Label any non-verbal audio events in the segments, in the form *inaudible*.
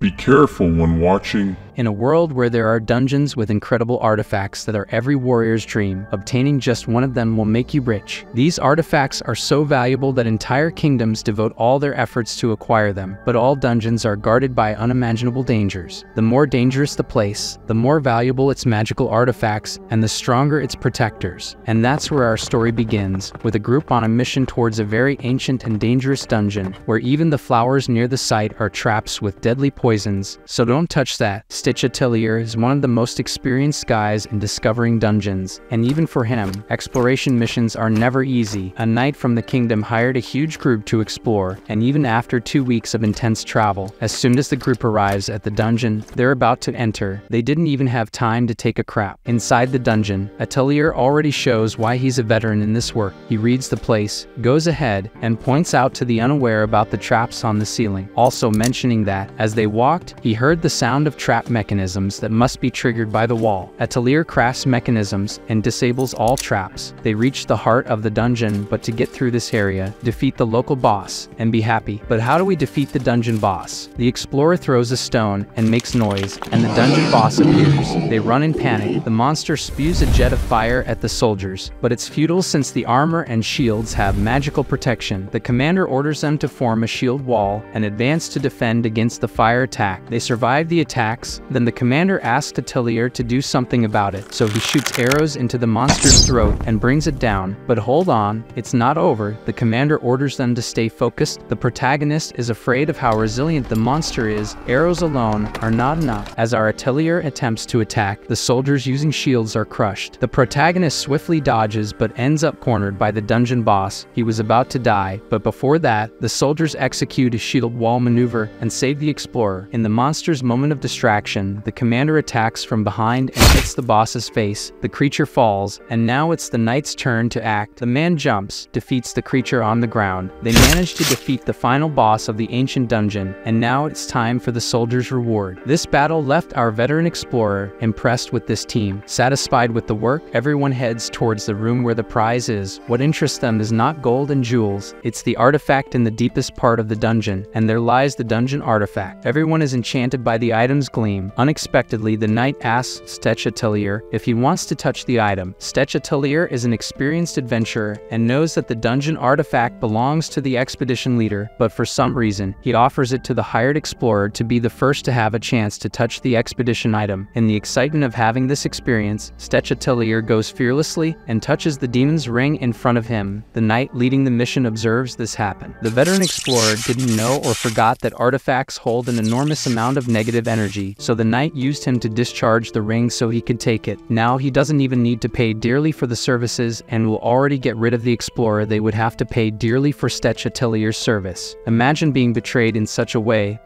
Be careful when watching In a world where there are dungeons with incredible artifacts that are every warrior's dream, obtaining just one of them will make you rich. These artifacts are so valuable that entire kingdoms devote all their efforts to acquire them, but all dungeons are guarded by unimaginable dangers. The more dangerous the place, the more valuable its magical artifacts, and the stronger its protectors. And that's where our story begins, with a group on a mission towards a very ancient and dangerous dungeon, where even the flowers near the site are traps with deadly poisons, so don't touch that. Stetch Atelier is one of the most experienced guys in discovering dungeons, and even for him, exploration missions are never easy. A knight from the kingdom hired a huge group to explore, and even after two weeks of intense travel, as soon as the group arrives at the dungeon they're about to enter, they didn't even have time to take a crap. Inside the dungeon, Atelier already shows why he's a veteran in this work. He reads the place, goes ahead, and points out to the unaware about the traps on the ceiling, also mentioning that, as they walked, he heard the sound of trap mechanisms that must be triggered by the wall. Atelier crafts mechanisms and disables all traps. They reach the heart of the dungeon, but to get through this area, defeat the local boss, and be happy. But how do we defeat the dungeon boss? The explorer throws a stone and makes noise, and the dungeon boss appears. They run in panic. The monster spews a jet of fire at the soldiers, but it's futile since the armor and shields have magical protection. The commander orders them to form a shield wall and advance to defend against the fire attack. They survive the attacks, then the commander asks Atelier to do something about it, so he shoots arrows into the monster's throat and brings it down. But hold on, it's not over. The commander orders them to stay focused. The protagonist is afraid of how resilient the monster is. Arrows alone are not enough. As our Atelier attempts to attack, the soldiers using shields are crushed. The protagonist swiftly dodges but ends up cornered by the dungeon boss. He was about to die, but before that, the soldiers execute a shield wall maneuver and save the explorer. In the monster's moment of distraction, the commander attacks from behind and hits the boss's face. The creature falls, and now it's the knight's turn to act. The man jumps, defeats the creature on the ground. They manage to defeat the final boss of the ancient dungeon, and now it's time for the soldier's reward. This battle left our veteran explorer impressed with this team. Satisfied with the work, everyone heads towards the room where the prize is. What interests them is not gold and jewels, it's the artifact in the deepest part of the dungeon, and there lies the dungeon artifact. Everyone is enchanted by the item's gleam. Unexpectedly, the knight asks Stetch Atelier if he wants to touch the item. Stetch Atelier is an experienced adventurer and knows that the dungeon artifact belongs to the expedition leader, but for some reason, he offers it to the hired explorer to be the first to have a chance to touch the expedition item. In the excitement of having this experience, Stetch Atelier goes fearlessly and touches the demon's ring in front of him. The knight leading the mission observes this happen. The veteran explorer didn't know or forgot that artifacts hold an enormous amount of negative energy, so the knight used him to discharge the ring so he could take it. Now he doesn't even need to pay dearly for the services and will already get rid of the explorer they would have to pay dearly for Stetch Atelier's service. Imagine being betrayed in such a way,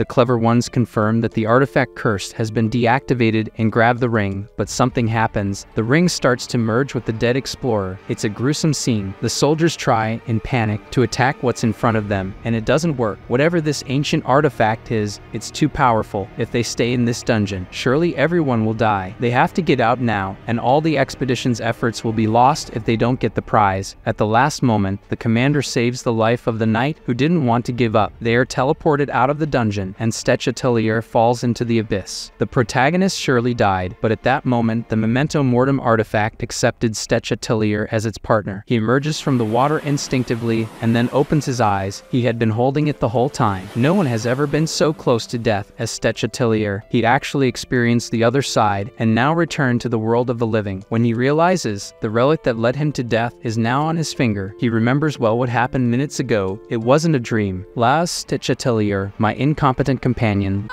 the clever ones confirm that the artifact cursed has been deactivated and grab the ring, but something happens. The ring starts to merge with the dead explorer. It's a gruesome scene. The soldiers try, in panic, to attack what's in front of them, and it doesn't work. Whatever this ancient artifact is, it's too powerful. If they stay in this dungeon, surely everyone will die. They have to get out now, and all the expedition's efforts will be lost if they don't get the prize. At the last moment, the commander saves the life of the knight who didn't want to give up. They are teleported out of the dungeon, and Stetch Atelier falls into the abyss. The protagonist surely died, but at that moment, the Memento Mortem artifact accepted Stetch Atelier as its partner. He emerges from the water instinctively and then opens his eyes. He had been holding it the whole time. No one has ever been so close to death as Stetch Atelier. He'd actually experienced the other side and now returned to the world of the living. When he realizes the relic that led him to death is now on his finger, he remembers well what happened minutes ago. It wasn't a dream. Laz Stetch Atelier, my incompetent companion.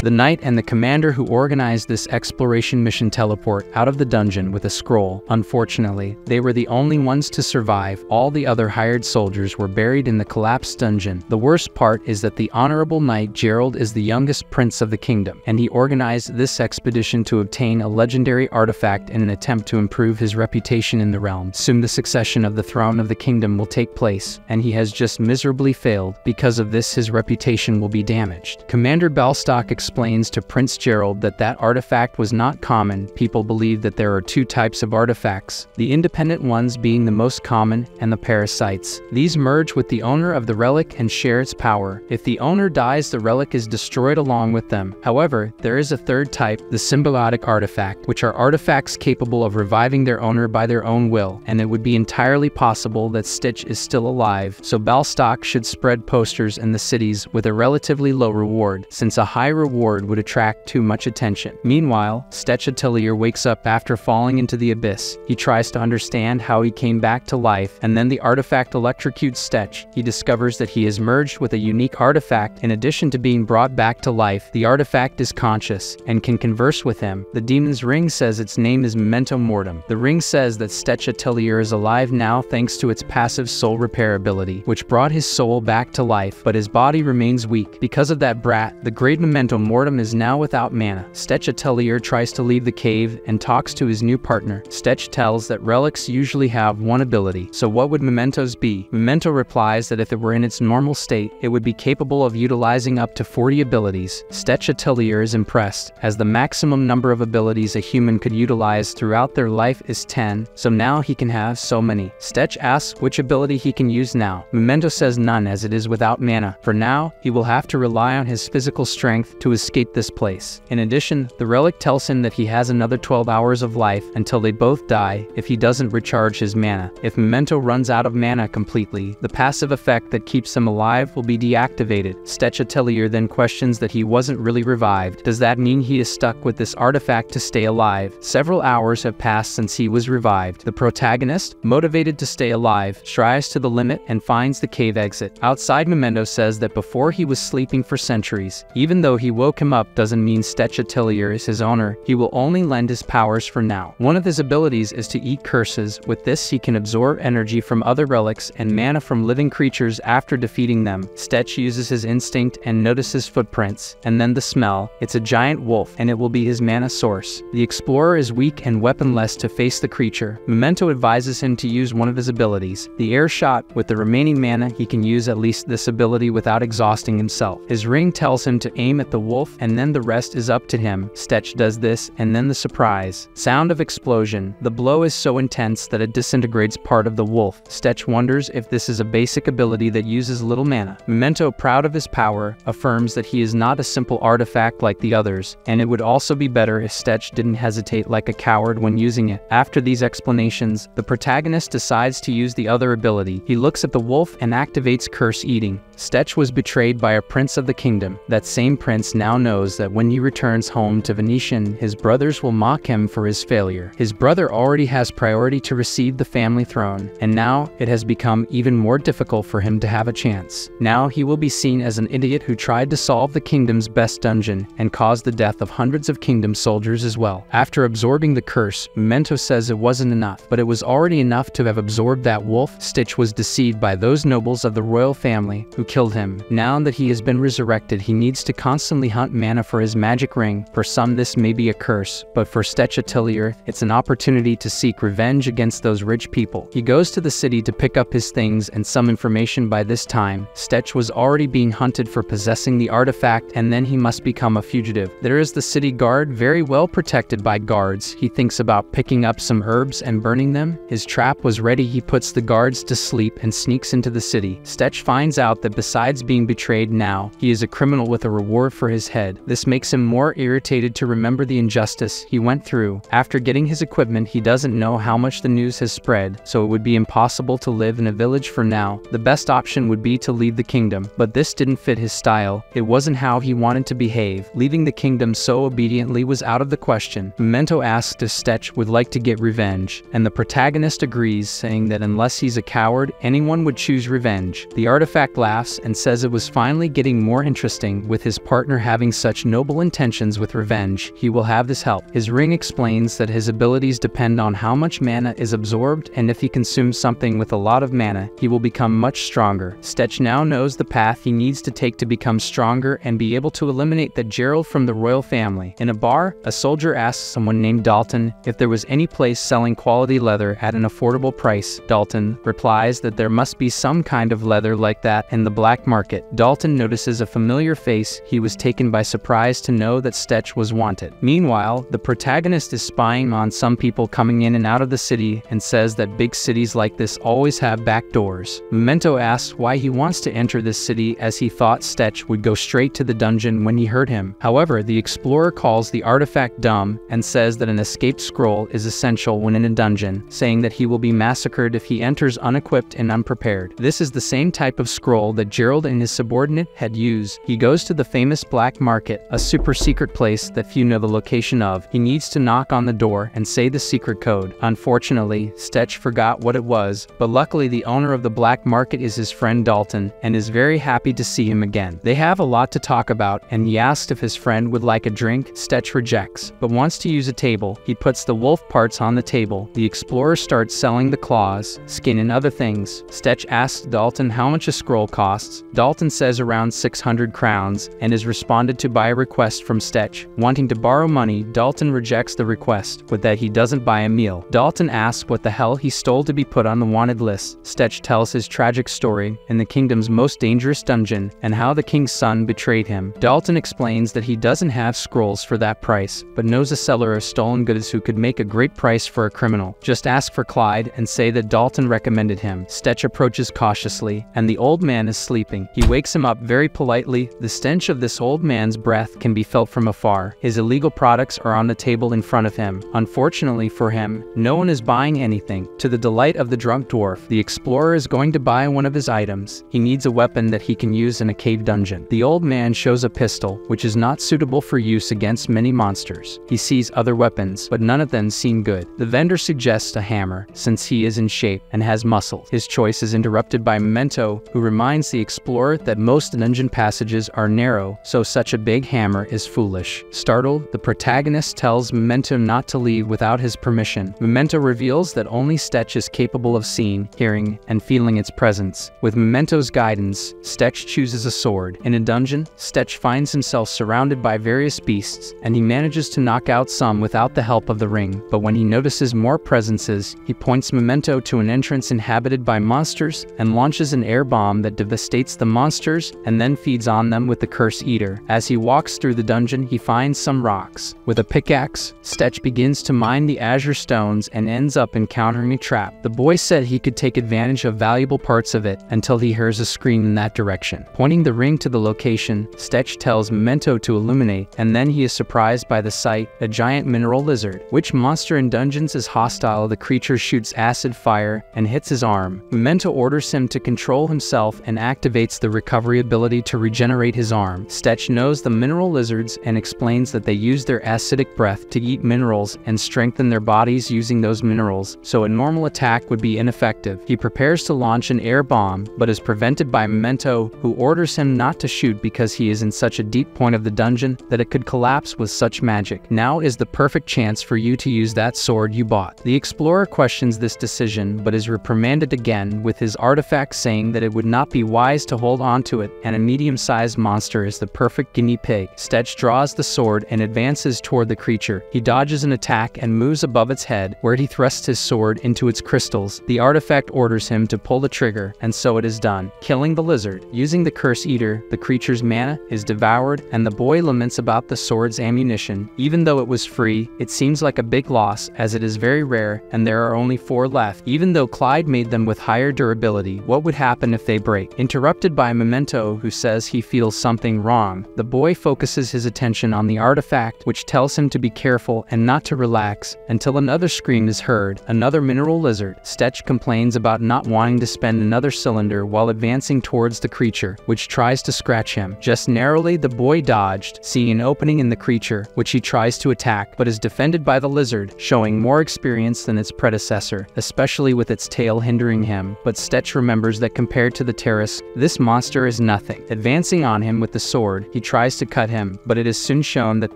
The knight and the commander who organized this exploration mission teleport out of the dungeon with a scroll. Unfortunately, they were the only ones to survive. All the other hired soldiers were buried in the collapsed dungeon. The worst part is that the honorable knight Gerald is the youngest prince of the kingdom, and he organized this expedition to obtain a legendary artifact in an attempt to improve his reputation in the realm. Soon the succession of the throne of the kingdom will take place, and he has just miserably failed. Because of this, his reputation will be damaged. Commander Balstock explains to Prince Gerald that that artifact was not common. People believe that there are two types of artifacts, the independent ones being the most common and the parasites. These merge with the owner of the relic and share its power. If the owner dies, the relic is destroyed along with them. However, there is a third type, the symbiotic artifact, which are artifacts capable of reviving their owner by their own will, and it would be entirely possible that Stetch is still alive, so Balstock should spread posters in the cities with a relatively low reward, since a high reward would attract too much attention. Meanwhile, Stetch Atelier wakes up after falling into the abyss. He tries to understand how he came back to life, and then the artifact electrocutes Stetch. He discovers that he is merged with a unique artifact. In addition to being brought back to life, the artifact is conscious and can converse with him. The demon's ring says its name is Memento Mortem. The ring says that Stetch Atelier is alive now thanks to its passive soul repair ability, which brought his soul back to life, but his body remains weak. Because of that brat, the great Memento Mortem is now without mana. Stetch Atelier tries to leave the cave and talks to his new partner. Stetch tells that relics usually have one ability, so what would Mementos be? Memento replies that if it were in its normal state, it would be capable of utilizing up to 40 abilities. Stetch Atelier is impressed, as the maximum number of abilities a human could utilize throughout their life is 10, so now he can have so many. Stetch asks which ability he can use now. Memento says none as it is without mana. For now, he will have to rely on his physical strength to escape this place. In addition, the relic tells him that he has another 12 hours of life until they both die if he doesn't recharge his mana. If Memento runs out of mana completely, the passive effect that keeps him alive will be deactivated. Stetch Atelier then questions that he wasn't really revived. Does that mean he is stuck with this artifact to stay alive? Several hours have passed since he was revived. The protagonist, motivated to stay alive, strives to the limit and finds the cave exit. Outside Memento says that before he was sleeping for centuries, even though he woke him up doesn't mean Stetch Atelier is his owner, he will only lend his powers for now. One of his abilities is to eat curses. With this he can absorb energy from other relics and mana from living creatures after defeating them. Stetch uses his instinct and notices footprints, and then the smell. It's a giant wolf, and it will be his mana source. The explorer is weak and weaponless to face the creature. Memento advises him to use one of his abilities, the air shot. With the remaining mana, he can use at least this ability without exhausting himself. His ring tells him to aim at the wolf, and then the rest is up to him. Stetch does this, and then the surprise. Sound of explosion. The blow is so intense that it disintegrates part of the wolf. Stetch wonders if this is a basic ability that uses little mana. Memento, proud of his power, affirms that he is not a simple artifact like the others, and it would also be better if Stetch didn't hesitate like a coward when using it. After these explanations, the protagonist decides to use the other ability. He looks at the wolf and activates Curse Eating. Stetch was betrayed by a prince of the kingdom. That same prince now knows that when he returns home to Venetian, his brothers will mock him for his failure. His brother already has priority to receive the family throne, and now it has become even more difficult for him to have a chance. Now he will be seen as an idiot who tried to solve the kingdom's best dungeon and caused the death of hundreds of kingdom soldiers as well. After absorbing the curse, Memento says it wasn't enough, but it was already enough to have absorbed that wolf. Stetch was deceived by those nobles of the royal family who killed him. Now that he has been resurrected, he needs to constantly hunt mana for his magic ring. For some, this may be a curse, but for Stetch Atelier, it's an opportunity to seek revenge against those rich people. He goes to the city to pick up his things and some information by this time. Stetch was already being hunted for possessing the artifact, and then he must become a fugitive. There is the city guard, very well protected by guards. He thinks about picking up some herbs and burning them. His trap was ready. He puts the guards to sleep and sneaks into the city. Stetch finds out that besides being betrayed now, he is a criminal with a reward for his head. This makes him more irritated to remember the injustice he went through. After getting his equipment, he doesn't know how much the news has spread, so it would be impossible to live in a village for now. The best option would be to leave the kingdom, but this didn't fit his style. It wasn't how he wanted to behave. Leaving the kingdom so obediently was out of the question. Memento asks if Stetch would like to get revenge, and the protagonist agrees, saying that unless he's a coward, anyone would choose revenge. The artifact laughs and says it was finally getting more interesting with his partner having such noble intentions with revenge. He will have this help. His ring explains that his abilities depend on how much mana is absorbed, and if he consumes something with a lot of mana, he will become much stronger. Stetch now knows the path he needs to take to become stronger and be able to eliminate the Gerald from the royal family. In a bar, a soldier asks someone named Dalton if there was any place selling quality leather at an affordable price. Dalton replies that there must be some kind of leather like that, in the black market. Dalton notices a familiar face he was taken by surprise to know that Stetch was wanted. Meanwhile, the protagonist is spying on some people coming in and out of the city and says that big cities like this always have back doors. Memento asks why he wants to enter this city as he thought Stetch would go straight to the dungeon when he heard him. However, the explorer calls the artifact dumb and says that an escaped scroll is essential when in a dungeon, saying that he will be massacred if he enters unequipped and unprepared. This is the same type of scroll that Gerald and his subordinate had used. He goes to the famous black market, a super secret place that few know the location of. He needs to knock on the door and say the secret code. Unfortunately, Stetch forgot what it was, but luckily the owner of the black market is his friend Dalton and is very happy to see him again. They have a lot to talk about and he asks if his friend would like a drink. Stetch rejects, but wants to use a table. He puts the wolf parts on the table. The explorer starts selling the claws, skin and other things. Stetch asks Dalton how much a scroll costs. Dalton says around 600 crowns and is responded to by a request from Stetch. Wanting to borrow money, Dalton rejects the request, but that he doesn't buy a meal. Dalton asks what the hell he stole to be put on the wanted list. Stetch tells his tragic story in the kingdom's most dangerous dungeon and how the king's son betrayed him. Dalton explains that he doesn't have scrolls for that price, but knows a seller of stolen goods who could make a great price for a criminal. Just ask for Clyde and say that Dalton recommended him. Stetch approaches cautiously, and the old man is sleeping. He wakes him up very politely. The stench of this old man's breath can be felt from afar. His illegal products are on the table in front of him. Unfortunately for him, no one is buying anything. To the delight of the drunk dwarf, the explorer is going to buy one of his items. He needs a weapon that he can use in a cave dungeon. The old man shows a pistol, which is not suitable for use against many monsters. He sees other weapons, but none of them seem good. The vendor suggests a hammer, since he is in shape and has muscle. His choice is interrupted by Memento, who reminds the explorer that most dungeon passages are narrow, so such a big hammer is foolish. Startled, the protagonist tells Memento not to leave without his permission. Memento reveals that only Stetch is capable of seeing, hearing, and feeling its presence. With Memento's guidance, Stetch chooses a sword. In a dungeon, Stetch finds himself surrounded by various beasts, and he manages to knock out some without the help of the ring. But when he notices more presences, he points Memento to an entrance inhabited by monsters and launches an air bomb that devastates the monsters and then feeds on them with the Curse Eater. As he walks through the dungeon, he finds some rocks. With a pickaxe, Stetch begins to mine the azure stones and ends up encountering a trap. The boy said he could take advantage of valuable parts of it until he hears a scream in that direction. Pointing the ring to the location, Stetch tells Memento to illuminate, and then he is surprised by the sight, a giant mineral lizard. Which monster in dungeons is hostile, the creature shoots acid fire and hits his arm. Memento orders him to control himself and activates the recovery ability to regenerate his arm. Stetch knows the mineral lizards and explains that they use their acidic breath to eat minerals and strengthen their bodies using those minerals, so a normal attack would be ineffective. He prepares to launch an air bomb, but is prevented by Memento, who orders him not to shoot because he is in such a deep point of the dungeon that it could collapse with such magic. Now is the perfect chance for you to use that sword you bought. The explorer questions this decision, but is reprimanded again with his artifact saying that it would not be wise to hold on to it, and a medium-sized monster is the perfect guinea pig. Stetch draws the sword and advances toward the creature. He dodges an attack and moves above its head, where he thrusts his sword into its crystals. The artifact orders him to pull the trigger, and so it is done, killing the lizard. Using the Curse Eater, the creature's mana is devoured, and the boy laments about the sword's ammunition. Even though it was free, it seems like a big loss, as it is very rare, and there are only four left. Even though Clyde made them with higher durability, what would happen if they break? Interrupted by Memento, who says he feels something wrong, the boy focuses his attention on the artifact, which tells him to be careful and not to relax until another scream is heard, another mineral lizard. Stetch complains about not wanting to spend another cylinder while advancing towards the creature, which tries to scratch him. Just narrowly, the boy dodged, seeing an opening in the creature, which he tries to attack, but is defended by the lizard, showing more experience than its predecessor, especially with its tail hindering him. But Stetch remembers that compared to the Terrace, this monster is nothing. Advancing on him with the sword, he tries to cut him, but it is soon shown that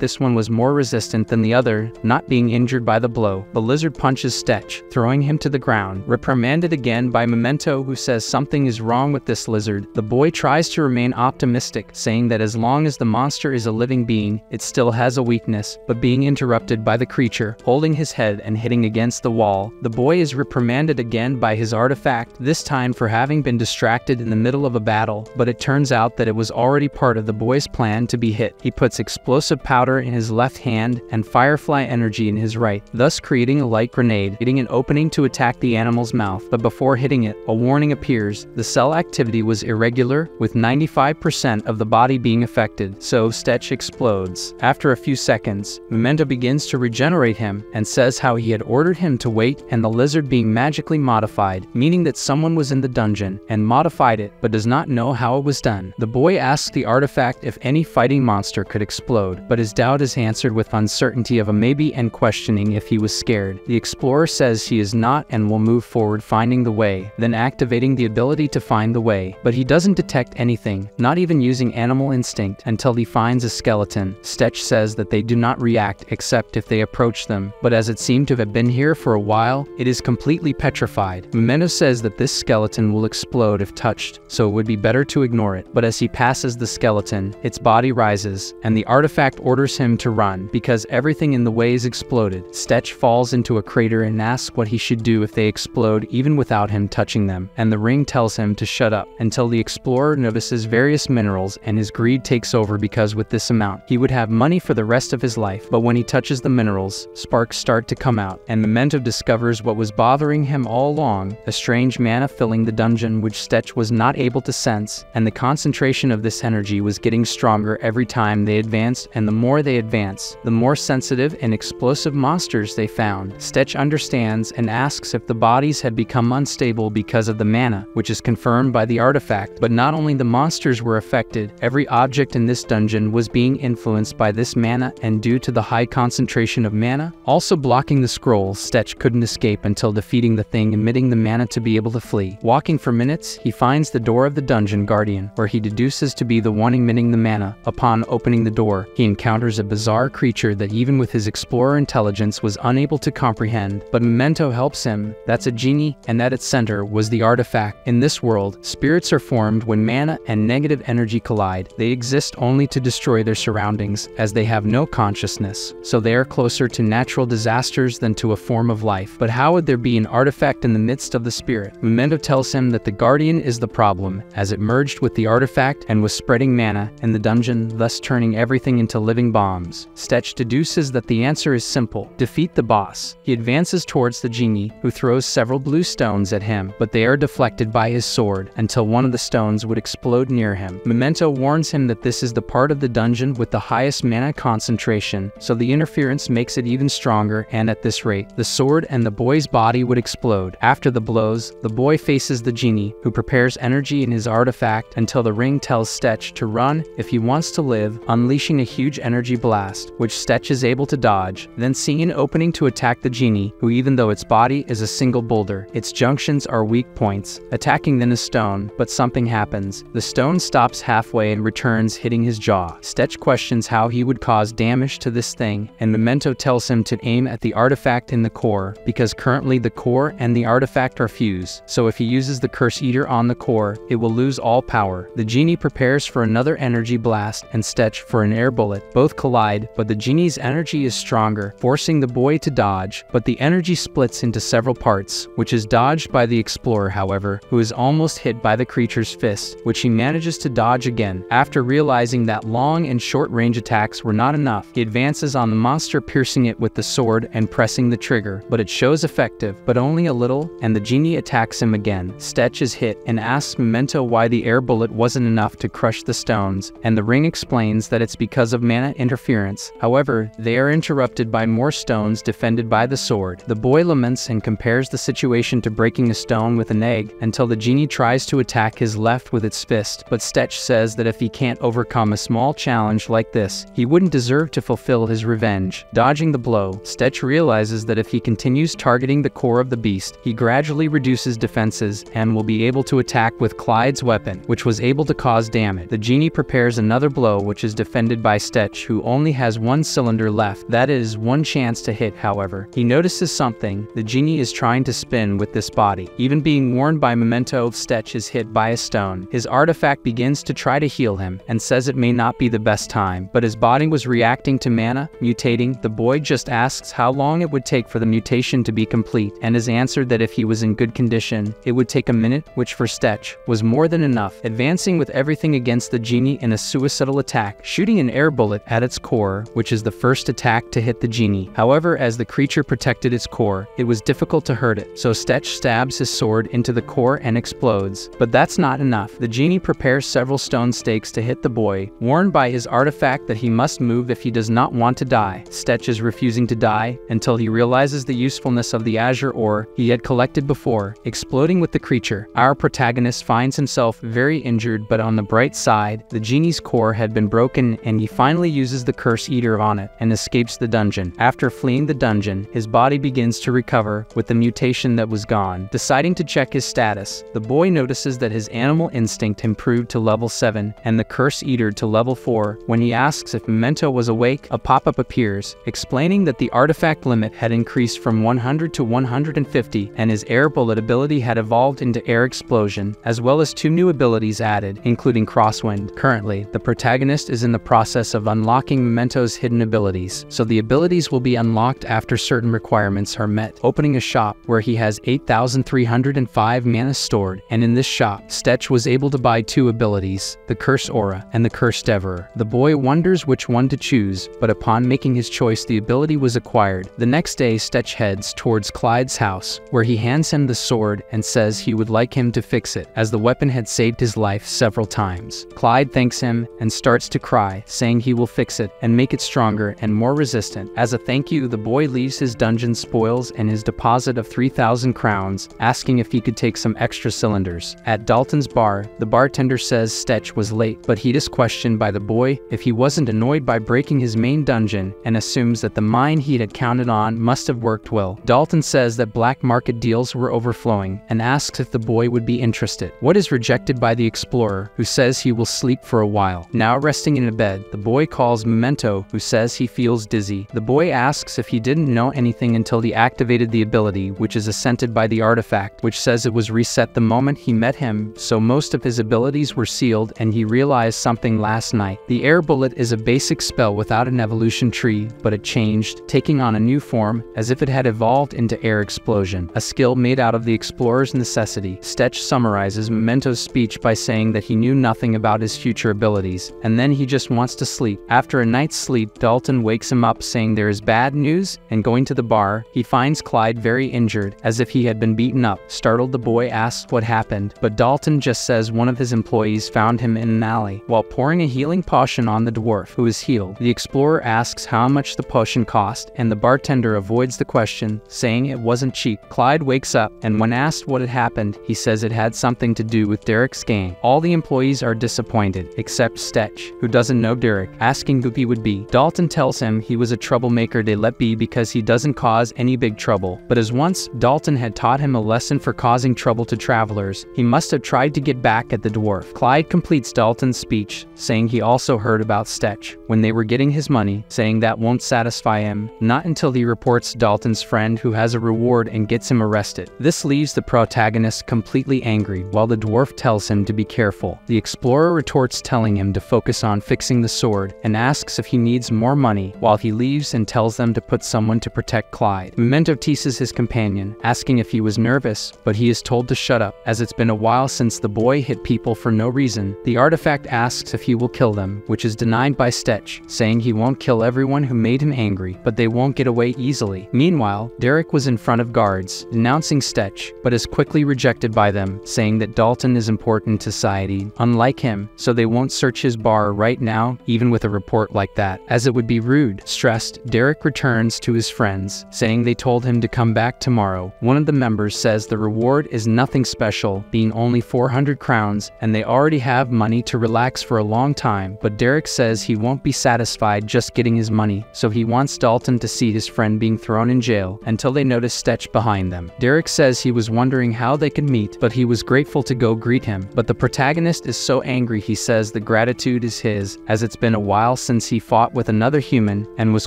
this one was more resistant than the other, not being injured by the blow. The lizard punches Stetch, throwing him to the ground. Reprimanded again by Memento, who says something is wrong with this lizard, the boy tries to remain optimistic, saying that as long as the monster is a living being, it still has a weakness, but being interrupted by the creature, holding his head and hitting against the wall. The boy is reprimanded again by his artifact, this time for having been distracted in the middle of a battle, but it turns out that it was already part of the boy's plan to be hit. He puts explosive powder in his left hand and firefly energy in his right, thus creating a light grenade, hitting an opening to attack the animal's mouth. But before hitting it, a warning appears. The cell activity was irregular, with 95% of the body being affected, so Stetch explodes. After a few seconds, Memento begins to regenerate him and says how he had ordered him to wait and the lizard being magically modified, meaning that someone was in the dungeon and modified it but does not know how it was done. The boy asks the artifact if any fighting monster could explode, but his doubt is answered with uncertainty of a maybe and questioning if he was scared. The explorer says he is not and will move forward finding the way, then activating the ability to find the way, but he doesn't detect anything, not even using animal instinct, until he finds a skeleton. Stetch says that they do not react except if they approach them, but as it seemed to have been here for a while, it is completely petrified. Memento says that this skeleton will explode if touched, so it would be better to ignore it, but as he passes the skeleton, its body rises, and the artifact orders him to run, because everything in the way is exploded. Stetch falls into a crater and asks what he should do if they explode even without him touching them, and the ring tells him to shut up, until the explorer notices various minerals and his greed takes over because with this amount, he would have money for the rest of his life, but when he touches the minerals, sparks start to come out, and Memento discovers what was bothering him all along, a strange mana filling the dungeon which Stetch was not able to sense, and the concentration of this energy was getting stronger every time they advanced, and the more they advance, the more sensitive and explosive monsters they found. Stetch understands and asks if the bodies had become unstable because of the mana, which is confirmed by the artifact, but not only the monsters were affected, every object in this dungeon was being influenced by this mana and due to the high concentration of mana, also blocking the scroll, Stetch couldn't escape until defeating the thing emitting the mana to be able to flee. Walking for minutes, he finds the door of the dungeon guardian, where he deduces to be the one emitting the mana. Upon opening the door, he encounters a bizarre creature that even with his explorer intelligence was unable to comprehend, but Memento helps him. That's a genie, and at its center was the artifact. In this world, spirits are formed when mana and negative energy collide. They exist only to destroy their surroundings, as they have no consciousness, so they are closer to natural disasters than to a form of life. But how would there be an artifact in the midst of the spirit? Memento tells him that the Guardian is the problem, as it merged with the artifact and was spreading mana in the dungeon, thus turning everything into living bombs. Stetch deduces that the answer is simple defeat the boss. He advances towards the genie, who throws several blue stones at him, but they are deflected by his sword until one of the stones would explode near him. Memento warns him that this is the part of the dungeon with the highest mana concentration, so the interference makes it even stronger, and at this rate, the sword and the boy's body would explode. After the blows, the boy faces the genie, who prepares energy in his artifact until the ring tells Stetch to run if he wants to live, unleashing a huge energy blast, which Stetch is able to dodge, then seeing an opening to attack the genie, who even though its body is a single boulder, its junctions are weak points, attacking then a stone, but something happens. The stone stops halfway and returns hitting his jaw. Stetch questions how he would cause damage to this thing, and Memento tells him to aim at the artifact in the core, because currently the core and the artifact are fused, so if he uses the Curse Eater on the core, it will lose all power. The genie prepares for another energy blast and Stetch for an air bullet. Both collide, but the genie's energy is stronger, forcing the boy to dodge, but the energy splits into several parts, which is dodged by the explorer, however, who is almost hit by the creature's fist, which he manages to dodge again. After realizing that long and short range attacks were not enough, he advances on the monster piercing it with the sword and pressing the trigger, but it shows effective, but only a little, and the genie attacks him again. Stetch is hit and asks Memento why the air bullet wasn't enough to crush the stones, and the ring explains that it's because of mana interference. However, they are interrupted by more stones defended by the sword. The boy laments and compares the situation to breaking a stone with an egg until the genie tries to attack his left with its fist, but Stetch says that if he can't overcome a small challenge like this, he wouldn't deserve to fulfill his revenge. Dodging the blow, Stetch realizes that if he continues targeting the core of the beast, he gradually reduces defenses and will be able to attack with Clyde's weapon, which was able to cause damage. The genie prepares another blow which is defended by Stetch, who only has one cylinder left. That is one chance to hit, however. He notices something. The genie is trying to spin with this body. Even being warned by Memento, of Stetch is hit by a stone. His artifact begins to try to heal him and says it may not be the best time, but his body was reacting to mana, mutating. The boy just asks how long it would take for the mutation to be complete and is answered that if he was in good condition, it would take a minute, which for Stetch was more than enough, advancing with everything against the genie in a suicidal attack, shooting an air bullet at its core, which is the first attack to hit the genie. However, as the creature protected its core, it was difficult to hurt it, so Stetch stabs his sword into the core and explodes. But that's not enough. The genie prepares several stone stakes to hit the boy, warned by his artifact that he must move if he does not want to die. Stetch is refusing to die until he realizes the usefulness of the azure ore he had collected before, exploding with the creature. Our protagonist finds himself very injured, but on the bright side, the genie's core had been broken and he finally uses the curse eater on it and escapes the dungeon. After fleeing the dungeon, his body begins to recover with the mutation that was gone. Deciding to check his status, the boy notices that his animal instinct improved to level 7 and the curse eater to level 4. When he asks if Memento was awake, a pop-up appears, explaining that the artifact limit had increased from 100 to 150 and his air bullet ability had evolved into air explosion, as well as two new abilities added, including crosswind. Currently, the protagonist is in the process of unlocking Memento's hidden abilities, so the abilities will be unlocked after certain requirements are met. Opening a shop where he has 8,305 mana stored, and in this shop, Stetch was able to buy two abilities, the Curse Aura and the Curse Devourer. The boy wonders which one to choose, but upon making his choice, the ability was acquired. The next day, Stetch heads towards Clyde's house, where he hands him the sword and says he would like him to fix it, as the weapon had saved his life several times. Clyde thanks him and starts to cry, saying he will fix it and make it stronger and more resistant. As a thank you, the boy leaves his dungeon spoils and his deposit of 3,000 crowns, asking if he could take some extra cylinders. At Dalton's bar, the bartender says Stetch was late, but he is questioned by the boy if he wasn't annoyed by breaking his main dungeon and assumes that the mine he had counted on must have worked well. Dalton says that black market deals were overflowing and asks if the boy would be interested. What is rejected by the explorer, who says he will sleep for a while. Now resting in a bed, the boy calls Memento, who says he feels dizzy. The boy asks if he didn't know anything until he activated the ability, which is assented by the artifact, which says it was reset the moment he met him, so most of his abilities were sealed and he realized something last night. The air bullet is a basic spell without an evolution tree, but it changed, taking on a new form, as if it had evolved into air explosion, a skill made out of the explorer's necessity. Stetch summarizes Memento's speech by saying that he knew nothing about his future abilities, and then he just wants to sleep. After a night's sleep, Dalton wakes him up saying there is bad news, and going to the bar, he finds Clyde very injured, as if he had been beaten up. Startled, the boy asks what happened, but Dalton just says one of his employees found him in an alley. While pouring a healing potion on the dwarf, who is healed, the explorer asks how much the potion cost, and the bartender avoids the question, saying it wasn't cheap. Clyde wakes up, and when asked what had happened, he says it had something to do with Derek's gang. All the employees are disappointed, except Stetch, who doesn't know Derek, asking who he would be. Dalton tells him he was a troublemaker de let be because he doesn't cause any big trouble, but as once Dalton had taught him a lesson for causing trouble to travelers, he must have tried to get back at the dwarf. Clyde completes Dalton's speech, saying he also heard about Stetch when they were getting his money, saying that won't satisfy him, not until he reports Dalton's friend who has a reward and gets him arrested. This leaves the protagonist completely angry, while the dwarf tells him to be careful. The explorer retorts telling him to focus on fixing the sword, and asks if he needs more money, while he leaves and tells them to put someone to protect Clyde. Memento teases his companion, asking if he was nervous, but he is told to shut up, as it's been a while since the boy hit people for no reason. The artifact asks if he will kill them, which is denied by Stetch, saying he won't kill everyone who made him angry, but they won't get away easily. Meanwhile, Derek was in front of guards, denouncing Stetch, but is quickly rejected by them, saying that Dalton is important to society, unlike him, so they won't search his bar right now, even with a report like that, as it would be rude. Stressed, Derek returns to his friends, saying they told him to come back tomorrow. One of the members says the reward is nothing special, being only 400 crowns, and they already have money to relax for a long time, but Derek says he won't be satisfied just getting his money, so he wants Dalton to see his friend being thrown in jail until they notice Stetch behind them. Derek says he was wondering how they could meet, but he was grateful to go greet him. But the protagonist is so angry he says the gratitude is his, as it's been a while since he fought with another human and was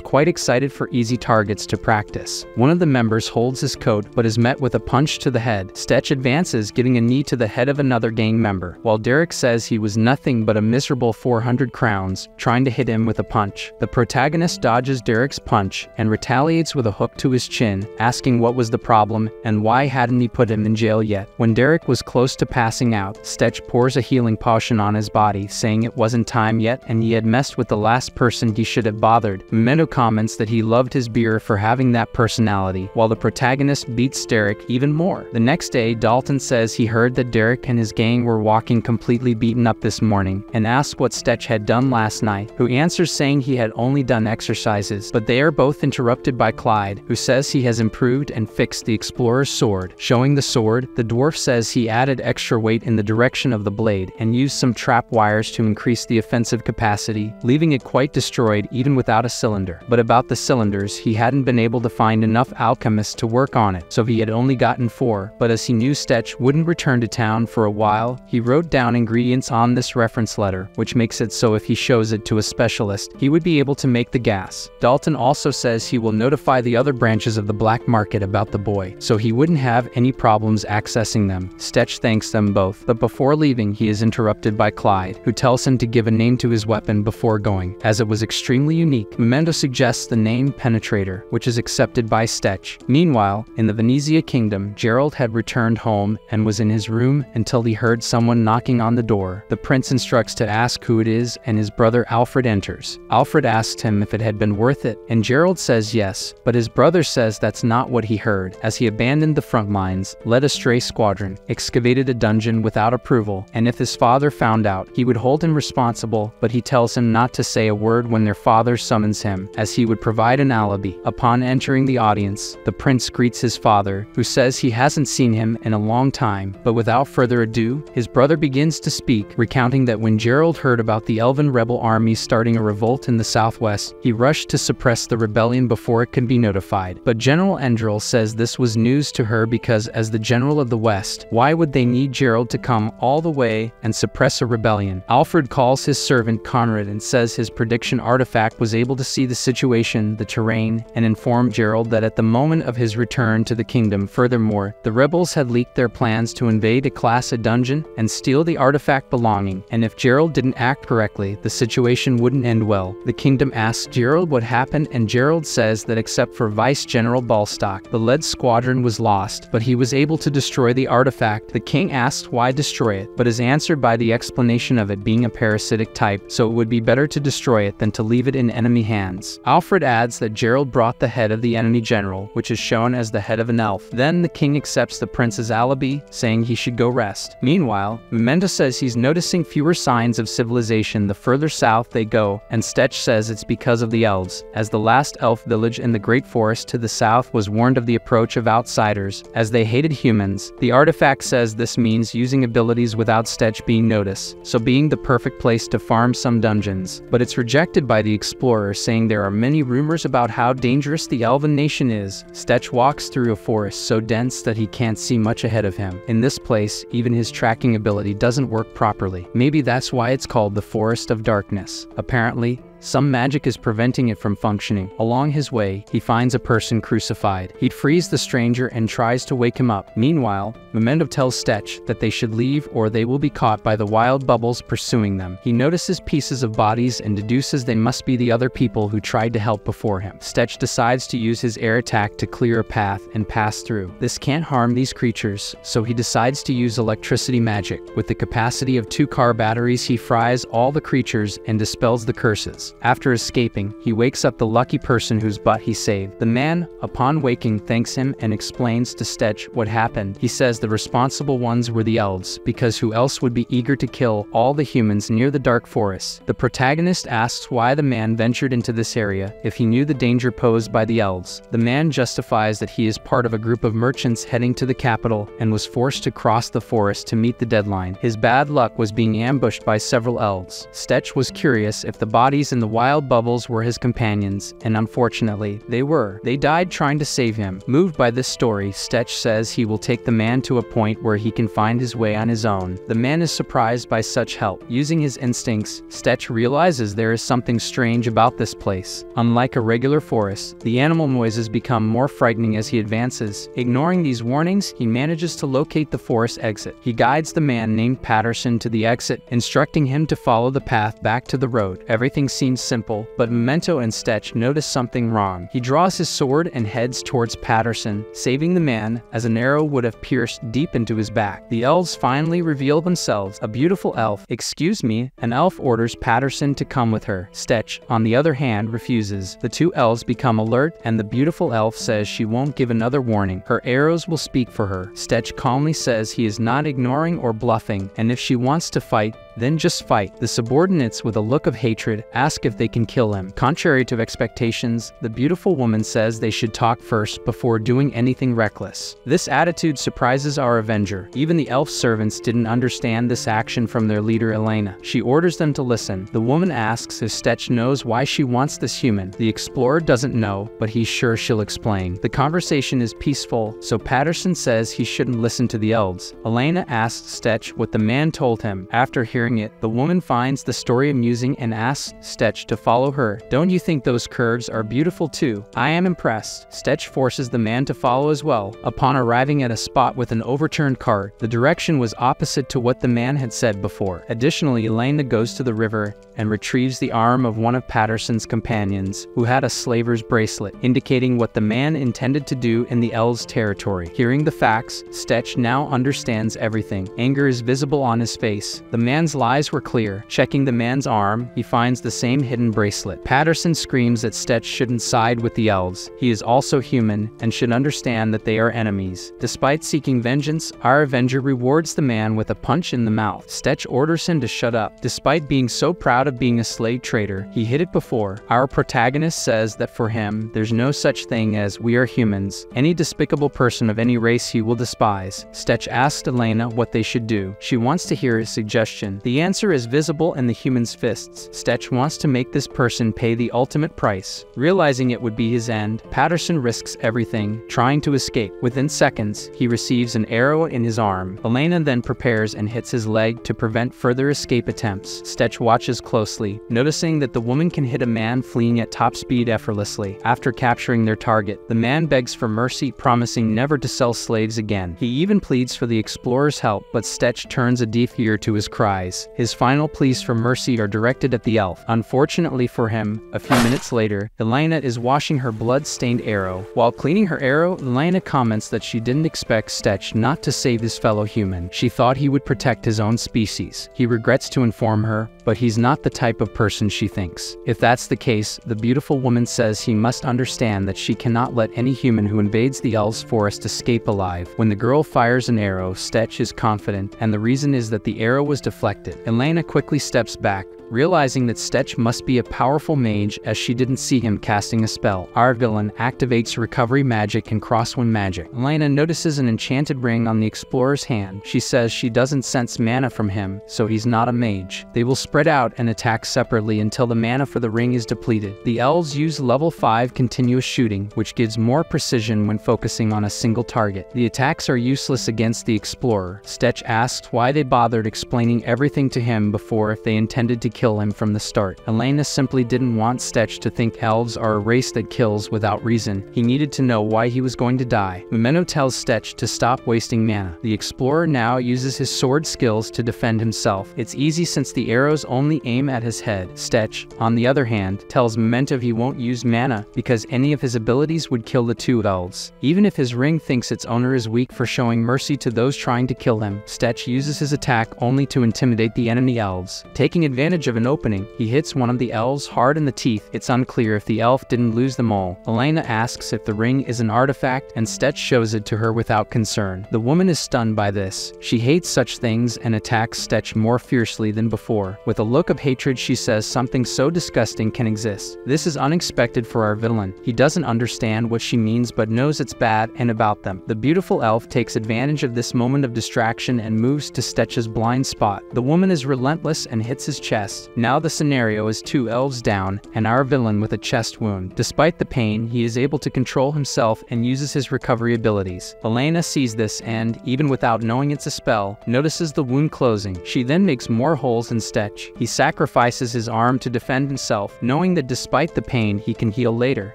quite excited for easy targets to practice. One of the members holds his coat but is met with a punch to the head. Stetch advances, getting a knee to the head of another gang member, while Derek says he was nothing but a miserable 400 crowns, trying to hit him with a punch. The protagonist dodges Derek's punch and retaliates with a hook to his chin, asking what was the problem and why hadn't he put him in jail yet. When Derek was close to passing out, Stetch pours a healing potion on his body, saying it wasn't time yet and he had messed with the last person he should have bothered. Memento comments that he loved his beer for having that personality, while the protagonist beats Derek even more. The next day, Dalton says he heard that Derek and his gang were walking completely beaten up this morning and asks what Stetch had done last night, who answers saying he had only done exercises, but they are both interrupted by Clyde, who says he has improved and fixed the explorer's sword. Showing the sword, the dwarf says he added extra weight in the direction of the blade and used some trap wires to increase the offensive capacity, leaving it quite destroyed even without a cylinder. But about the cylinders, he hadn't been able to find enough alchemists to work on it, so he had only gotten four, but as he knew Stetch wouldn't return to town for a while, he wrote down ingredients on this reference letter, which makes it so if he shows it to a specialist, he would be able to make the gas. Dalton also says he will notify the other branches of the black market about the boy, so he wouldn't have any problems accessing them. Stetch thanks them both, but before leaving, he is interrupted by Clyde, who tells him to give a name to his weapon before going, as it was extremely unique. Memento suggests the name Penetrator, which is accepted by Stetch. Meanwhile, in the Venezia kingdom, Gerald had returned home and was in his room until he heard someone knocking on the door. The prince instructs to ask who it is, and his brother Alfred enters. Alfred asks him if it had been worth it, and Gerald says yes, but his brother says that's not what he heard, as he abandoned the front lines, led a stray squadron, excavated a dungeon without approval, and if his father found out, he would hold him responsible, but he tells him not to say a word when their father summons him, as he would provide an alibi. Upon entering the audience, the prince greets his father, who says he hasn't seen him in a long time, but without further ado, his brother begins to speak, recounting that when Gerald heard about the elven rebel army starting a revolt in the southwest, he rushed to suppress the rebellion before it could be notified. But General Endril says this was news to her because as the general of the west, why would they need Gerald to come all the way and suppress a rebellion? Alfred calls his servant Conrad and says his prediction artifact was able to see the situation, the terrain, and inform Gerald that at the moment of his return to the kingdom, furthermore, the rebels had leaked their plans to invade a class a dungeon and steal the artifact belonging, and if Gerald didn't act correctly, the situation wouldn't end well. The kingdom asks Gerald what happened, and Gerald says that except for Vice General Balstock, the lead squadron was lost, but he was able to destroy the artifact. The king asks why destroy it, but is answered by the explanation of it being a parasitic type, so it would be better to destroy it than to leave it in enemy hands. Alfred adds that Gerald brought the head of the enemy general, which is shown as the head of an elf. Then the king accepts the prince's alibi, saying he should go rest. Meanwhile, Memento says he's noticing fewer signs of civilization the further south they go, and Stetch says it's because of the elves, as the last elf village in the Great Forest to the south was warned of the approach of outsiders, as they hated humans. The artifact says this means using abilities without Stetch being noticed, so being the perfect place to farm some dungeons. But it's rejected by the explorer, saying there are many rumors about how dangerous the elven nation is. Stetch walks through a forest so dense that he can't see much ahead of him. In this place, even his tracking ability doesn't work properly. Maybe that's why it's called the Forest of Darkness. Apparently, some magic is preventing it from functioning. Along his way, he finds a person crucified. He frees the stranger and tries to wake him up. Meanwhile, Memento tells Stetch that they should leave or they will be caught by the wild bubbles pursuing them. He notices pieces of bodies and deduces they must be the other people who tried to help before him. Stetch decides to use his air attack to clear a path and pass through. This can't harm these creatures, so he decides to use electricity magic. With the capacity of two car batteries, he fries all the creatures and dispels the curses. After escaping, he wakes up the lucky person whose butt he saved. The man, upon waking, thanks him and explains to Stetch what happened. He says the responsible ones were the elves, because who else would be eager to kill all the humans near the dark forest? The protagonist asks why the man ventured into this area if he knew the danger posed by the elves. The man justifies that he is part of a group of merchants heading to the capital and was forced to cross the forest to meet the deadline. His bad luck was being ambushed by several elves. Stetch was curious if the bodies in the wild bubbles were his companions, and unfortunately, they were. They died trying to save him. Moved by this story, Stetch says he will take the man to a point where he can find his way on his own. The man is surprised by such help. Using his instincts, Stetch realizes there is something strange about this place. Unlike a regular forest, the animal noises become more frightening as he advances. Ignoring these warnings, he manages to locate the forest exit. He guides the man named Patterson to the exit, instructing him to follow the path back to the road. Everything seems seems simple, but Memento and Stetch notice something wrong. He draws his sword and heads towards Patterson, saving the man as an arrow would have pierced deep into his back. The elves finally reveal themselves. A beautiful elf, excuse me, an elf orders Patterson to come with her. Stetch, on the other hand, refuses. The two elves become alert, and the beautiful elf says she won't give another warning. Her arrows will speak for her. Stetch calmly says he is not ignoring or bluffing, and if she wants to fight, then just fight. The subordinates, with a look of hatred, ask if they can kill him. Contrary to expectations, the beautiful woman says they should talk first before doing anything reckless. This attitude surprises our Avenger. Even the elf servants didn't understand this action from their leader Elena. She orders them to listen. The woman asks if Stetch knows why she wants this human. The explorer doesn't know, but he's sure she'll explain. The conversation is peaceful, so Patterson says he shouldn't listen to the elves. Elena asks Stetch what the man told him. After hearing hearing it, the woman finds the story amusing and asks Stetch to follow her. Don't you think those curves are beautiful too? I am impressed. Stetch forces the man to follow as well. Upon arriving at a spot with an overturned cart, the direction was opposite to what the man had said before. Additionally, Elena goes to the river and retrieves the arm of one of Patterson's companions, who had a slaver's bracelet, indicating what the man intended to do in the Elves' territory. Hearing the facts, Stetch now understands everything. Anger is visible on his face. The man's lies were clear. Checking the man's arm, he finds the same hidden bracelet. Patterson screams that Stetch shouldn't side with the elves. He is also human and should understand that they are enemies. Despite seeking vengeance, our Avenger rewards the man with a punch in the mouth. Stetch orders him to shut up. Despite being so proud of being a slave trader, he hid it before. Our protagonist says that for him, there's no such thing as we are humans. Any despicable person of any race he will despise. Stetch asks Elena what they should do. She wants to hear his suggestion. The answer is visible in the human's fists. Stetch wants to make this person pay the ultimate price. Realizing it would be his end, Patterson risks everything, trying to escape. Within seconds, he receives an arrow in his arm. Elena then prepares and hits his leg to prevent further escape attempts. Stetch watches closely, noticing that the woman can hit a man fleeing at top speed effortlessly. After capturing their target, the man begs for mercy, promising never to sell slaves again. He even pleads for the explorer's help, but Stetch turns a deaf ear to his cries his final pleas for mercy are directed at the elf. Unfortunately for him, a few minutes later, Elena is washing her blood-stained arrow. While cleaning her arrow, Elena comments that she didn't expect Stetch not to save his fellow human. She thought he would protect his own species. He regrets to inform her, but he's not the type of person she thinks. If that's the case, the beautiful woman says he must understand that she cannot let any human who invades the elves' forest escape alive. When the girl fires an arrow, Stetch is confident, and the reason is that the arrow was deflected. Elena quickly steps back, realizing that Stetch must be a powerful mage as she didn't see him casting a spell. Our villain activates recovery magic and crosswind magic. Elena notices an enchanted ring on the explorer's hand. She says she doesn't sense mana from him, so he's not a mage. They will spread out and attack separately until the mana for the ring is depleted. The elves use level 5 continuous shooting, which gives more precision when focusing on a single target. The attacks are useless against the explorer. Stetch asks why they bothered explaining everything to him before if they intended to kill him from the start. Elena simply didn't want Stetch to think elves are a race that kills without reason. He needed to know why he was going to die. Memento tells Stetch to stop wasting mana. The explorer now uses his sword skills to defend himself. It's easy since the arrows only aim at his head. Stetch, on the other hand, tells Memento he won't use mana because any of his abilities would kill the two elves. Even if his ring thinks its owner is weak for showing mercy to those trying to kill him, Stetch uses his attack only to intimidate the enemy elves. Taking advantage of an opening, he hits one of the elves hard in the teeth. It's unclear if the elf didn't lose them all. Elena asks if the ring is an artifact, and Stetch shows it to her without concern. The woman is stunned by this. She hates such things and attacks Stetch more fiercely than before. With a look of hatred, she says something so disgusting can exist. This is unexpected for our villain. He doesn't understand what she means but knows it's bad and about them. The beautiful elf takes advantage of this moment of distraction and moves to Stetch's blind spot. The woman is relentless and hits his chest. Now the scenario is two elves down and our villain with a chest wound. Despite the pain, he is able to control himself and uses his recovery abilities. Elena sees this and, even without knowing it's a spell, notices the wound closing. She then makes more holes in Stetch. He sacrifices his arm to defend himself, knowing that despite the pain, he can heal later.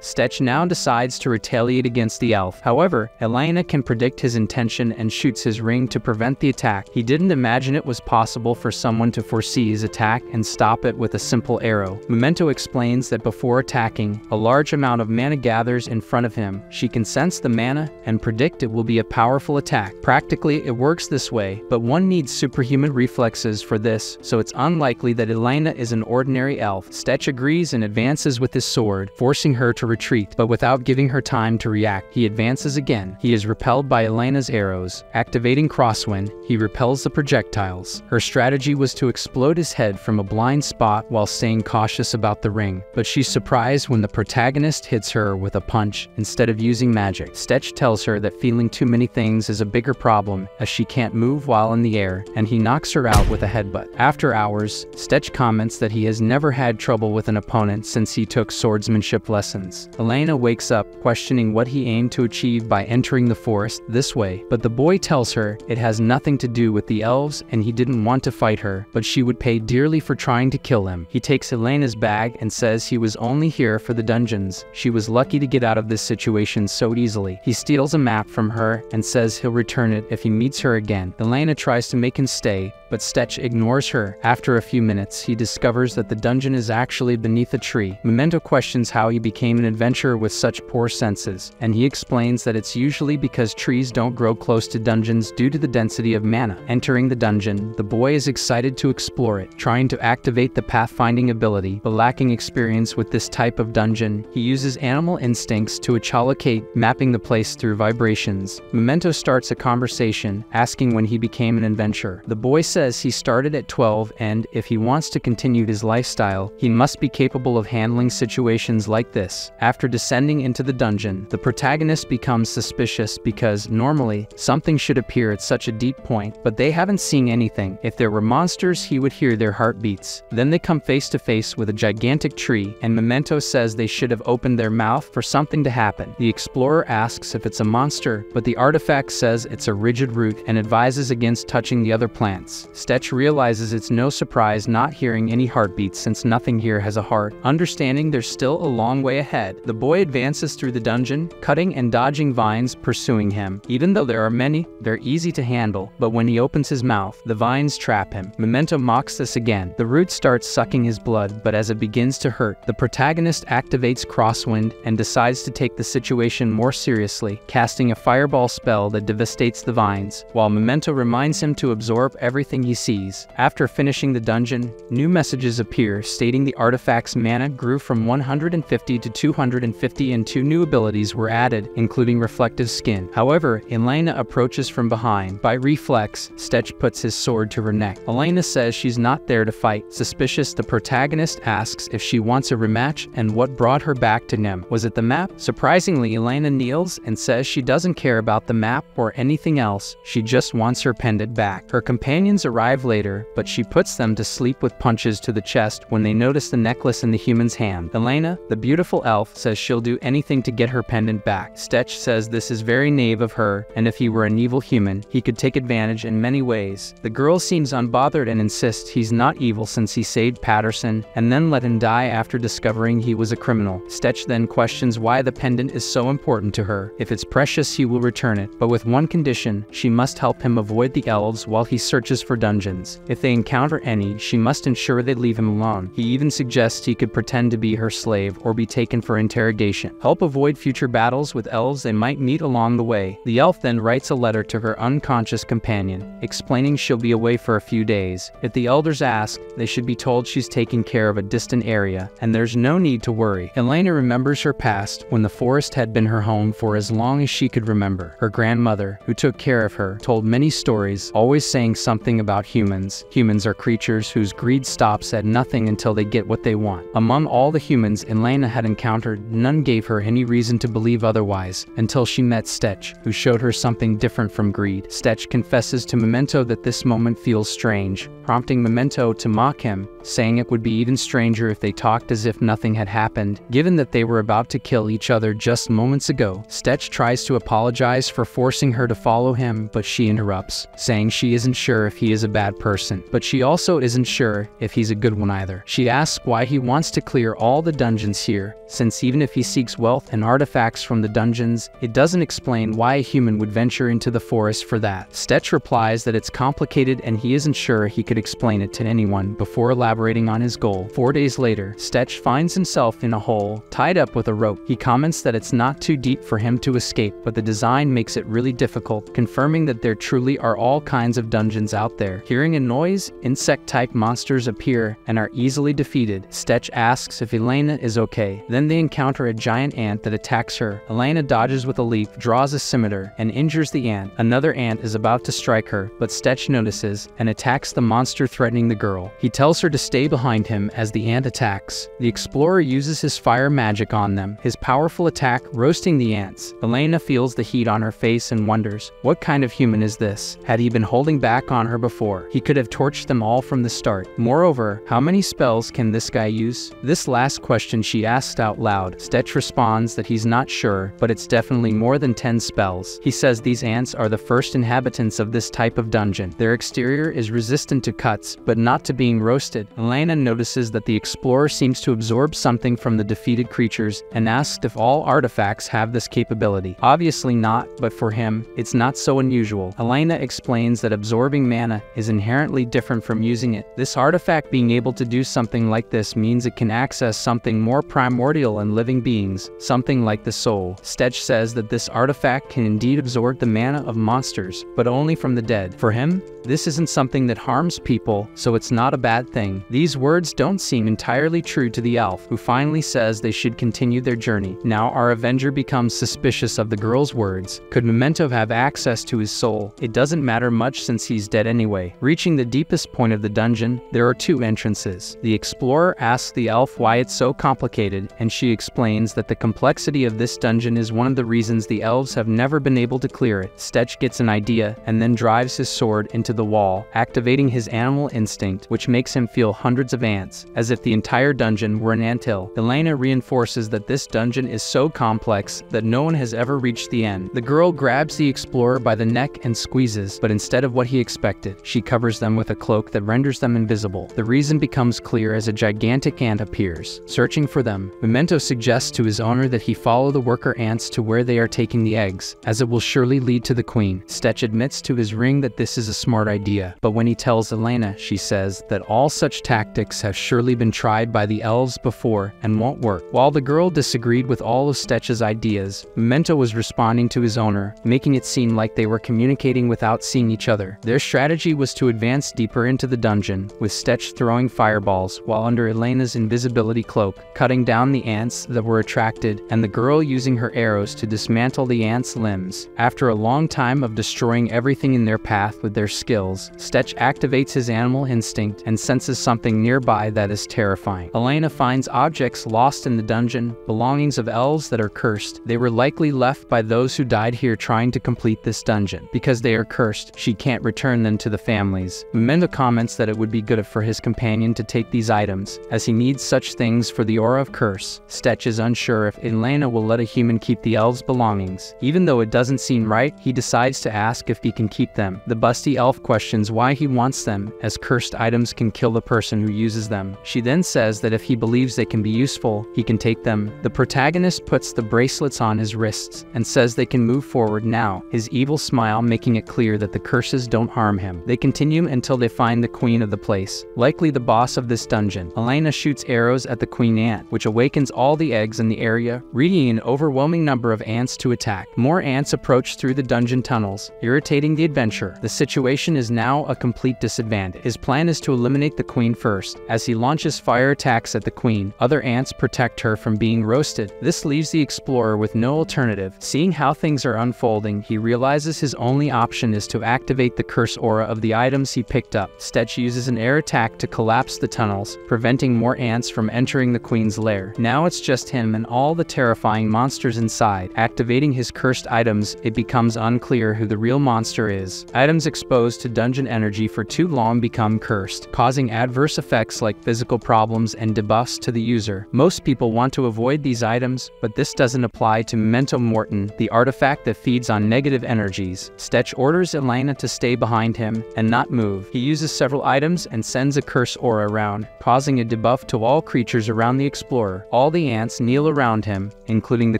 Stetch now decides to retaliate against the elf. However, Elena can predict his intention and shoots his ring to prevent the attack. He didn't imagine it was possible for someone to foresee his attack and stop it with a simple arrow. Memento explains that before attacking, a large amount of mana gathers in front of him. She can sense the mana and predict it will be a powerful attack. Practically, it works this way, but one needs superhuman reflexes for this, so it's unlikely that Elena is an ordinary elf. Stetch agrees and advances with his sword, forcing her to retreat, but without giving her time to react, he advances again. He is repelled by Elena's arrows. Activating Crosswind, he repels the projectiles. Her strategy was to explode his head from a blind spot while staying cautious about the ring, but she's surprised when the protagonist hits her with a punch instead of using magic. Stetch tells her that feeling too many things is a bigger problem as she can't move while in the air, and he knocks her out with a headbutt. After hours, Stetch comments that he has never had trouble with an opponent since he took swordsmanship lessons. Elena wakes up, questioning what he aimed to achieve by entering the forest this way, but the boy tells her it has nothing to do with the elves and he didn't want to fight her, but she would pay dearly for trying to kill him. He takes Elena's bag and says he was only here for the dungeons. She was lucky to get out of this situation so easily. He steals a map from her and says he'll return it if he meets her again. Elena tries to make him stay, but Stetch ignores her. After a few minutes, he discovers that the dungeon is actually beneath a tree. Memento questions how he became an adventurer with such poor senses, and he explains that it's usually because trees don't grow close to dungeons due to the density of mana. Entering the dungeon, the boy is excited to explore it, trying to activate the pathfinding ability, but lacking experience with this type of dungeon. He uses animal instincts to echolocate, mapping the place through vibrations. Memento starts a conversation, asking when he became an adventurer. The boy says he started at 12 and, if he wants to continue his lifestyle, he must be capable of handling situations like this. After descending into the dungeon, the protagonist becomes suspicious because, normally, something should appear at such a deep point, but they haven't seen anything. If there were monsters, he would hear their heartbeats. Then they come face to face with a gigantic tree, and Memento says they should have opened their mouth for something to happen. The explorer asks if it's a monster, but the artifact says it's a rigid root and advises against touching the other plants. Stetch realizes it's no surprise not hearing any heartbeats since nothing here has a heart. Understanding there's still a long way ahead, the boy advances through the dungeon, cutting and dodging vines pursuing him. Even though there are many, they're easy to handle, but when he opens his mouth, the vines trap him. Memento mocks this again. The root starts sucking his blood, but as it begins to hurt, the protagonist activates Crosswind and decides to take the situation more seriously, casting a fireball spell that devastates the vines, while Memento reminds him to absorb everything he sees. After finishing the dungeon, new messages appear stating the artifact's mana grew from 150 to 250 and two new abilities were added, including Reflective Skin. However, Elena approaches from behind. By reflex, Stetch puts his sword to her neck. Elena says she's not there to fight. Suspicious, the protagonist asks if she wants a rematch and what brought her back to Nim. Was it the map? Surprisingly, Elena kneels and says she doesn't care about the map or anything else. She just wants her pendant back. Her companions arrive later, but she puts them to sleep with punches to the chest when they notice the necklace in the human's hand. Elena, the beautiful elf, says she'll do anything to get her pendant back. Stetch says this is very naive of her, and if he were an evil human, he could take advantage in many ways. The girl seems unbothered and insists he's not evil since he saved Patterson, and then let him die after discovering he was a criminal. Stetch then questions why the pendant is so important to her. If it's precious, he will return it, but with one condition, she must help him avoid the elves while he searches for dungeons. If they encounter any, she must ensure they leave him alone. He even suggests he could pretend to be her slave or be taken for interrogation. Help avoid future battles with elves they might meet along the way. The elf then writes a letter to her unconscious companion, explaining she'll be away for a few days. If the elders ask, they should be told she's taking care of a distant area, and there's no need to worry. Elena remembers her past when the forest had been her home for as long as she could remember. Her grandmother, who took care of her, told many stories, always saying something about humans. Humans are creatures whose greed stops at nothing until they get what they want. Among all the humans Elena had encountered, none gave her any reason to believe otherwise, until she met Stetch, who showed her something different from greed. Stetch confesses to Memento that this moment feels strange, prompting Memento to mock him, saying it would be even stranger if they talked as if nothing had happened, given that they were about to kill each other just moments ago. Stetch tries to apologize for forcing her to follow him, but she interrupts, saying she isn't sure if he is is a bad person, but she also isn't sure if he's a good one either. She asks why he wants to clear all the dungeons here, since even if he seeks wealth and artifacts from the dungeons, it doesn't explain why a human would venture into the forest for that. Stetch replies that it's complicated and he isn't sure he could explain it to anyone before elaborating on his goal. Four days later, Stetch finds himself in a hole, tied up with a rope. He comments that it's not too deep for him to escape, but the design makes it really difficult, confirming that there truly are all kinds of dungeons out there. Hearing a noise, insect-type monsters appear and are easily defeated. Stetch asks if Elena is okay. Then they encounter a giant ant that attacks her. Elena dodges with a leap, draws a scimitar, and injures the ant. Another ant is about to strike her, but Stetch notices and attacks the monster threatening the girl. He tells her to stay behind him as the ant attacks. The explorer uses his fire magic on them, his powerful attack roasting the ants. Elena feels the heat on her face and wonders, what kind of human is this? Had he been holding back on her before? He could have torched them all from the start. Moreover, how many spells can this guy use? This last question she asked out loud. Stetch responds that he's not sure, but it's definitely more than 10 spells. He says these ants are the first inhabitants of this type of dungeon. Their exterior is resistant to cuts, but not to being roasted. Elena notices that the explorer seems to absorb something from the defeated creatures and asks if all artifacts have this capability. Obviously not, but for him, it's not so unusual. Elena explains that absorbing mana is inherently different from using it. This artifact being able to do something like this means it can access something more primordial in living beings, something like the soul. Stetch says that this artifact can indeed absorb the mana of monsters, but only from the dead. For him, this isn't something that harms people, so it's not a bad thing. These words don't seem entirely true to the elf, who finally says they should continue their journey. Now our Avenger becomes suspicious of the girl's words. Could Memento have access to his soul? It doesn't matter much since he's dead anyway. Reaching the deepest point of the dungeon, there are two entrances. The explorer asks the elf why it's so complicated, and she explains that the complexity of this dungeon is one of the reasons the elves have never been able to clear it. Stetch gets an idea and then drives his sword into the wall, activating his animal instinct, which makes him feel hundreds of ants, as if the entire dungeon were an anthill. Elena reinforces that this dungeon is so complex that no one has ever reached the end. The girl grabs the explorer by the neck and squeezes, but instead of what he expected, she covers them with a cloak that renders them invisible. The reason becomes clear as a gigantic ant appears, searching for them. Memento suggests to his owner that he follow the worker ants to where they are taking the eggs, as it will surely lead to the queen. Stetch admits to his ring that this is a smart idea, but when he tells Elena, she says that all such tactics have surely been tried by the elves before and won't work. While the girl disagreed with all of Stetch's ideas, Memento was responding to his owner, making it seem like they were communicating without seeing each other. Their strategy was to advance deeper into the dungeon, with Stetch throwing fireballs while under Elena's invisibility cloak, cutting down the ants that were attracted, and the girl using her arrows to dismantle the ants' limbs. After a long time of destroying everything in their path with their skills, Stetch activates his animal instinct and senses something nearby that is terrifying. Elena finds objects lost in the dungeon, belongings of elves that are cursed. They were likely left by those who died here trying to complete this dungeon. Because they are cursed, she can't return them to the families. Memento comments that it would be good for his companion to take these items, as he needs such things for the aura of curse. Stetch is unsure if Elena will let a human keep the elves' belongings. Even though it doesn't seem right, he decides to ask if he can keep them. The busty elf questions why he wants them, as cursed items can kill the person who uses them. She then says that if he believes they can be useful, he can take them. The protagonist puts the bracelets on his wrists and says they can move forward now, his evil smile making it clear that the curses don't harm him. They continue until they find the queen of the place, likely the boss of this dungeon. Elena shoots arrows at the queen ant, which awakens all the eggs in the area, leading an overwhelming number of ants to attack. More ants approach through the dungeon tunnels, irritating the adventurer. The situation is now a complete disadvantage. His plan is to eliminate the queen first. As he launches fire attacks at the queen, other ants protect her from being roasted. This leaves the explorer with no alternative. Seeing how things are unfolding, he realizes his only option is to activate the curse aura of the items he picked up. Stetch uses an air attack to collapse the tunnels, preventing more ants from entering the queen's lair. Now it's just him and all the terrifying monsters inside. Activating his cursed items, it becomes unclear who the real monster is. Items exposed to dungeon energy for too long become cursed, causing adverse effects like physical problems and debuffs to the user. Most people want to avoid these items, but this doesn't apply to Memento Morton, the artifact that feeds on negative energies. Stetch orders Elena to stay behind him, and not move. He uses several items and sends a curse aura around, causing a debuff to all creatures around the explorer. All the ants kneel around him, including the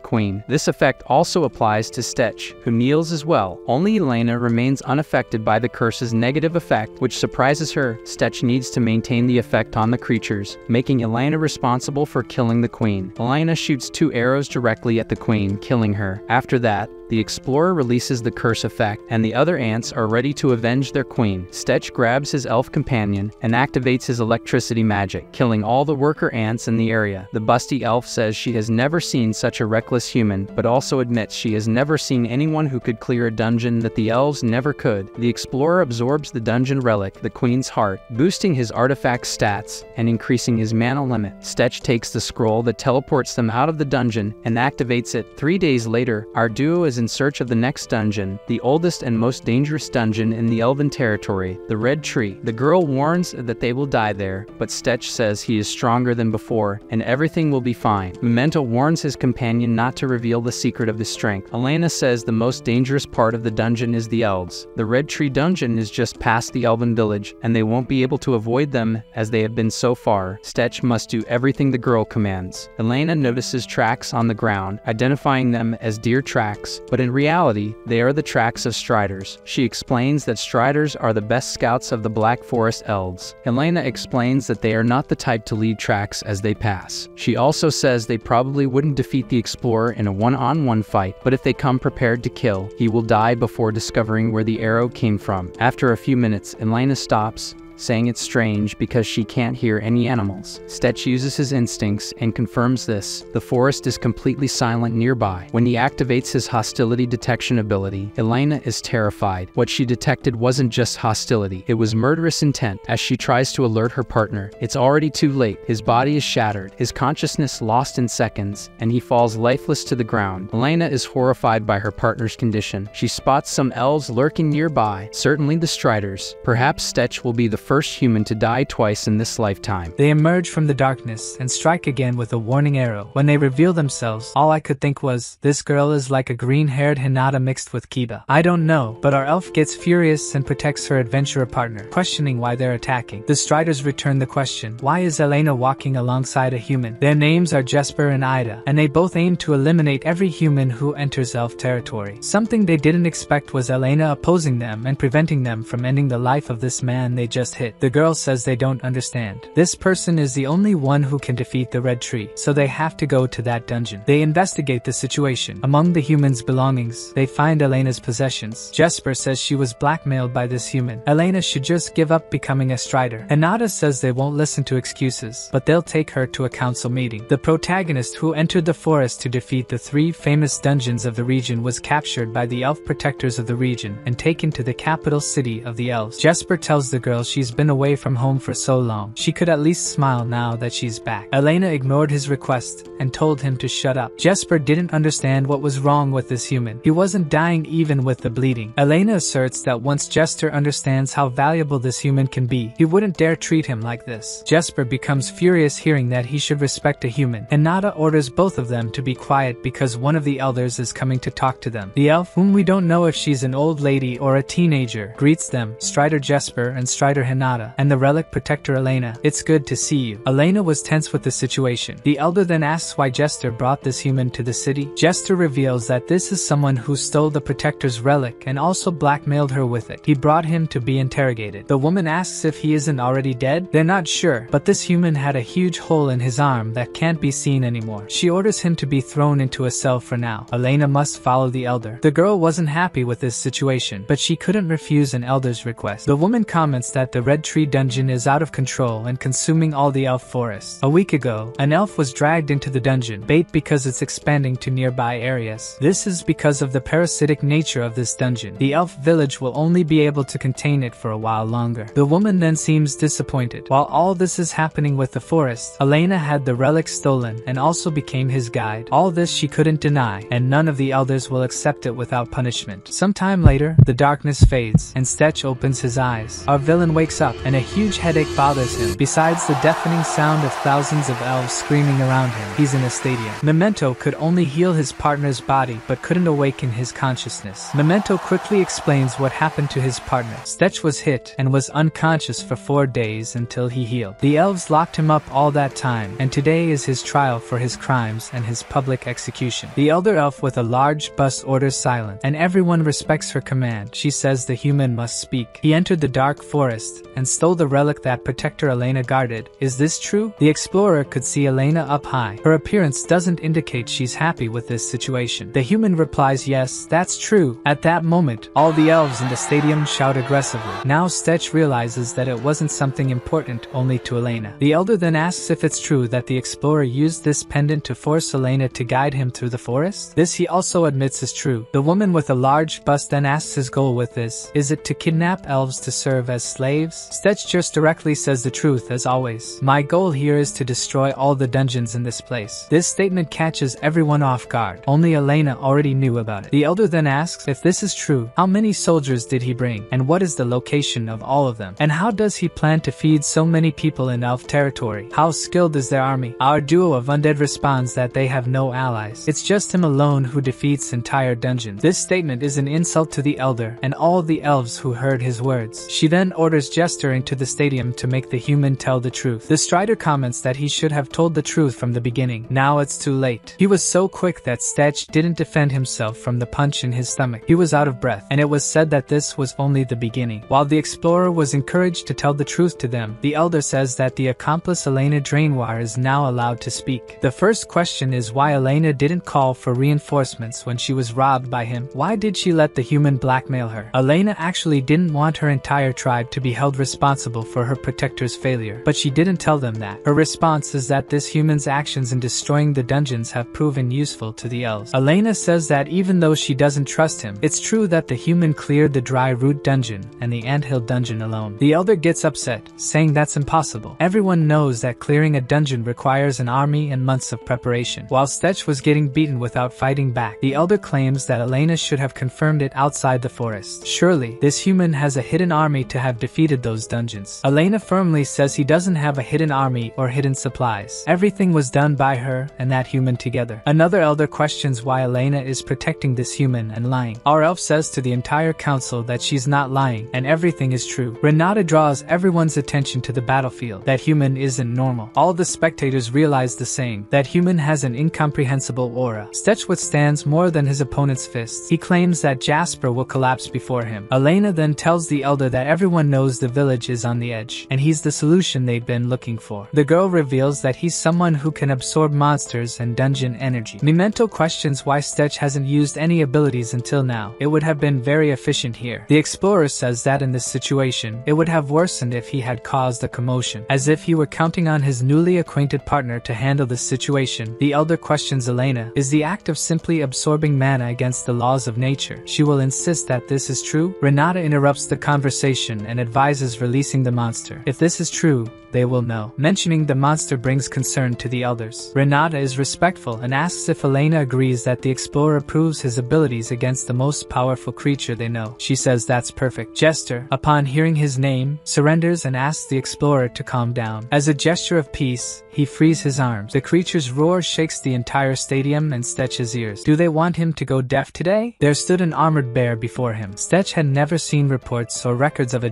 queen. This effect also applies to Stetch, who kneels as well. Only Elena remains unaffected by the curse's negative effect, which surprises her. Stetch needs to maintain the effect on the creatures, making Elena responsible for killing the queen. Elena shoots two arrows directly at the queen, killing her. After that, the explorer releases the curse effect, and the other ants are ready to avenge their queen. Stetch grabs his elf companion and activates his electricity magic, killing all the worker ants in the area. The busty elf says she has never seen such a reckless human, but also admits she has never seen anyone who could clear a dungeon that the elves never could. The explorer absorbs the dungeon relic, the queen's heart, boosting his artifact stats and increasing his mana limit. Stetch takes the scroll that teleports them out of the dungeon and activates it. Three days later, our duo is in search of the next dungeon, the oldest and most dangerous dungeon in the Elven territory, the Red Tree. The girl warns that they will die there, but Stetch says he is stronger than before, and everything will be fine. Memento warns his companion not to reveal the secret of his strength. Elena says the most dangerous part of the dungeon is the elves. The Red Tree dungeon is just past the Elven village, and they won't be able to avoid them as they have been so far. Stetch must do everything the girl commands. Elena notices tracks on the ground, identifying them as deer tracks, but in reality, they are the tracks of Striders. She explains that Striders are the best scouts of the Black Forest elves. Elena explains that they are not the type to leave tracks as they pass. She also says they probably wouldn't defeat the explorer in a one-on-one fight, but if they come prepared to kill, he will die before discovering where the arrow came from. After a few minutes, Elena stops saying it's strange because she can't hear any animals. Stetch uses his instincts and confirms this. The forest is completely silent nearby. When he activates his hostility detection ability, Elena is terrified. What she detected wasn't just hostility, it was murderous intent. As she tries to alert her partner, it's already too late. His body is shattered, his consciousness lost in seconds, and he falls lifeless to the ground. Elena is horrified by her partner's condition. She spots some elves lurking nearby, certainly the Striders. Perhaps Stetch will be the first human to die twice in this lifetime. They emerge from the darkness and strike again with a warning arrow. When they reveal themselves, all I could think was, this girl is like a green-haired Hinata mixed with Kiba. I don't know, but our elf gets furious and protects her adventurer partner, questioning why they're attacking. The Striders return the question, why is Elena walking alongside a human? Their names are Jesper and Ida, and they both aim to eliminate every human who enters elf territory. Something they didn't expect was Elena opposing them and preventing them from ending the life of this man they just hit. The girl says they don't understand. This person is the only one who can defeat the red tree, so they have to go to that dungeon. They investigate the situation. Among the humans' belongings, they find Elena's possessions. Jesper says she was blackmailed by this human. Elena should just give up becoming a strider. Hinata says they won't listen to excuses, but they'll take her to a council meeting. The protagonist who entered the forest to defeat the three famous dungeons of the region was captured by the elf protectors of the region and taken to the capital city of the elves. Jesper tells the girl she's been away from home for so long. She could at least smile now that she's back. Elena ignored his request and told him to shut up. Jesper didn't understand what was wrong with this human. He wasn't dying even with the bleeding. Elena asserts that once Jester understands how valuable this human can be, he wouldn't dare treat him like this. Jesper becomes furious hearing that he should respect a human. Hinata orders both of them to be quiet because one of the elders is coming to talk to them. The elf, whom we don't know if she's an old lady or a teenager, greets them, Strider Jesper and Strider Hinata, and the relic protector Elena. It's good to see you. Elena was tense with the situation. The elder then asks why Jester brought this human to the city. Jester reveals that this is someone who stole the protector's relic and also blackmailed her with it. He brought him to be interrogated. The woman asks if he isn't already dead. They're not sure, but this human had a huge hole in his arm that can't be seen anymore. She orders him to be thrown into a cell for now. Elena must follow the elder. The girl wasn't happy with this situation, but she couldn't refuse an elder's request. The woman comments that the Red Tree dungeon is out of control and consuming all the elf forest. A week ago, an elf was dragged into the dungeon, bait because it's expanding to nearby areas. This is because of the parasitic nature of this dungeon. The elf village will only be able to contain it for a while longer. The woman then seems disappointed. While all this is happening with the forest, Elena had the relic stolen and also became his guide. All this she couldn't deny, and none of the elders will accept it without punishment. Sometime later, the darkness fades, and Stetch opens his eyes. Our villain wakes wakes up, and a huge headache bothers him. Besides the deafening sound of thousands of elves screaming around him, he's in a stadium. Memento could only heal his partner's body, but couldn't awaken his consciousness. Memento quickly explains what happened to his partner. Stetch was hit and was unconscious for four days until he healed. The elves locked him up all that time, and today is his trial for his crimes and his public execution. The elder elf with a large bust orders silence, and everyone respects her command. She says the human must speak. He entered the dark forest and stole the relic that protector Elena guarded. Is this true? The explorer could see Elena up high. Her appearance doesn't indicate she's happy with this situation. The human replies yes, that's true. At that moment, all the elves in the stadium shout aggressively. Now Stetch realizes that it wasn't something important only to Elena. The elder then asks if it's true that the explorer used this pendant to force Elena to guide him through the forest. This he also admits is true. The woman with a large bust then asks his goal with this. Is it to kidnap elves to serve as slaves? Stetch just directly says the truth as always. My goal here is to destroy all the dungeons in this place. This statement catches everyone off guard. Only Elena already knew about it. The elder then asks if this is true, how many soldiers did he bring, and what is the location of all of them? And how does he plan to feed so many people in elf territory? How skilled is their army? Our duo of undead responds that they have no allies. It's just him alone who defeats entire dungeons. This statement is an insult to the elder and all the elves who heard his words. She then orders Jester into the stadium to make the human tell the truth. The Strider comments that he should have told the truth from the beginning. Now it's too late. He was so quick that Stetch didn't defend himself from the punch in his stomach. He was out of breath, and it was said that this was only the beginning. While the explorer was encouraged to tell the truth to them, the elder says that the accomplice Elena Drainoir is now allowed to speak. The first question is why Elena didn't call for reinforcements when she was robbed by him. Why did she let the human blackmail her? Elena actually didn't want her entire tribe to be held responsible for her protector's failure, but she didn't tell them that. Her response is that this human's actions in destroying the dungeons have proven useful to the elves. Elena says that even though she doesn't trust him, it's true that the human cleared the dry root dungeon and the anthill dungeon alone. The elder gets upset, saying that's impossible. Everyone knows that clearing a dungeon requires an army and months of preparation. While Stetch was getting beaten without fighting back, the elder claims that Elena should have confirmed it outside the forest. Surely, this human has a hidden army to have defeated those dungeons. Elena firmly says he doesn't have a hidden army or hidden supplies. Everything was done by her and that human together. Another elder questions why Elena is protecting this human and lying. Our elf says to the entire council that she's not lying and everything is true. Renata draws everyone's attention to the battlefield. That human isn't normal. All the spectators realize the same. That human has an incomprehensible aura. Stetch withstands more than his opponent's fists. He claims that Jasper will collapse before him. Elena then tells the elder that everyone knows the village is on the edge, and he's the solution they've been looking for. The girl reveals that he's someone who can absorb monsters and dungeon energy. Memento questions why Stetch hasn't used any abilities until now. It would have been very efficient here. The explorer says that in this situation, it would have worsened if he had caused a commotion, as if he were counting on his newly acquainted partner to handle the situation. The elder questions Elena, is the act of simply absorbing mana against the laws of nature? She will insist that this is true. Renata interrupts the conversation and advises releasing the monster. If this is true, they will know. Mentioning the monster brings concern to the elders. Renata is respectful and asks if Elena agrees that the explorer proves his abilities against the most powerful creature they know. She says that's perfect. Jester, upon hearing his name, surrenders and asks the explorer to calm down. As a gesture of peace, he frees his arms. The creature's roar shakes the entire stadium and Stetch's ears. Do they want him to go deaf today? There stood an armored bear before him. Stetch had never seen reports or records of a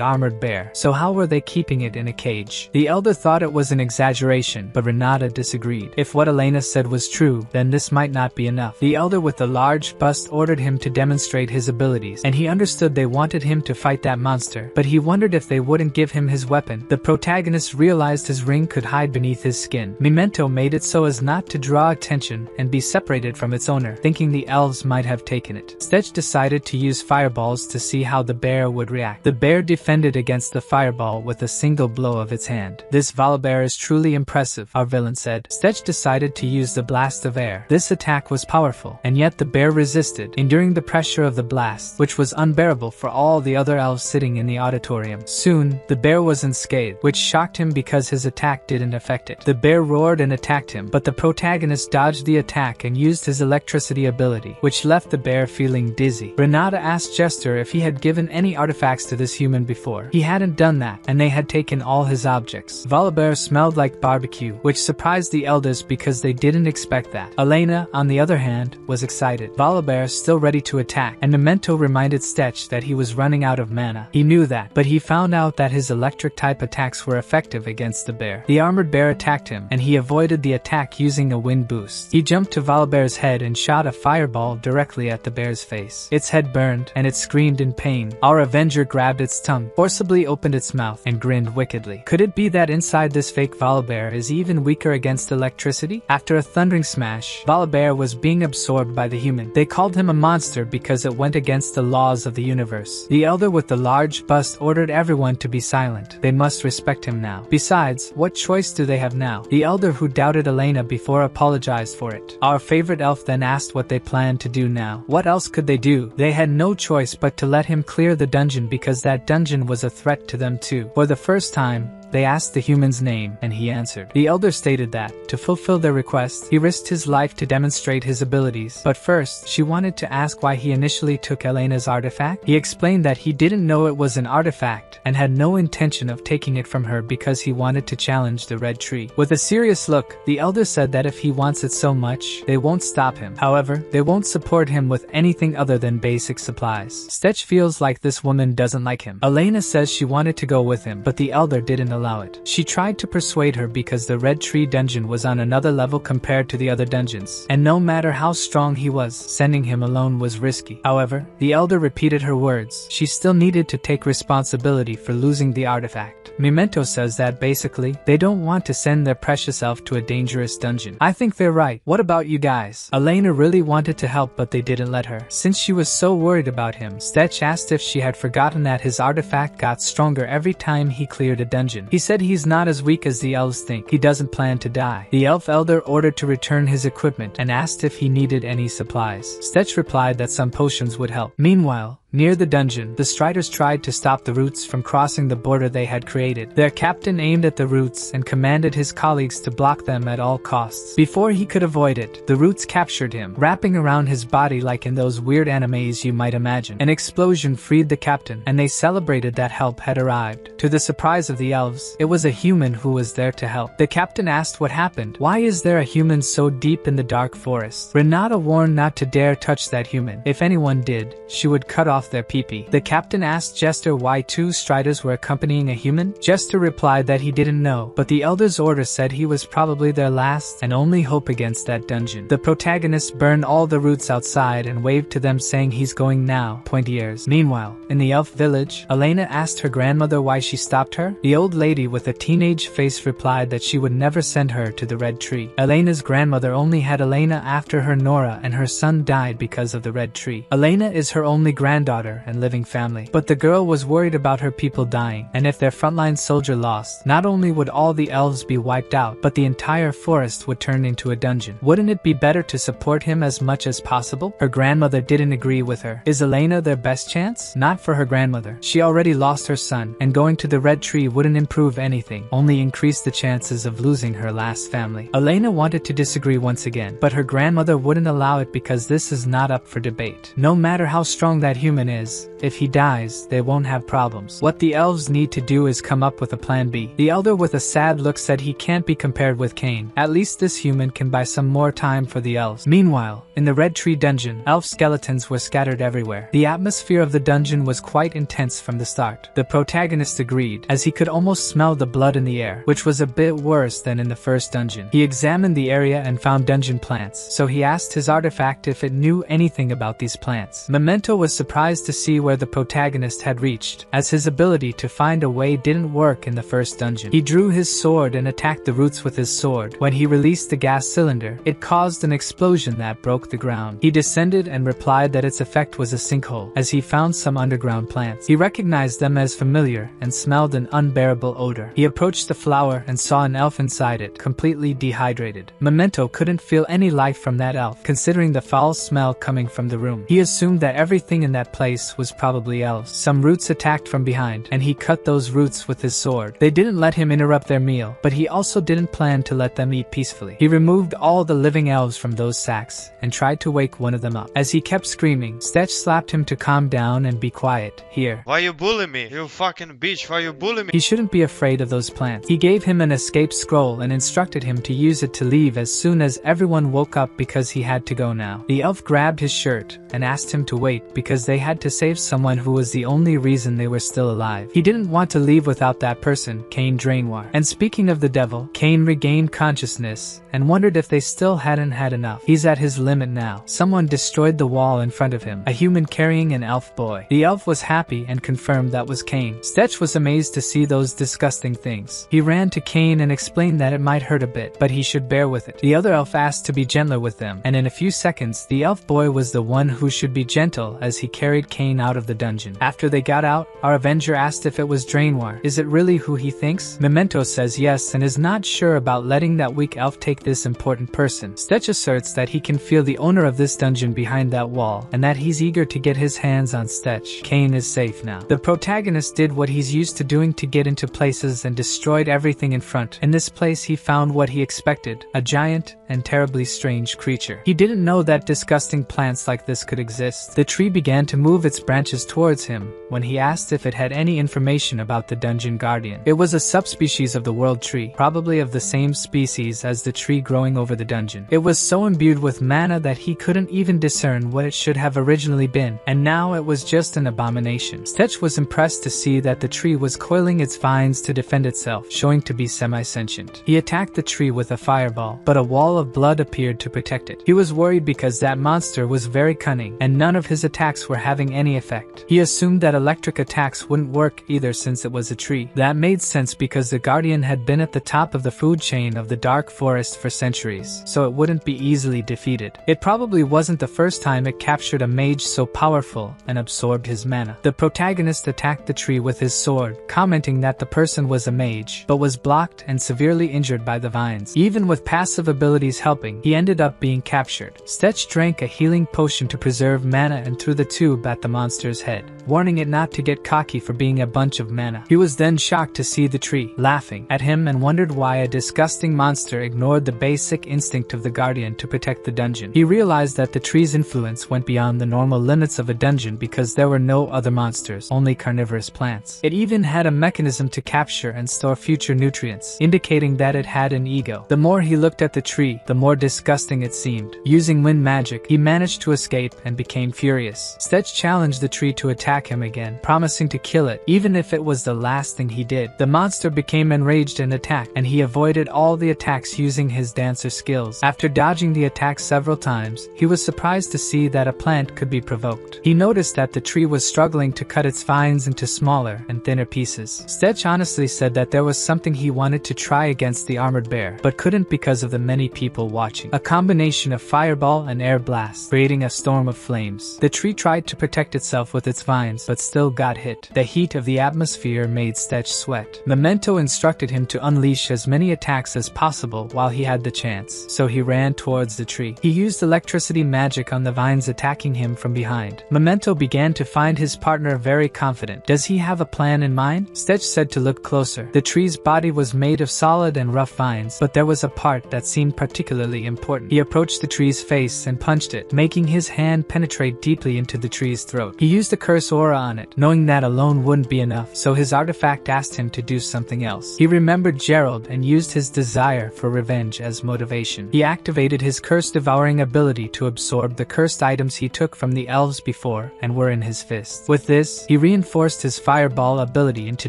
armored bear, so how were they keeping it in a cage? The elder thought it was an exaggeration, but Renata disagreed. If what Elena said was true, then this might not be enough. The elder with the large bust ordered him to demonstrate his abilities, and he understood they wanted him to fight that monster, but he wondered if they wouldn't give him his weapon. The protagonist realized his ring could hide beneath his skin. Memento made it so as not to draw attention and be separated from its owner, thinking the elves might have taken it. Stetch decided to use fireballs to see how the bear would react. The bear defended against the fireball with a single blow of its hand. This Volibear is truly impressive, our villain said. Stetch decided to use the blast of air. This attack was powerful, and yet the bear resisted, enduring the pressure of the blast, which was unbearable for all the other elves sitting in the auditorium. Soon, the bear was unscathed, which shocked him because his attack didn't affect it. The bear roared and attacked him, but the protagonist dodged the attack and used his electricity ability, which left the bear feeling dizzy. Renata asked Jester if he had given any artifacts to this human before. He hadn't done that, and they had taken all his objects. Volibear smelled like barbecue, which surprised the elders because they didn't expect that. Elena, on the other hand, was excited. Volibear still ready to attack, and Memento reminded Stetch that he was running out of mana. He knew that, but he found out that his electric type attacks were effective against the bear. The armored bear attacked him, and he avoided the attack using a wind boost. He jumped to Volibear's head and shot a fireball directly at the bear's face. Its head burned, and it screamed in pain. Our Avenger grabbed its tongue, forcibly opened its mouth, and grinned wickedly. Could it be that inside this fake Volibear is even weaker against electricity? After a thundering smash, Volibear was being absorbed by the human. They called him a monster because it went against the laws of the universe. The elder with the large bust ordered everyone to be silent. They must respect him now. Besides, what choice do they have now? The elder who doubted Elena before apologized for it. Our favorite elf then asked what they planned to do now. What else could they do? They had no choice but to let him clear the dungeon because that dungeon was a threat to them too. For the first time, they asked the human's name, and he answered. The elder stated that, to fulfill their request, he risked his life to demonstrate his abilities. But first, she wanted to ask why he initially took Elena's artifact. He explained that he didn't know it was an artifact, and had no intention of taking it from her because he wanted to challenge the red tree. With a serious look, the elder said that if he wants it so much, they won't stop him. However, they won't support him with anything other than basic supplies. Stetch feels like this woman doesn't like him. Elena says she wanted to go with him, but the elder didn't allow allow it. She tried to persuade her because the Red Tree dungeon was on another level compared to the other dungeons, and no matter how strong he was, sending him alone was risky. However, the elder repeated her words. She still needed to take responsibility for losing the artifact. Memento says that basically, they don't want to send their precious elf to a dangerous dungeon. I think they're right. What about you guys? Elena really wanted to help but they didn't let her. Since she was so worried about him, Stetch asked if she had forgotten that his artifact got stronger every time he cleared a dungeon. He said he's not as weak as the elves think. He doesn't plan to die. The elf elder ordered to return his equipment and asked if he needed any supplies. Stetch replied that some potions would help. Meanwhile, Near the dungeon, the Striders tried to stop the Roots from crossing the border they had created. Their captain aimed at the Roots and commanded his colleagues to block them at all costs. Before he could avoid it, the Roots captured him, wrapping around his body like in those weird animes you might imagine. An explosion freed the captain, and they celebrated that help had arrived. To the surprise of the elves, it was a human who was there to help. The captain asked what happened. Why is there a human so deep in the dark forest? Renata warned not to dare touch that human. If anyone did, she would cut off off their peepee. The captain asked Jester why two striders were accompanying a human. Jester replied that he didn't know, but the elder's order said he was probably their last and only hope against that dungeon. The protagonist burned all the roots outside and waved to them saying he's going now, pointy ears. Meanwhile, in the elf village, Elena asked her grandmother why she stopped her. The old lady with a teenage face replied that she would never send her to the red tree. Elena's grandmother only had Elena after her Nora and her son died because of the red tree. Elena is her only granddaughter daughter and living family. But the girl was worried about her people dying, and if their frontline soldier lost, not only would all the elves be wiped out, but the entire forest would turn into a dungeon. Wouldn't it be better to support him as much as possible? Her grandmother didn't agree with her. Is Elena their best chance? Not for her grandmother. She already lost her son, and going to the red tree wouldn't improve anything, only increase the chances of losing her last family. Elena wanted to disagree once again, but her grandmother wouldn't allow it because this is not up for debate. No matter how strong that human is, if he dies, they won't have problems. What the elves need to do is come up with a plan B. The elder with a sad look said he can't be compared with Cain. At least this human can buy some more time for the elves. Meanwhile, in the Red Tree dungeon, elf skeletons were scattered everywhere. The atmosphere of the dungeon was quite intense from the start. The protagonist agreed, as he could almost smell the blood in the air, which was a bit worse than in the first dungeon. He examined the area and found dungeon plants, so he asked his artifact if it knew anything about these plants. Memento was surprised to see where the protagonist had reached, as his ability to find a way didn't work in the first dungeon. He drew his sword and attacked the roots with his sword. When he released the gas cylinder, it caused an explosion that broke the ground. He descended and replied that its effect was a sinkhole, as he found some underground plants. He recognized them as familiar and smelled an unbearable odor. He approached the flower and saw an elf inside it, completely dehydrated. Memento couldn't feel any life from that elf, considering the foul smell coming from the room. He assumed that everything in that place place was probably elves. Some roots attacked from behind, and he cut those roots with his sword. They didn't let him interrupt their meal, but he also didn't plan to let them eat peacefully. He removed all the living elves from those sacks and tried to wake one of them up. As he kept screaming, Stetch slapped him to calm down and be quiet. Here. Why you bully me? You fucking bitch, why you bully me? He shouldn't be afraid of those plants. He gave him an escape scroll and instructed him to use it to leave as soon as everyone woke up because he had to go now. The elf grabbed his shirt and asked him to wait because they had to save someone who was the only reason they were still alive. He didn't want to leave without that person, Cain Drainoir. And speaking of the devil, Cain regained consciousness and wondered if they still hadn't had enough. He's at his limit now. Someone destroyed the wall in front of him, a human carrying an elf boy. The elf was happy and confirmed that was Cain. Stetch was amazed to see those disgusting things. He ran to Cain and explained that it might hurt a bit, but he should bear with it. The other elf asked to be gentler with them, and in a few seconds, the elf boy was the one who should be gentle as he carried Cain out of the dungeon. After they got out, our Avenger asked if it was Drainoir. Is it really who he thinks? Memento says yes and is not sure about letting that weak elf take this important person. Stetch asserts that he can feel the owner of this dungeon behind that wall, and that he's eager to get his hands on Stetch. Cain is safe now. The protagonist did what he's used to doing to get into places and destroyed everything in front. In this place he found what he expected, a giant and terribly strange creature. He didn't know that disgusting plants like this could exist. The tree began to move its branches towards him when he asked if it had any information about the dungeon guardian. It was a subspecies of the world tree, probably of the same species as the tree growing over the dungeon. It was so imbued with mana that he couldn't even discern what it should have originally been, and now it was just an abomination. Stetch was impressed to see that the tree was coiling its vines to defend itself, showing to be semi-sentient. He attacked the tree with a fireball, but a wall of blood appeared to protect it. He was worried because that monster was very cunning, and none of his attacks were having any effect. He assumed that electric attacks wouldn't work either since it was a tree. That made sense because the Guardian had been at the top of the food chain of the Dark Forest for centuries, so it wouldn't be easily defeated. It probably wasn't the first time it captured a mage so powerful and absorbed his mana. The protagonist attacked the tree with his sword, commenting that the person was a mage, but was blocked and severely injured by the vines. Even with passive abilities helping, he ended up being captured. Stetch drank a healing potion to preserve mana and threw the tube at the monster's head, warning it not to get cocky for being a bunch of mana. He was then shocked to see the tree, laughing at him and wondered why a disgusting monster ignored the basic instinct of the Guardian to protect the dungeon. He realized that the tree's influence went beyond the normal limits of a dungeon because there were no other monsters, only carnivorous plants. It even had a mechanism to capture and store future nutrients, indicating that it had an ego. The more he looked at the tree, the more disgusting it seemed. Using wind magic, he managed to escape and became furious. Stetch challenged the tree to attack him again, promising to kill it, even if it was the last thing he did. The monster became enraged and attacked, and he avoided all the attacks using his dancer skills. After dodging the attack several times, he was surprised to see that a plant could be provoked. He noticed that the tree was struggling to cut its vines into smaller and thinner pieces. Stetch honestly said that there was something he wanted to try against the armored bear, but couldn't because of the many people watching. A combination of fireball and air blast, creating a storm of flames. The tree tried to protect itself with its vines, but still got hit. The heat of the atmosphere made Stetch sweat. Memento instructed him to unleash as many attacks as possible while he had the chance, so he ran towards the tree. He used electricity magic on the vines attacking him from behind. Memento began to find his partner very confident. Does he have a plan in mind? Stetch said to look closer. The tree's body was made of solid and rough vines, but there was a part that seemed particularly important. He approached the tree's face and punched it, making his hand penetrate deeply into the tree's throat. He used a curse aura on it, knowing that alone wouldn't be enough, so his artifact asked him to do something else. He remembered Gerald and used his desire for revenge as motivation. He activated his curse devouring ability to absorb the cursed items he took from the elves before and were in his fist. With this, he reinforced his fireball ability into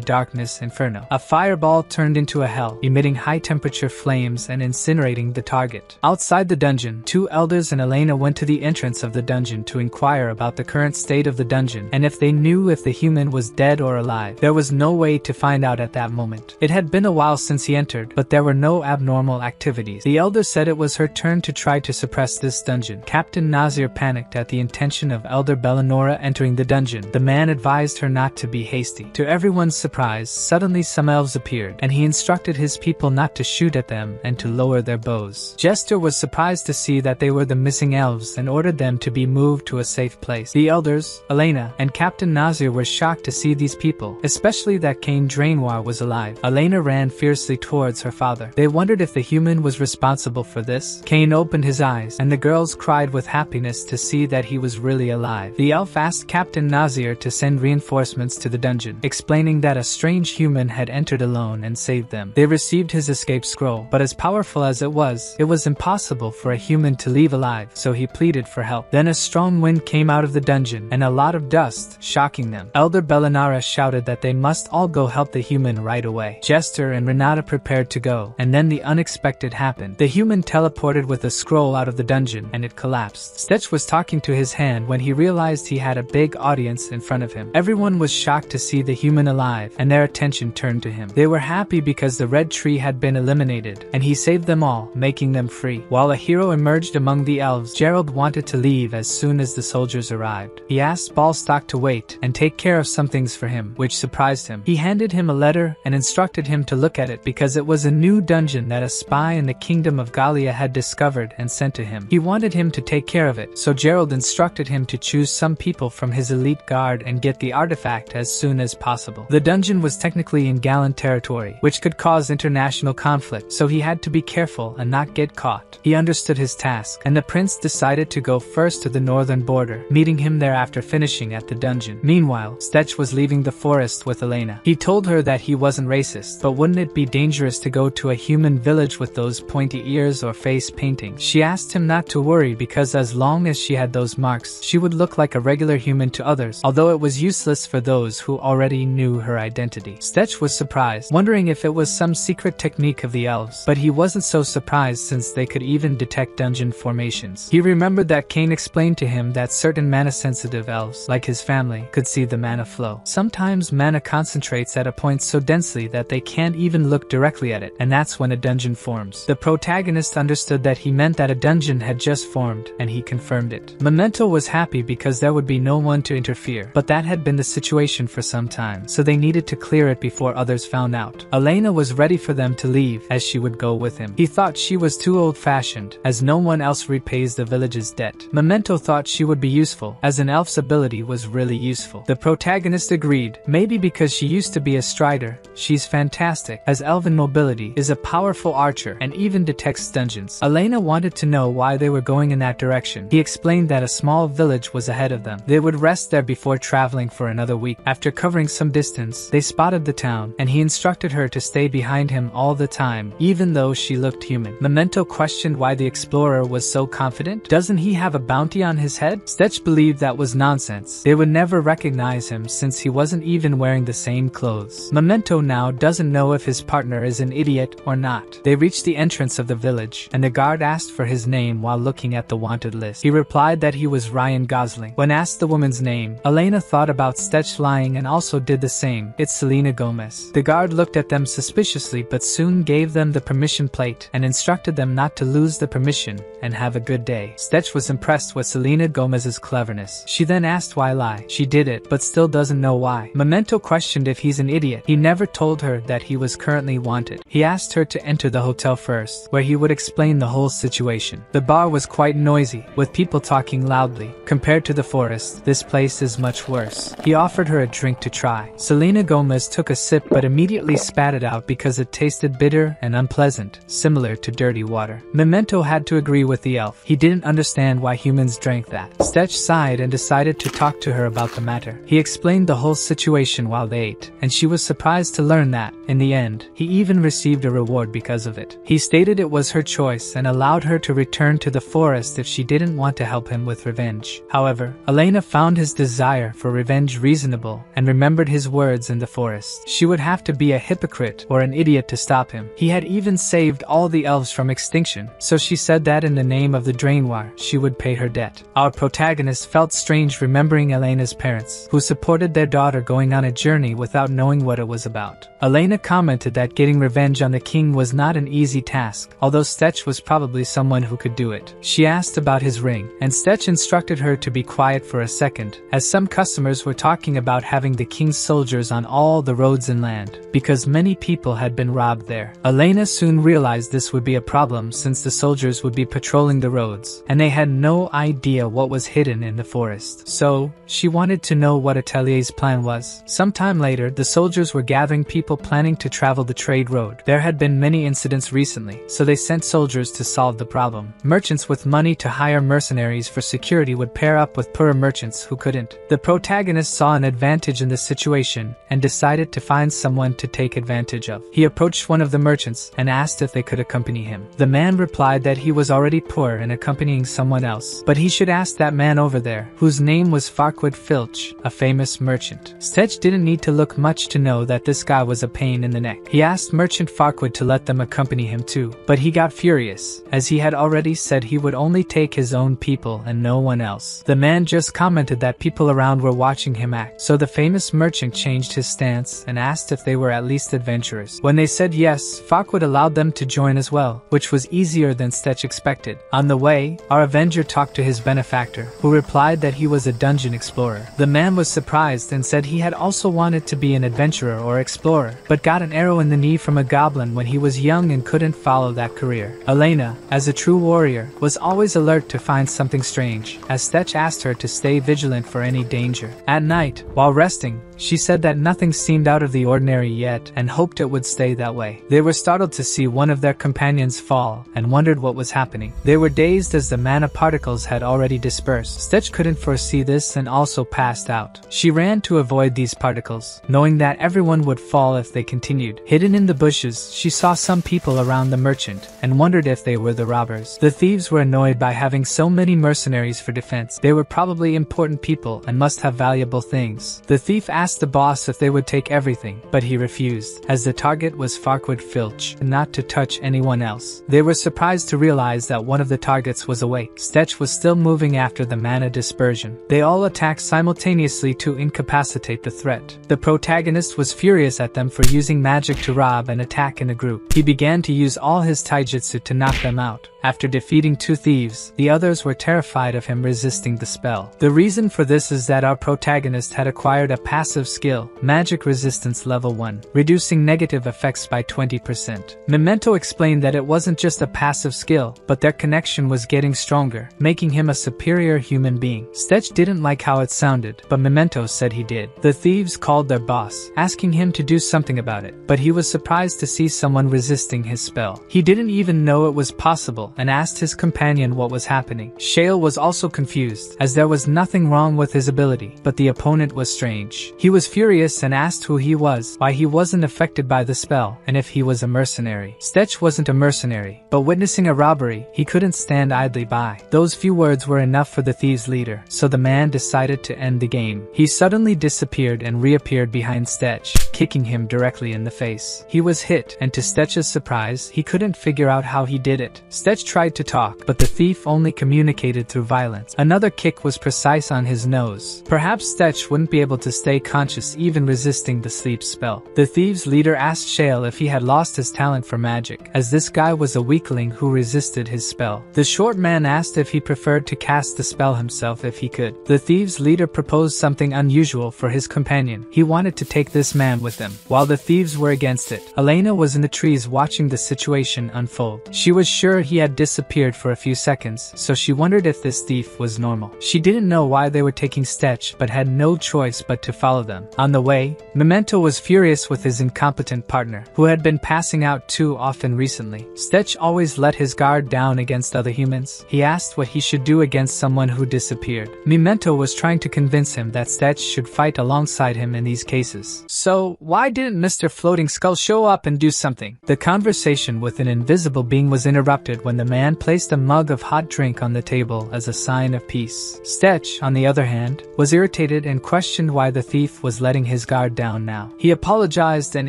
Darkness Inferno. A fireball turned into a hell, emitting high temperature flames and incinerating the target. Outside the dungeon, two elders and Elena went to the entrance of the dungeon to inquire about the current state of the dungeon and if they knew if the human was dead or alive. There was no way to find out at that moment. It had been a while since he entered, but there were no abnormal activities. The elder said it was her turn to try to suppress this dungeon. Captain Nazir panicked at the intention of Elder Bellanora entering the dungeon. The man advised her not to be hasty. To everyone's surprise, suddenly some elves appeared, and he instructed his people not to shoot at them and to lower their bows. Jester was surprised to see that they were the missing elves and ordered them to be moved to a safe place. The elders, Elena and Captain Nazir were shocked to see these people, especially that Cain Drainoir was alive. Elena ran fiercely towards her father. They wondered if the human was responsible for this. Cain opened his eyes, and the girls cried with happiness to see that he was really alive. The elf asked Captain Nazir to send reinforcements to the dungeon, explaining that a strange human had entered alone and saved them. They received his escape scroll, but as powerful as it was, it was impossible for a human to leave alive, so he pleaded for help. Then a strong wind came out of the dungeon, and a lot of dust, shocking them. Elder Bellinara shouted that they must all go help the human right away. Jester and Renata prepared to go, and then the unexpected happened. The human teleported with a scroll out of the dungeon, and it collapsed. Stetch was talking to his hand when he realized he had a big audience in front of him. Everyone was shocked to see the human alive, and their attention turned to him. They were happy because the red tree had been eliminated, and he saved them all, making them free. While a hero emerged among the elves, Gerald wanted to leave as soon as the soldiers arrived. He asked Ballstock to wait and take care of some things for him, which surprised him. He handed him a letter and instructed him to look at it because it was a new dungeon that a spy in the kingdom of Gallia had discovered and sent to him. He wanted him to take care of it, so Gerald instructed him to choose some people from his elite guard and get the artifact as soon as possible. The dungeon was technically in Galan territory, which could cause international conflict, so he had to be careful and not get caught. He understood his task, and the prince decided to go first to the northern border, meeting him there after finishing at the dungeon. Meanwhile, Stetch was leaving the forest with Elena. He told her that he wasn't racist, but wouldn't it be dangerous to go to a human village with those pointy ears or face painting? She asked him not to worry because as long as she had those marks, she would look like a regular human to others, although it was useless for those who already knew her identity. Stetch was surprised, wondering if it was some secret technique of the elves, but he wasn't so surprised since they could even detect dungeon formations. He remembered that Cain explained to him that certain mana-sensitive elves, like his family, could see the mana flow. Sometimes mana concentrates at a point so densely that they can't even look directly at it, and that's when a dungeon forms. The protagonist understood that he meant that a dungeon had just formed, and he confirmed it. Memento was happy because there would be no one to interfere, but that had been the situation for some time, so they needed to clear it before others found out. Elena was ready for them to leave, as she would go with him. He thought she was too old-fashioned, as no one else repays the village's debt. Memento thought she would be useful, as an elf's ability was really useful. The protagonist agreed, maybe because she used to be a strider, she's fantastic, as elven mobility is a powerful archer and even detects dungeons. Elena wanted to know why they were going in that direction. He explained that a small village was ahead of them. They would rest there before traveling for another week. After covering some distance, they spotted the town, and he instructed her to stay behind him all the time, even though she looked human. Memento questioned why the explorer was so confident. Doesn't he have a bounty on his head? Stetch believed that was nonsense. They would never recognize him since he wasn't even wearing the same clothes. Memento now doesn't know if his partner is an idiot or not. They reached the entrance of the village, and the guard asked for his name while looking at the wanted list. He replied that he was Ryan Gosling. When asked the woman's name, Elena thought about Stetch lying and also did the same. It's Selena Gomez. The guard looked at them suspiciously but soon gave them the permission plate and instructed them not to lose the permission and have a good day. Stetch was impressed with Selena Gomez's cleverness. She then asked why lie. She did it, but still doesn't know why. Memento questioned if he's an idiot. He never told her that he was currently wanted. He asked her to enter the hotel first, where he would explain the whole situation. The bar was quite noisy, with people talking loudly. Compared to the forest, this place is much worse. He offered her a drink to try. Selena Gomez took a sip but immediately spat it out because it tasted bitter and unpleasant, similar to dirty water. Memento had to agree with the elf. He didn't understand why humans drank that. Stetch sighed and decided to talk to her about the matter. He explained the whole situation while they ate, and she was surprised to learn that, in the end, he even received a reward because of it. He stated it was her choice and allowed her to return to the forest if she didn't want to help him with revenge. However, Elena found his desire for revenge reasonable and remembered his words in the forest. She would have to be a hypocrite or an idiot to stop him. He had even saved all the elves from extinction, so she said that in the name of the Drainoir, she would pay her debt. Our protagonist felt strange remembering Elena's parents, who supported their daughter going on a journey without knowing what it was about. Elena commented that getting revenge on the king was not an easy task, although Stetch was probably someone who could do it. She asked about his ring, and Stetch instructed her to be quiet for a second, as some customers were talking about having the king's soldiers on all the roads inland, because many people had been robbed there. Elena soon realized this would be a problem since the soldiers would be patrolling the roads, and they had no idea what was hidden in the forest. So So, she wanted to know what Atelier's plan was. Sometime later, the soldiers were gathering people planning to travel the trade road. There had been many incidents recently, so they sent soldiers to solve the problem. Merchants with money to hire mercenaries for security would pair up with poorer merchants who couldn't. The protagonist saw an advantage in the situation and decided to find someone to take advantage of. He approached one of the merchants and asked if they could accompany him. The man replied that he was already poor and accompanying someone else, but he should ask that man over there, whose name was Farquid Filch, a famous merchant. Stetch didn't need to look much to know that this guy was a pain in the neck. He asked merchant Farquid to let them accompany him too, but he got furious, as he had already said he would only take his own people and no one else. The man just commented that people around were watching him act, so the famous merchant changed his stance and asked if they were at least adventurers. When they said yes, Farquid allowed them to join as well, which was easier than Stetch expected. On the way, our Avenger talked to his benefactor, who replied that he was a dungeon explorer. The man was surprised and said he had also wanted to be an adventurer or explorer, but got an arrow in the knee from a goblin when he was young and couldn't follow that career. Elena, as a true warrior, was always alert to find something strange, as Stetch asked her to stay vigilant for any danger. At night, while resting, she said that nothing seemed out of the ordinary yet and hoped it would stay that way. They were startled to see one of their companions fall and wondered what was happening. They were dazed as the mana particles had already dispersed. Stetch couldn't foresee this and also passed out. She ran to avoid these particles, knowing that everyone would fall if they continued. Hidden in the bushes, she saw some people around the merchant and wondered if they were the robbers. The thieves were annoyed by having so many mercenaries for defense. They were probably important people and must have valuable things. The thief asked asked the boss if they would take everything, but he refused, as the target was Farquhar Filch, and not to touch anyone else. They were surprised to realize that one of the targets was awake. Stetch was still moving after the mana dispersion. They all attacked simultaneously to incapacitate the threat. The protagonist was furious at them for using magic to rob and attack in a group. He began to use all his taijutsu to knock them out. After defeating two thieves, the others were terrified of him resisting the spell. The reason for this is that our protagonist had acquired a passive skill, Magic Resistance Level 1, reducing negative effects by 20%. Memento explained that it wasn't just a passive skill, but their connection was getting stronger, making him a superior human being. Stetch didn't like how it sounded, but Memento said he did. The thieves called their boss, asking him to do something about it, but he was surprised to see someone resisting his spell. He didn't even know it was possible, and asked his companion what was happening. Shale was also confused, as there was nothing wrong with his ability, but the opponent was strange. He was furious and asked who he was, why he wasn't affected by the spell, and if he was a mercenary. Stetch wasn't a mercenary, but witnessing a robbery, he couldn't stand idly by. Those few words were enough for the thieves' leader, so the man decided to end the game. He suddenly disappeared and reappeared behind Stetch, kicking him directly in the face. He was hit, and to Stetch's surprise, he couldn't figure out how he did it. Stetch tried to talk, but the thief only communicated through violence. Another kick was precise on his nose. Perhaps Stetch wouldn't be able to stay conscious even resisting the sleep spell. The thieves' leader asked Shale if he had lost his talent for magic, as this guy was a weakling who resisted his spell. The short man asked if he preferred to cast the spell himself if he could. The thieves' leader proposed something unusual for his companion. He wanted to take this man with them. While the thieves were against it, Elena was in the trees watching the situation unfold. She was sure he had disappeared for a few seconds, so she wondered if this thief was normal. She didn't know why they were taking Stetch, but had no choice but to follow them. On the way, Memento was furious with his incompetent partner, who had been passing out too often recently. Stetch always let his guard down against other humans. He asked what he should do against someone who disappeared. Memento was trying to convince him that Stetch should fight alongside him in these cases. So, why didn't Mr. Floating Skull show up and do something? The conversation with an invisible being was interrupted when the man placed a mug of hot drink on the table as a sign of peace. Stetch, on the other hand, was irritated and questioned why the thief was letting his guard down now. He apologized and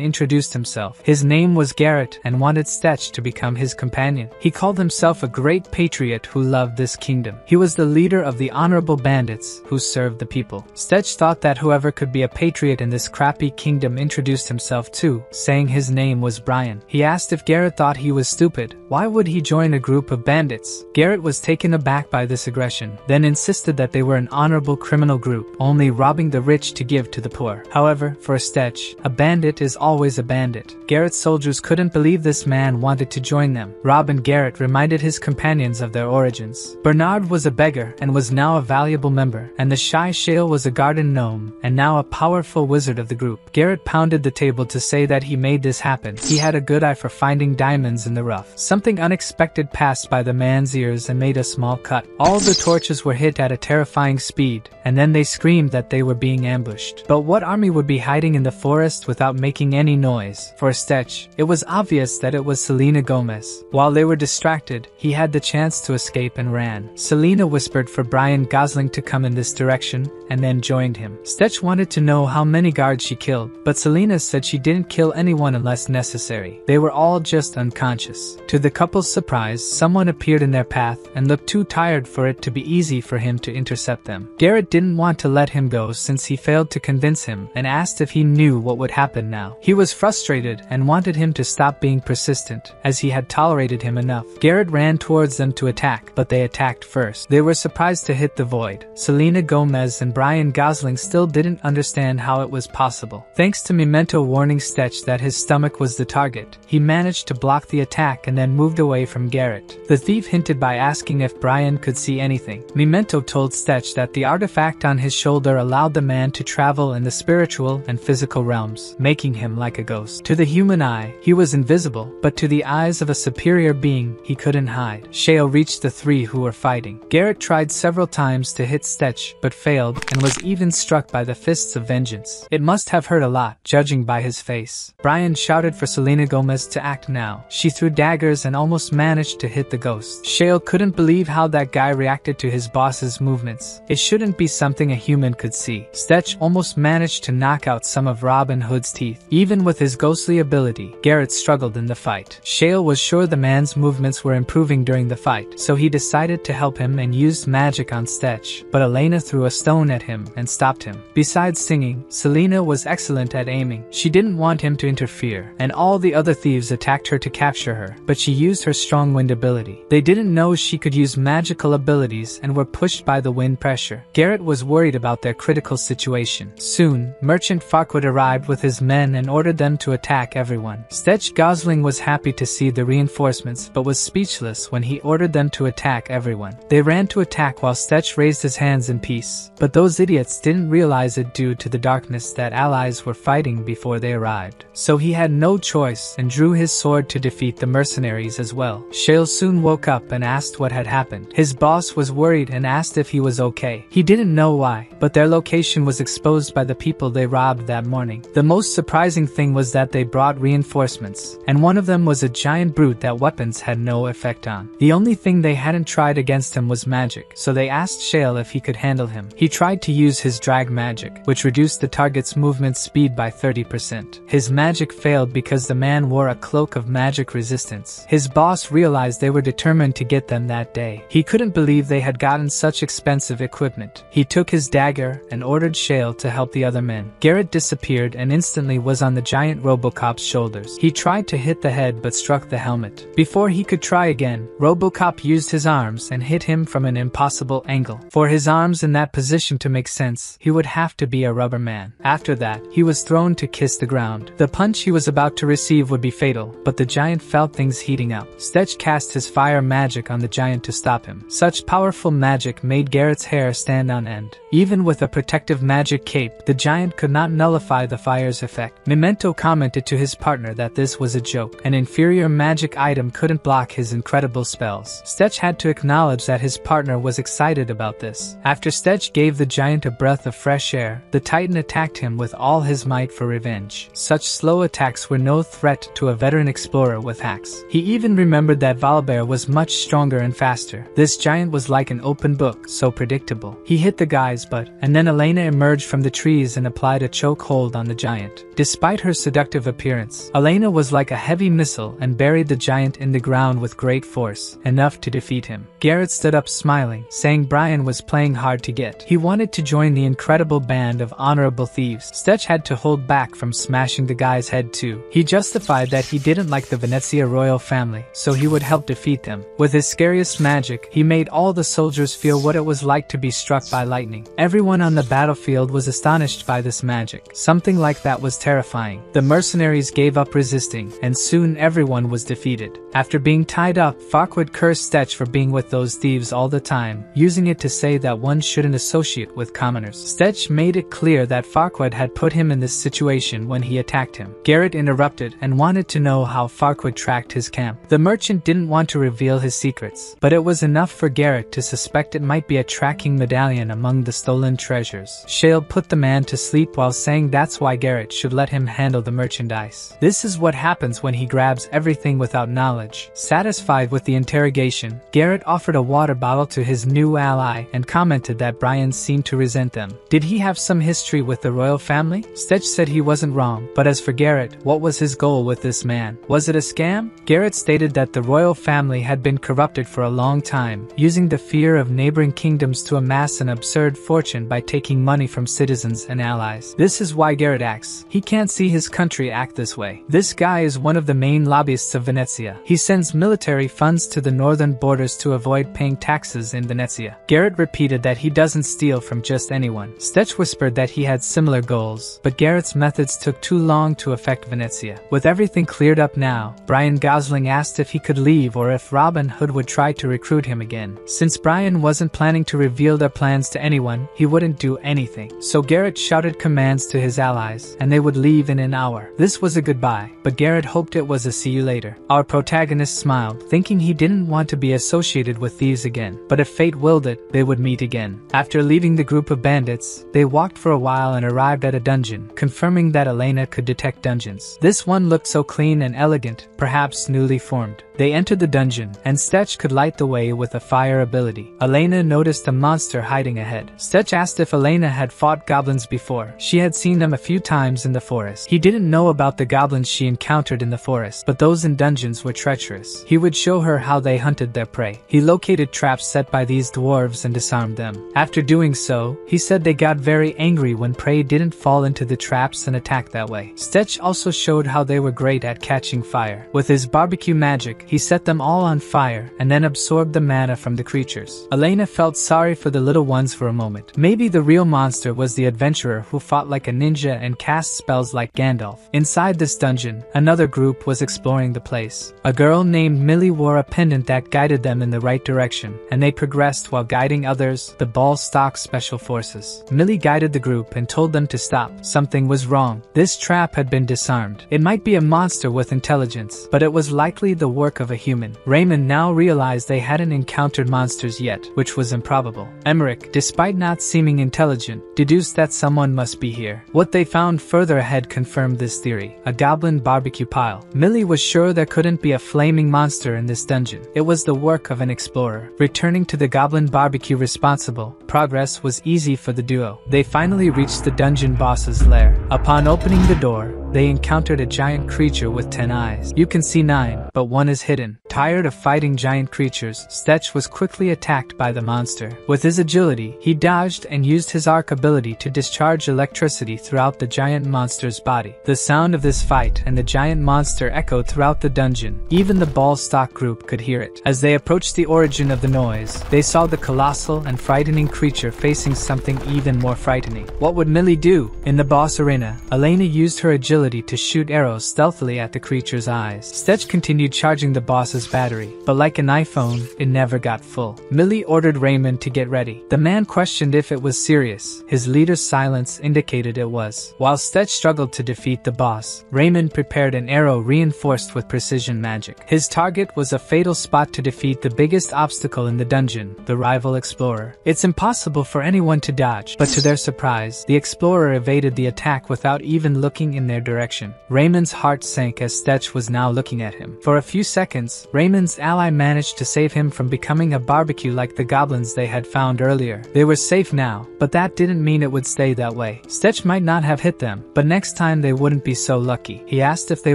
introduced himself. His name was Garrett and wanted Stetch to become his companion. He called himself a great patriot who loved this kingdom. He was the leader of the honorable bandits who served the people. Stetch thought that whoever could be a patriot in this crappy kingdom introduced himself too, saying his name was Brian. He asked if Garrett thought he was stupid. Why would he join a group of bandits? Garrett was taken aback by this aggression, then insisted that they were an honorable criminal group, only robbing the rich to give to the poor. However, for a Stetch, a bandit is always a bandit. Garrett's soldiers couldn't believe this man wanted to join them. Rob and Garrett reminded his companions of their origins. Bernard was a beggar and was now a valuable member, and the shy Shale was a garden gnome and now a powerful wizard of the group. Garrett pounded the table to say that he made this happen. He had a good eye for finding diamonds in the rough. Something unexpected passed by the man's ears and made a small cut. All the torches were hit at a terrifying speed, and then they screamed that they were being ambushed. But what army would be hiding in the forest without making any noise? For a Stetch, it was obvious that it was Selena Gomez. While they were distracted, he had the chance to escape and ran. Selena whispered for Brian Gosling to come in this direction, and then joined him. Stetch wanted to know how many guards she killed, but Selena said she didn't kill anyone unless necessary. They were all just unconscious. To the couple's surprise, someone appeared in their path and looked too tired for it to be easy for him to intercept them. Garrett didn't want to let him go since he failed to convince him and asked if he knew what would happen now. He was frustrated and wanted him to stop being persistent, as he had tolerated him enough. Garrett ran towards them to attack, but they attacked first. They were surprised to hit the void. Selena Gomez and Brian Gosling still didn't understand how it was possible. Thanks to Memento warning Stetch that his stomach was the target, he managed to block the attack and then moved away from Garrett. The thief hinted by asking if Brian could see anything. Memento told Stetch that the artifact on his shoulder allowed the man to travel in the spiritual and physical realms, making him like a ghost. To the human eye, he was invisible, but to the eyes of a superior being, he couldn't hide. Shale reached the three who were fighting. Garrett tried several times to hit Stetch, but failed, and was even struck by the fists of vengeance. It must have hurt a lot, judging by his face. Brian shouted for Selena Gomez to act now. She threw daggers and almost managed to hit the ghost. Shale couldn't believe how that guy reacted to his boss's movements. It shouldn't be something a human could see. Stetch almost managed to knock out some of Robin Hood's teeth. Even with his ghostly ability, Garrett struggled in the fight. Shale was sure the man's movements were improving during the fight, so he decided to help him and used magic on Stetch. But Elena threw a stone at him and stopped him. Besides singing, Selena was excellent at aiming. She didn't want him to interfere, and all the other thieves attacked her to capture her, but she used her strong wind ability. They didn't know she could use magical abilities and were pushed by the wind pressure. Garrett was worried about their critical situation. Soon, Merchant Farquaad arrived with his men and ordered them to attack everyone. Stetch Gosling was happy to see the reinforcements but was speechless when he ordered them to attack everyone. They ran to attack while Stetch raised his hands in peace, but those idiots didn't realize it due to the darkness that allies were fighting before they arrived. So he had no choice and drew his sword to defeat the mercenaries as well. Shale soon woke up and asked what had happened. His boss was worried and asked if he was okay. He didn't know why, but their location was exposed by the people they robbed that morning. The most surprising thing was that they brought reinforcements, and one of them was a giant brute that weapons had no effect on. The only thing they hadn't tried against him was magic, so they asked Shale if he could handle him. He tried to use his drag magic, which reduced the target's movement speed by 30%. His magic failed because the man wore a cloak of magic resistance. His boss realized they were determined to get them that day. He couldn't believe they had gotten such expensive equipment. He took his dagger and ordered Shale to help the other men. Garrett disappeared and instantly was on the giant Robocop's shoulders. He tried to hit the head but struck the helmet. Before he could try again, Robocop used his arms and hit him from an impossible angle. For his arms in that position to make sense, he would have to be a rubber man. After that, he was thrown to kiss the ground. The punch he was about to receive would be fatal, but the giant felt things heating up. Stetch cast his fire magic on the giant to stop him. Such powerful magic made Garrett's hair stand on end. Even with a protective magic cape, the giant could not nullify the fire's effect. Memento commented to his partner that this was a joke. An inferior magic item couldn't block his incredible spells. Stetch had to acknowledge that his partner was excited about this. After Stetch gave the giant a breath of fresh air, the titan attacked him with all his might for revenge. Such slow attacks were no threat to a veteran explorer with hacks. He even remembered that Valbear was much stronger and faster. This giant was like an open book, so predictable. He hit the guy's butt, and then Elena emerged from the trees and applied a choke hold on the giant. Despite her seductive appearance, Elena was like a heavy missile and buried the giant in the ground with great force, enough to defeat him. Garrett stood up smiling, saying Brian was playing hard to get. He wanted to join the incredible band of honorable thieves. Stetch had to hold back from smashing the guy's head too. He justified that he didn't like the Venezia royal family, so he would help defeat them. With his scariest magic, he made all the soldiers feel what it was like to be struck by lightning. Everyone on the battlefield was astonished by this magic. Something like that was terrifying. The mercenaries gave up resisting, and soon everyone was defeated. After being tied up, Farquaad cursed Stetch for being with those thieves all the time, using it to say that one shouldn't associate with commoners. Stetch made it clear that Farquaad had put him in this situation when he attacked him. Garrett interrupted and wanted to know how Farquaad tracked his camp. The merchant didn't want to reveal his secrets, but it was enough for Garrett to suspect it might be a tracking medallion among the stolen treasures. Shale put the man to sleep while saying that's why Garrett should let him handle the merchandise. This is what happens when he grabs everything without knowledge. Satisfied with the interrogation, Garrett offered a water bottle to his new ally and commented that Brian seemed to resent them. Did he have some history with the royal family? Stetch said he wasn't wrong, but as for Garrett, what was his goal with this man? Was it a scam? Garrett stated that the royal family had been corrupted for a long time, using the fear of neighboring kingdoms to amass an absurd fortune by taking money from citizens and allies. This is why Garrett acts. He can't see his country act this way. This guy is one of the main lobbyists of Venezia. He sends military funds to the northern borders to avoid paying taxes in Venezia. Garrett repeated that he doesn't steal from just anyone. Stetch whispered that he had similar goals, but Garrett's methods took too long to affect Venezia. With everything cleared up now, Brian Gosling asked if he could leave or if Robin Hood would try to recruit him again. Since Brian wasn't planning to reveal their plans to anyone, he wouldn't do anything. So Garrett shouted commands to his allies, and they would leave in an hour. This was a goodbye, but Garrett hoped it was a see you later. Our protagonist smiled, thinking he didn't want to be associated with thieves again, but if fate willed it, they would meet again. After leaving the group of bandits, they walked for a while and arrived at a dungeon, confirming that Elena could detect dungeons. This one looked so clean and elegant, perhaps newly formed. They entered the dungeon, and Stetch could light the way with a fire ability. Elena noticed a monster hiding ahead. Stetch asked if Elena had fought goblins before. She had seen them a few times in the forest. He didn't know about the goblins she encountered in the forest, but those in dungeons were treacherous. He would show her how they hunted their prey. He located traps set by these dwarves and disarmed them. After doing so, he said they got very angry when prey didn't fall into the traps and attack that way. Stetch also showed how they were great at catching fire. With his barbecue magic, he set them all on fire and then absorbed the mana from the creatures. Elena felt sorry for the little ones for a moment. Maybe the real monster was the adventurer who fought like a ninja and cast spells like Gandalf. Inside this dungeon, another group was exploring the place. A girl named Millie wore a pendant that guided them in the right direction, and they progressed while guiding others, the Ballstock Special Forces. Millie guided the group and told them to stop. Something was wrong. This trap had been disarmed. It might be a monster with intelligence, but it was likely the work of a human. Raymond now realized they hadn't encountered monsters yet, which was improbable. Emmerich, despite not seeming intelligent, deduced that someone must be here. What they found further ahead confirmed this theory a goblin barbecue pile. Millie was sure there couldn't be a flaming monster in this dungeon. It was the work of an explorer. Returning to the goblin barbecue responsible, progress was easy for the duo. They finally reached the dungeon boss's lair. Upon opening the door, they encountered a giant creature with 10 eyes. You can see 9, but one is hidden. Tired of fighting giant creatures, Stetch was quickly attacked by the monster. With his agility, he dodged and used his arc ability to discharge electricity throughout the giant monster's body. The sound of this fight and the giant monster echoed throughout the dungeon. Even the Ballstock group could hear it. As they approached the origin of the noise, they saw the colossal and frightening creature facing something even more frightening. What would Millie do? In the boss arena, Elena used her agility to shoot arrows stealthily at the creature's eyes. Stetch continued charging the boss's battery, but like an iPhone, it never got full. Millie ordered Raymond to get ready. The man questioned if it was serious. His leader's silence indicated it was. While Stetch struggled to defeat the boss, Raymond prepared an arrow reinforced with precision magic. His target was a fatal spot to defeat the biggest obstacle in the dungeon, the rival explorer. It's impossible for anyone to dodge, but to their surprise, the explorer evaded the attack without even looking in their direction. Raymond's heart sank as Stetch was now looking at him. For a few seconds, Raymond's ally managed to save him from becoming a barbecue like the goblins they had found earlier. They were safe now, but that didn't mean it would stay that way. Stetch might not have hit them, but next time they wouldn't be so lucky. He asked if they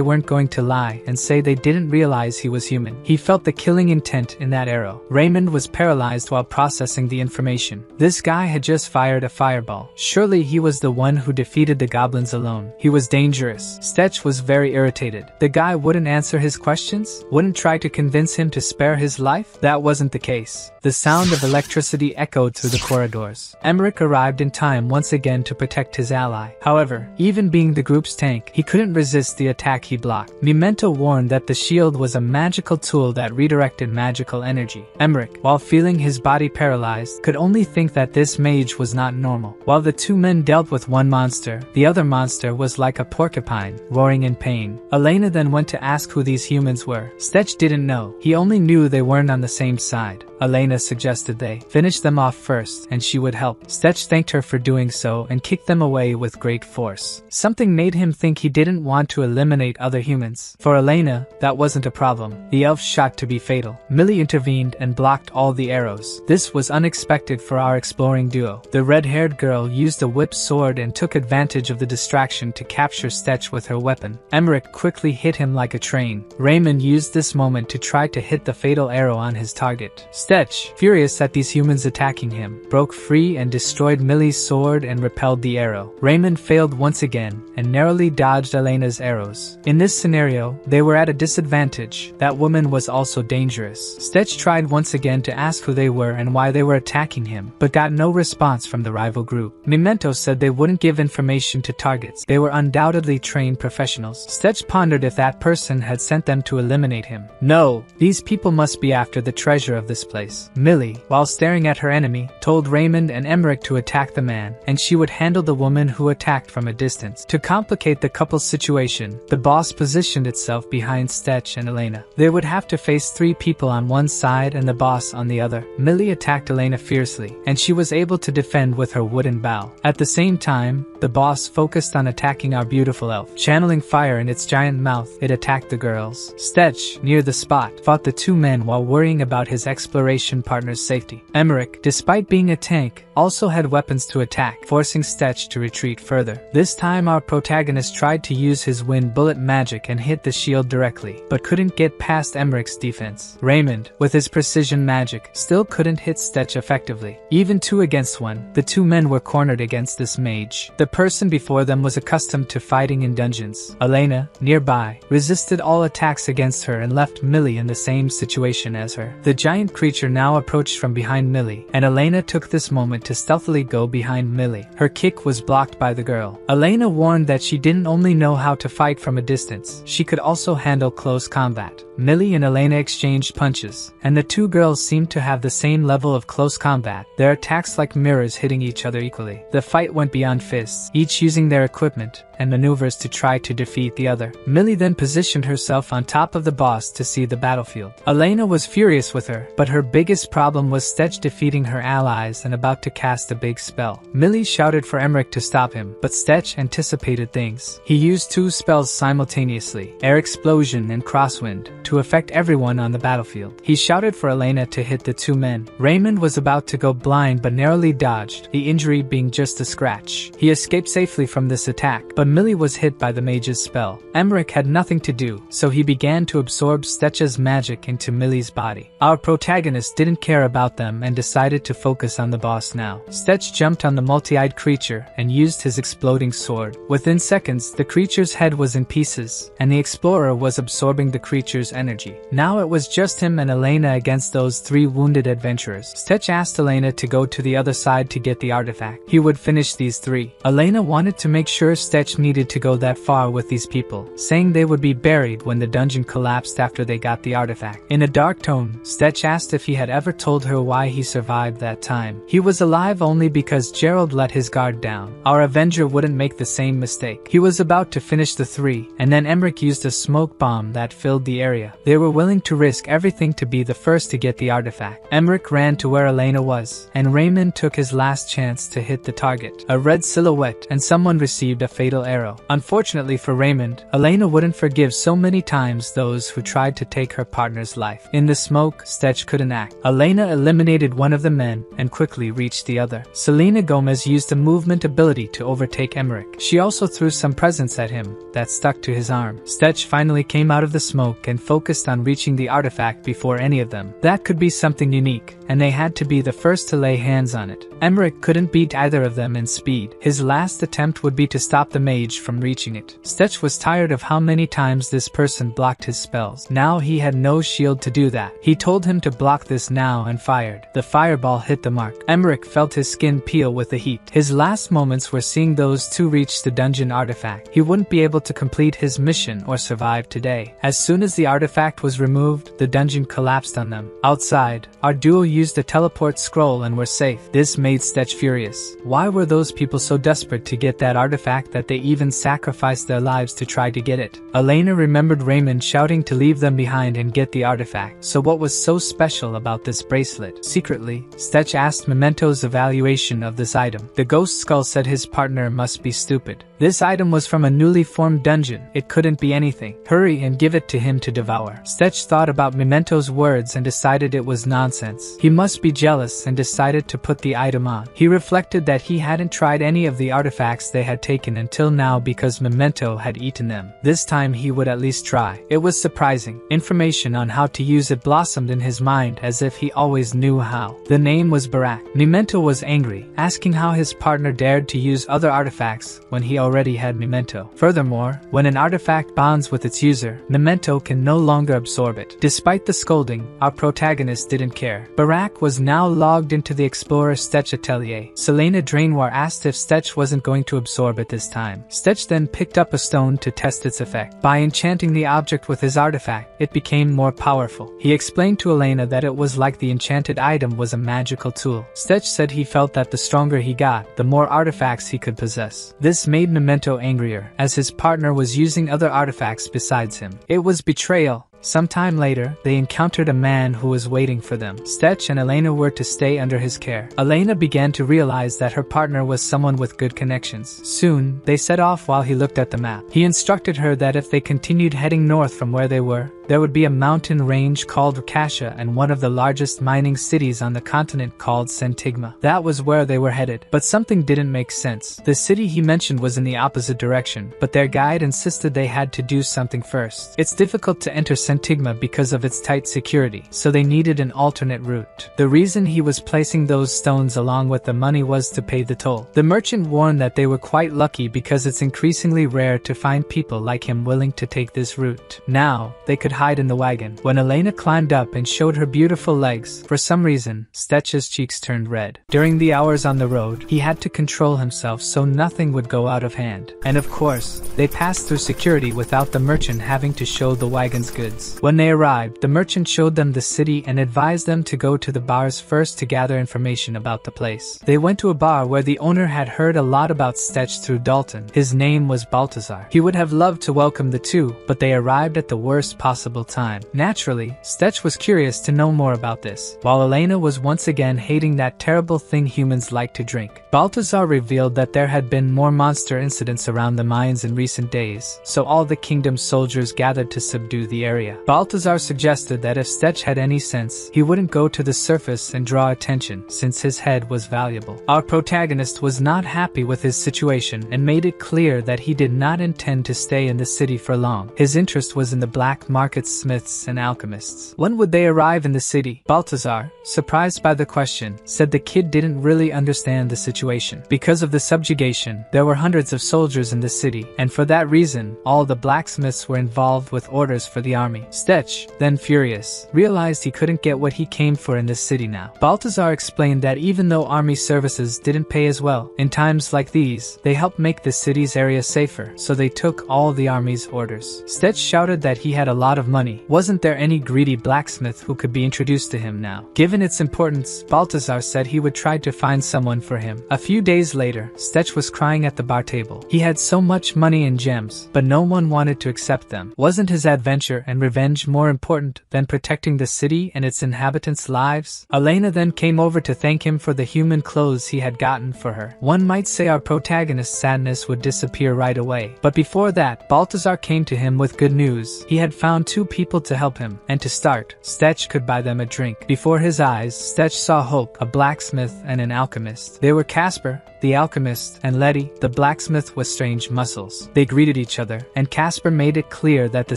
weren't going to lie and say they didn't realize he was human. He felt the killing intent in that arrow. Raymond was paralyzed while processing the information. This guy had just fired a fireball. Surely he was the one who defeated the goblins alone. He was dangerous dangerous. Stetch was very irritated. The guy wouldn't answer his questions, wouldn't try to convince him to spare his life. That wasn't the case. The sound of electricity echoed through the corridors. Emmerich arrived in time once again to protect his ally. However, even being the group's tank, he couldn't resist the attack he blocked. Memento warned that the shield was a magical tool that redirected magical energy. Emmerich, while feeling his body paralyzed, could only think that this mage was not normal. While the two men dealt with one monster, the other monster was like a porcupine, roaring in pain. Elena then went to ask who these humans were. Stetch didn't know. He only knew they weren't on the same side. Elena suggested they finish them off first and she would help. Stetch thanked her for doing so and kicked them away with great force. Something made him think he didn't want to eliminate other humans. For Elena, that wasn't a problem. The elf shot to be fatal. Millie intervened and blocked all the arrows. This was unexpected for our exploring duo. The red-haired girl used a whip sword and took advantage of the distraction to capture Stetch with her weapon. Emmerich quickly hit him like a train. Raymond used this moment to try to hit the fatal arrow on his target. Stetch, furious at these humans attacking him, broke free and destroyed Millie's sword and repelled the arrow. Raymond failed once again and narrowly dodged Elena's arrows. In this scenario, they were at a disadvantage. That woman was also dangerous. Stetch tried once again to ask who they were and why they were attacking him, but got no response from the rival group. Memento said they wouldn't give information to targets. They were undoubtedly trained professionals. Stetch pondered if that person had sent them to eliminate him. No, these people must be after the treasure of this place place. Millie, while staring at her enemy, told Raymond and Emmerich to attack the man, and she would handle the woman who attacked from a distance. To complicate the couple's situation, the boss positioned itself behind Stetch and Elena. They would have to face three people on one side and the boss on the other. Millie attacked Elena fiercely, and she was able to defend with her wooden bow. At the same time, the boss focused on attacking our beautiful elf. Channeling fire in its giant mouth, it attacked the girls. Stetch, near the spot, fought the two men while worrying about his exploration partner's safety. Emmerich, despite being a tank, also had weapons to attack, forcing Stetch to retreat further. This time our protagonist tried to use his wind bullet magic and hit the shield directly, but couldn't get past Emmerich's defense. Raymond, with his precision magic, still couldn't hit Stetch effectively. Even two against one, the two men were cornered against this mage. The person before them was accustomed to fighting in dungeons. Elena, nearby, resisted all attacks against her and left Millie in the same situation as her. The giant creature creature now approached from behind Millie, and Elena took this moment to stealthily go behind Millie. Her kick was blocked by the girl. Elena warned that she didn't only know how to fight from a distance, she could also handle close combat. Millie and Elena exchanged punches, and the two girls seemed to have the same level of close combat, their attacks like mirrors hitting each other equally. The fight went beyond fists, each using their equipment and maneuvers to try to defeat the other. Millie then positioned herself on top of the boss to see the battlefield. Elena was furious with her, but her biggest problem was Stetch defeating her allies and about to cast a big spell. Millie shouted for Emmerich to stop him, but Stetch anticipated things. He used two spells simultaneously, Air Explosion and Crosswind, to affect everyone on the battlefield. He shouted for Elena to hit the two men. Raymond was about to go blind but narrowly dodged, the injury being just a scratch. He escaped safely from this attack, but Millie was hit by the mage's spell. Emmerich had nothing to do, so he began to absorb Stetch's magic into Millie's body. Our protagonist didn't care about them and decided to focus on the boss now. Stetch jumped on the multi-eyed creature and used his exploding sword. Within seconds, the creature's head was in pieces, and the explorer was absorbing the creature's energy. Now it was just him and Elena against those three wounded adventurers. Stetch asked Elena to go to the other side to get the artifact. He would finish these three. Elena wanted to make sure Stetch needed to go that far with these people, saying they would be buried when the dungeon collapsed after they got the artifact. In a dark tone, Stetch asked if he had ever told her why he survived that time. He was alive only because Gerald let his guard down. Our Avenger wouldn't make the same mistake. He was about to finish the three, and then Emmerich used a smoke bomb that filled the area. They were willing to risk everything to be the first to get the artifact. Emmerich ran to where Elena was, and Raymond took his last chance to hit the target. A red silhouette, and someone received a fatal arrow. Unfortunately for Raymond, Elena wouldn't forgive so many times those who tried to take her partner's life. In the smoke, Stetch couldn't act. Elena eliminated one of the men and quickly reached the other. Selena Gomez used a movement ability to overtake Emmerich. She also threw some presents at him that stuck to his arm. Stetch finally came out of the smoke and focused on reaching the artifact before any of them. That could be something unique, and they had to be the first to lay hands on it. Emmerich couldn't beat either of them in speed. His last attempt would be to stop the mage from reaching it. Stetch was tired of how many times this person blocked his spells. Now he had no shield to do that. He told him to block this now and fired. The fireball hit the mark. Emmerich felt his skin peel with the heat. His last moments were seeing those two reach the dungeon artifact. He wouldn't be able to complete his mission or survive today. As soon as the artifact was removed, the dungeon collapsed on them. Outside, our duo used a teleport scroll and were safe. This made Stetch furious. Why were those people so desperate to get that artifact that they even sacrificed their lives to try to get it? Elena remembered Raymond shouting to leave them behind and get the artifact. So what was so special about this bracelet? Secretly, Stetch asked Memento's evaluation of this item. The ghost skull said his partner must be stupid. This item was from a newly formed dungeon. It couldn't be anything. Hurry and give it to him to devour. Stetch thought about Memento's words and decided it was nonsense. He must be jealous and decided to put the item on. He reflected that he hadn't tried any of the artifacts they had taken until now because Memento had eaten them. This time he would at least try. It was surprising. Information on how to use it blossomed in his mind as if he always knew how. The name was Barak. Memento was angry, asking how his partner dared to use other artifacts when he already had Memento. Furthermore, when an artifact bonds with its user, Memento can no longer absorb it. Despite the scolding, our protagonist didn't care. Barak was now logged into the Explorer Stetch atelier. Selena Drainoir asked if Stetch wasn't going to absorb it this time. Stetch then picked up a stone to test its effect. By enchanting the object with his artifact, it became more powerful. He explained to Elena that it was like the enchanted item was a magical tool. Stetch said he felt that the stronger he got, the more artifacts he could possess. This made Memento angrier, as his partner was using other artifacts besides him. It was betrayal, Sometime later, they encountered a man who was waiting for them. Stetch and Elena were to stay under his care. Elena began to realize that her partner was someone with good connections. Soon, they set off while he looked at the map. He instructed her that if they continued heading north from where they were, there would be a mountain range called Rakasha and one of the largest mining cities on the continent called Sentigma. That was where they were headed, but something didn't make sense. The city he mentioned was in the opposite direction, but their guide insisted they had to do something first. It's difficult to enter Sentigma because of its tight security, so they needed an alternate route. The reason he was placing those stones along with the money was to pay the toll. The merchant warned that they were quite lucky because it's increasingly rare to find people like him willing to take this route. Now, they could hide in the wagon. When Elena climbed up and showed her beautiful legs, for some reason, Stetch's cheeks turned red. During the hours on the road, he had to control himself so nothing would go out of hand. And of course, they passed through security without the merchant having to show the wagon's goods. When they arrived, the merchant showed them the city and advised them to go to the bars first to gather information about the place. They went to a bar where the owner had heard a lot about Stetch through Dalton. His name was Baltazar. He would have loved to welcome the two, but they arrived at the worst possible time. Naturally, Stetch was curious to know more about this, while Elena was once again hating that terrible thing humans like to drink. Baltazar revealed that there had been more monster incidents around the mines in recent days, so all the kingdom's soldiers gathered to subdue the area. Baltazar suggested that if Stetch had any sense, he wouldn't go to the surface and draw attention, since his head was valuable. Our protagonist was not happy with his situation and made it clear that he did not intend to stay in the city for long. His interest was in the black market smiths and alchemists. When would they arrive in the city? Baltazar, surprised by the question, said the kid didn't really understand the situation. Because of the subjugation, there were hundreds of soldiers in the city, and for that reason, all the blacksmiths were involved with orders for the army. Stetch, then furious, realized he couldn't get what he came for in this city now. Baltazar explained that even though army services didn't pay as well, in times like these, they helped make the city's area safer, so they took all the army's orders. Stetch shouted that he had a lot of money. Wasn't there any greedy blacksmith who could be introduced to him now? Given its importance, Baltazar said he would try to find someone for him. A few days later, Stetch was crying at the bar table. He had so much money and gems, but no one wanted to accept them. Wasn't his adventure and revenge more important than protecting the city and its inhabitants' lives? Elena then came over to thank him for the human clothes he had gotten for her. One might say our protagonist's sadness would disappear right away. But before that, Baltazar came to him with good news. He had found two people to help him, and to start, Stetch could buy them a drink. Before his eyes, Stetch saw Hope, a blacksmith and an alchemist. They were Casper, the alchemist, and Letty, the blacksmith with strange muscles. They greeted each other, and Casper made it clear that the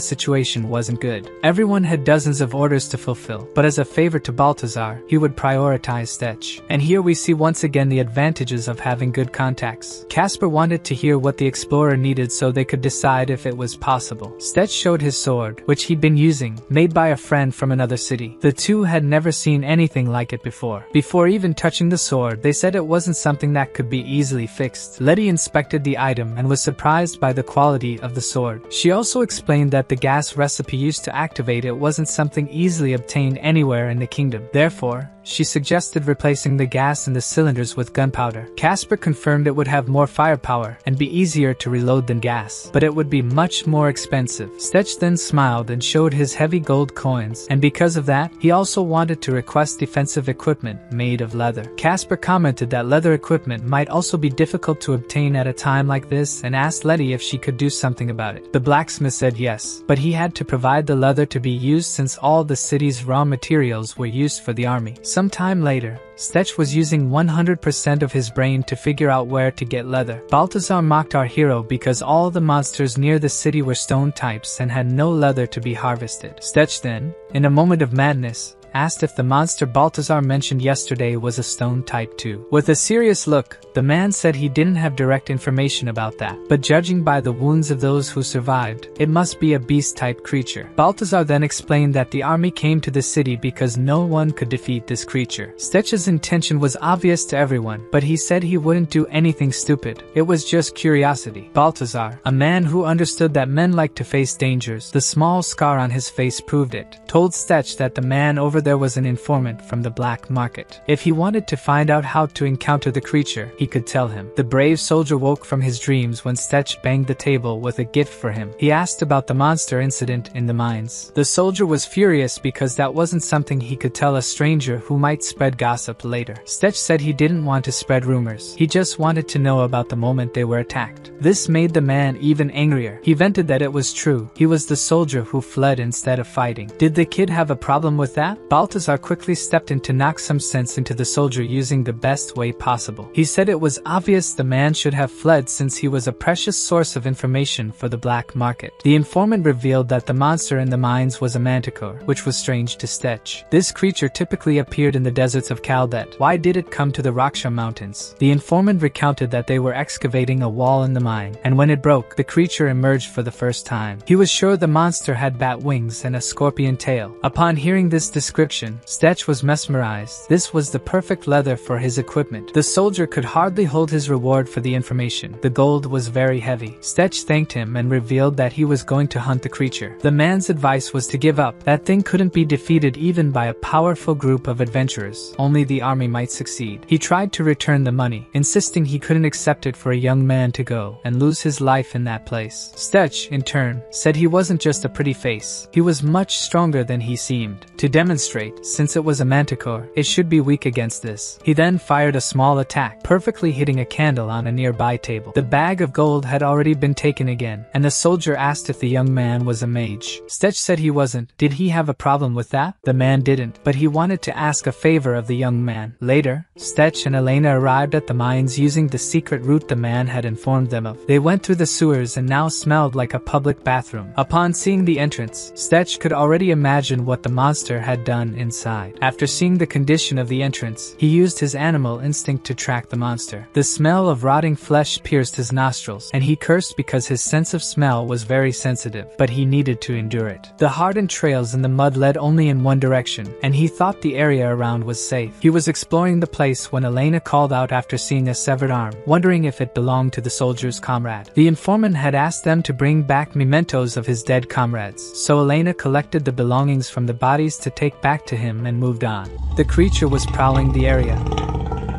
situation wasn't wasn't good. Everyone had dozens of orders to fulfill, but as a favor to Baltazar, he would prioritize Stetch. And here we see once again the advantages of having good contacts. Casper wanted to hear what the explorer needed so they could decide if it was possible. Stetch showed his sword, which he'd been using, made by a friend from another city. The two had never seen anything like it before. Before even touching the sword, they said it wasn't something that could be easily fixed. Letty inspected the item and was surprised by the quality of the sword. She also explained that the gas recipe used to activate it wasn't something easily obtained anywhere in the kingdom. Therefore, she suggested replacing the gas in the cylinders with gunpowder. Casper confirmed it would have more firepower and be easier to reload than gas, but it would be much more expensive. Stetch then smiled and showed his heavy gold coins, and because of that, he also wanted to request defensive equipment made of leather. Casper commented that leather equipment might also be difficult to obtain at a time like this and asked Letty if she could do something about it. The blacksmith said yes, but he had to provide the leather to be used since all the city's raw materials were used for the army. Some time later, Stetch was using 100% of his brain to figure out where to get leather. Baltazar mocked our hero because all the monsters near the city were stone types and had no leather to be harvested. Stetch then, in a moment of madness, asked if the monster Baltazar mentioned yesterday was a stone type too. With a serious look, the man said he didn't have direct information about that, but judging by the wounds of those who survived, it must be a beast type creature. Baltazar then explained that the army came to the city because no one could defeat this creature. Stetch's intention was obvious to everyone, but he said he wouldn't do anything stupid. It was just curiosity. Baltazar, a man who understood that men like to face dangers, the small scar on his face proved it, told Stetch that the man over there was an informant from the black market. If he wanted to find out how to encounter the creature, he could tell him. The brave soldier woke from his dreams when Stetch banged the table with a gift for him. He asked about the monster incident in the mines. The soldier was furious because that wasn't something he could tell a stranger who might spread gossip later. Stetch said he didn't want to spread rumors. He just wanted to know about the moment they were attacked. This made the man even angrier. He vented that it was true. He was the soldier who fled instead of fighting. Did the kid have a problem with that? Baltazar quickly stepped in to knock some sense into the soldier using the best way possible. He said it was obvious the man should have fled since he was a precious source of information for the black market. The informant revealed that the monster in the mines was a manticore, which was strange to Stetch. This creature typically appeared in the deserts of Caldet. Why did it come to the Raksha mountains? The informant recounted that they were excavating a wall in the mine, and when it broke, the creature emerged for the first time. He was sure the monster had bat wings and a scorpion tail. Upon hearing this description, Stetch was mesmerized. This was the perfect leather for his equipment. The soldier could hardly hold his reward for the information. The gold was very heavy. Stetch thanked him and revealed that he was going to hunt the creature. The man's advice was to give up. That thing couldn't be defeated even by a powerful group of adventurers. Only the army might succeed. He tried to return the money, insisting he couldn't accept it for a young man to go and lose his life in that place. Stetch, in turn, said he wasn't just a pretty face. He was much stronger than he seemed. To demonstrate, since it was a manticore, it should be weak against this. He then fired a small attack, perfectly hitting a candle on a nearby table. The bag of gold had already been taken again, and the soldier asked if the young man was a mage. Stetch said he wasn't. Did he have a problem with that? The man didn't, but he wanted to ask a favor of the young man. Later, Stetch and Elena arrived at the mines using the secret route the man had informed them of. They went through the sewers and now smelled like a public bathroom. Upon seeing the entrance, Stetch could already imagine what the monster had done inside. After seeing the condition of the entrance, he used his animal instinct to track the monster. The smell of rotting flesh pierced his nostrils, and he cursed because his sense of smell was very sensitive, but he needed to endure it. The hardened trails in the mud led only in one direction, and he thought the area around was safe. He was exploring the place when Elena called out after seeing a severed arm, wondering if it belonged to the soldier's comrade. The informant had asked them to bring back mementos of his dead comrades, so Elena collected the belongings from the bodies to take back to him and moved on. The creature was prowling the area.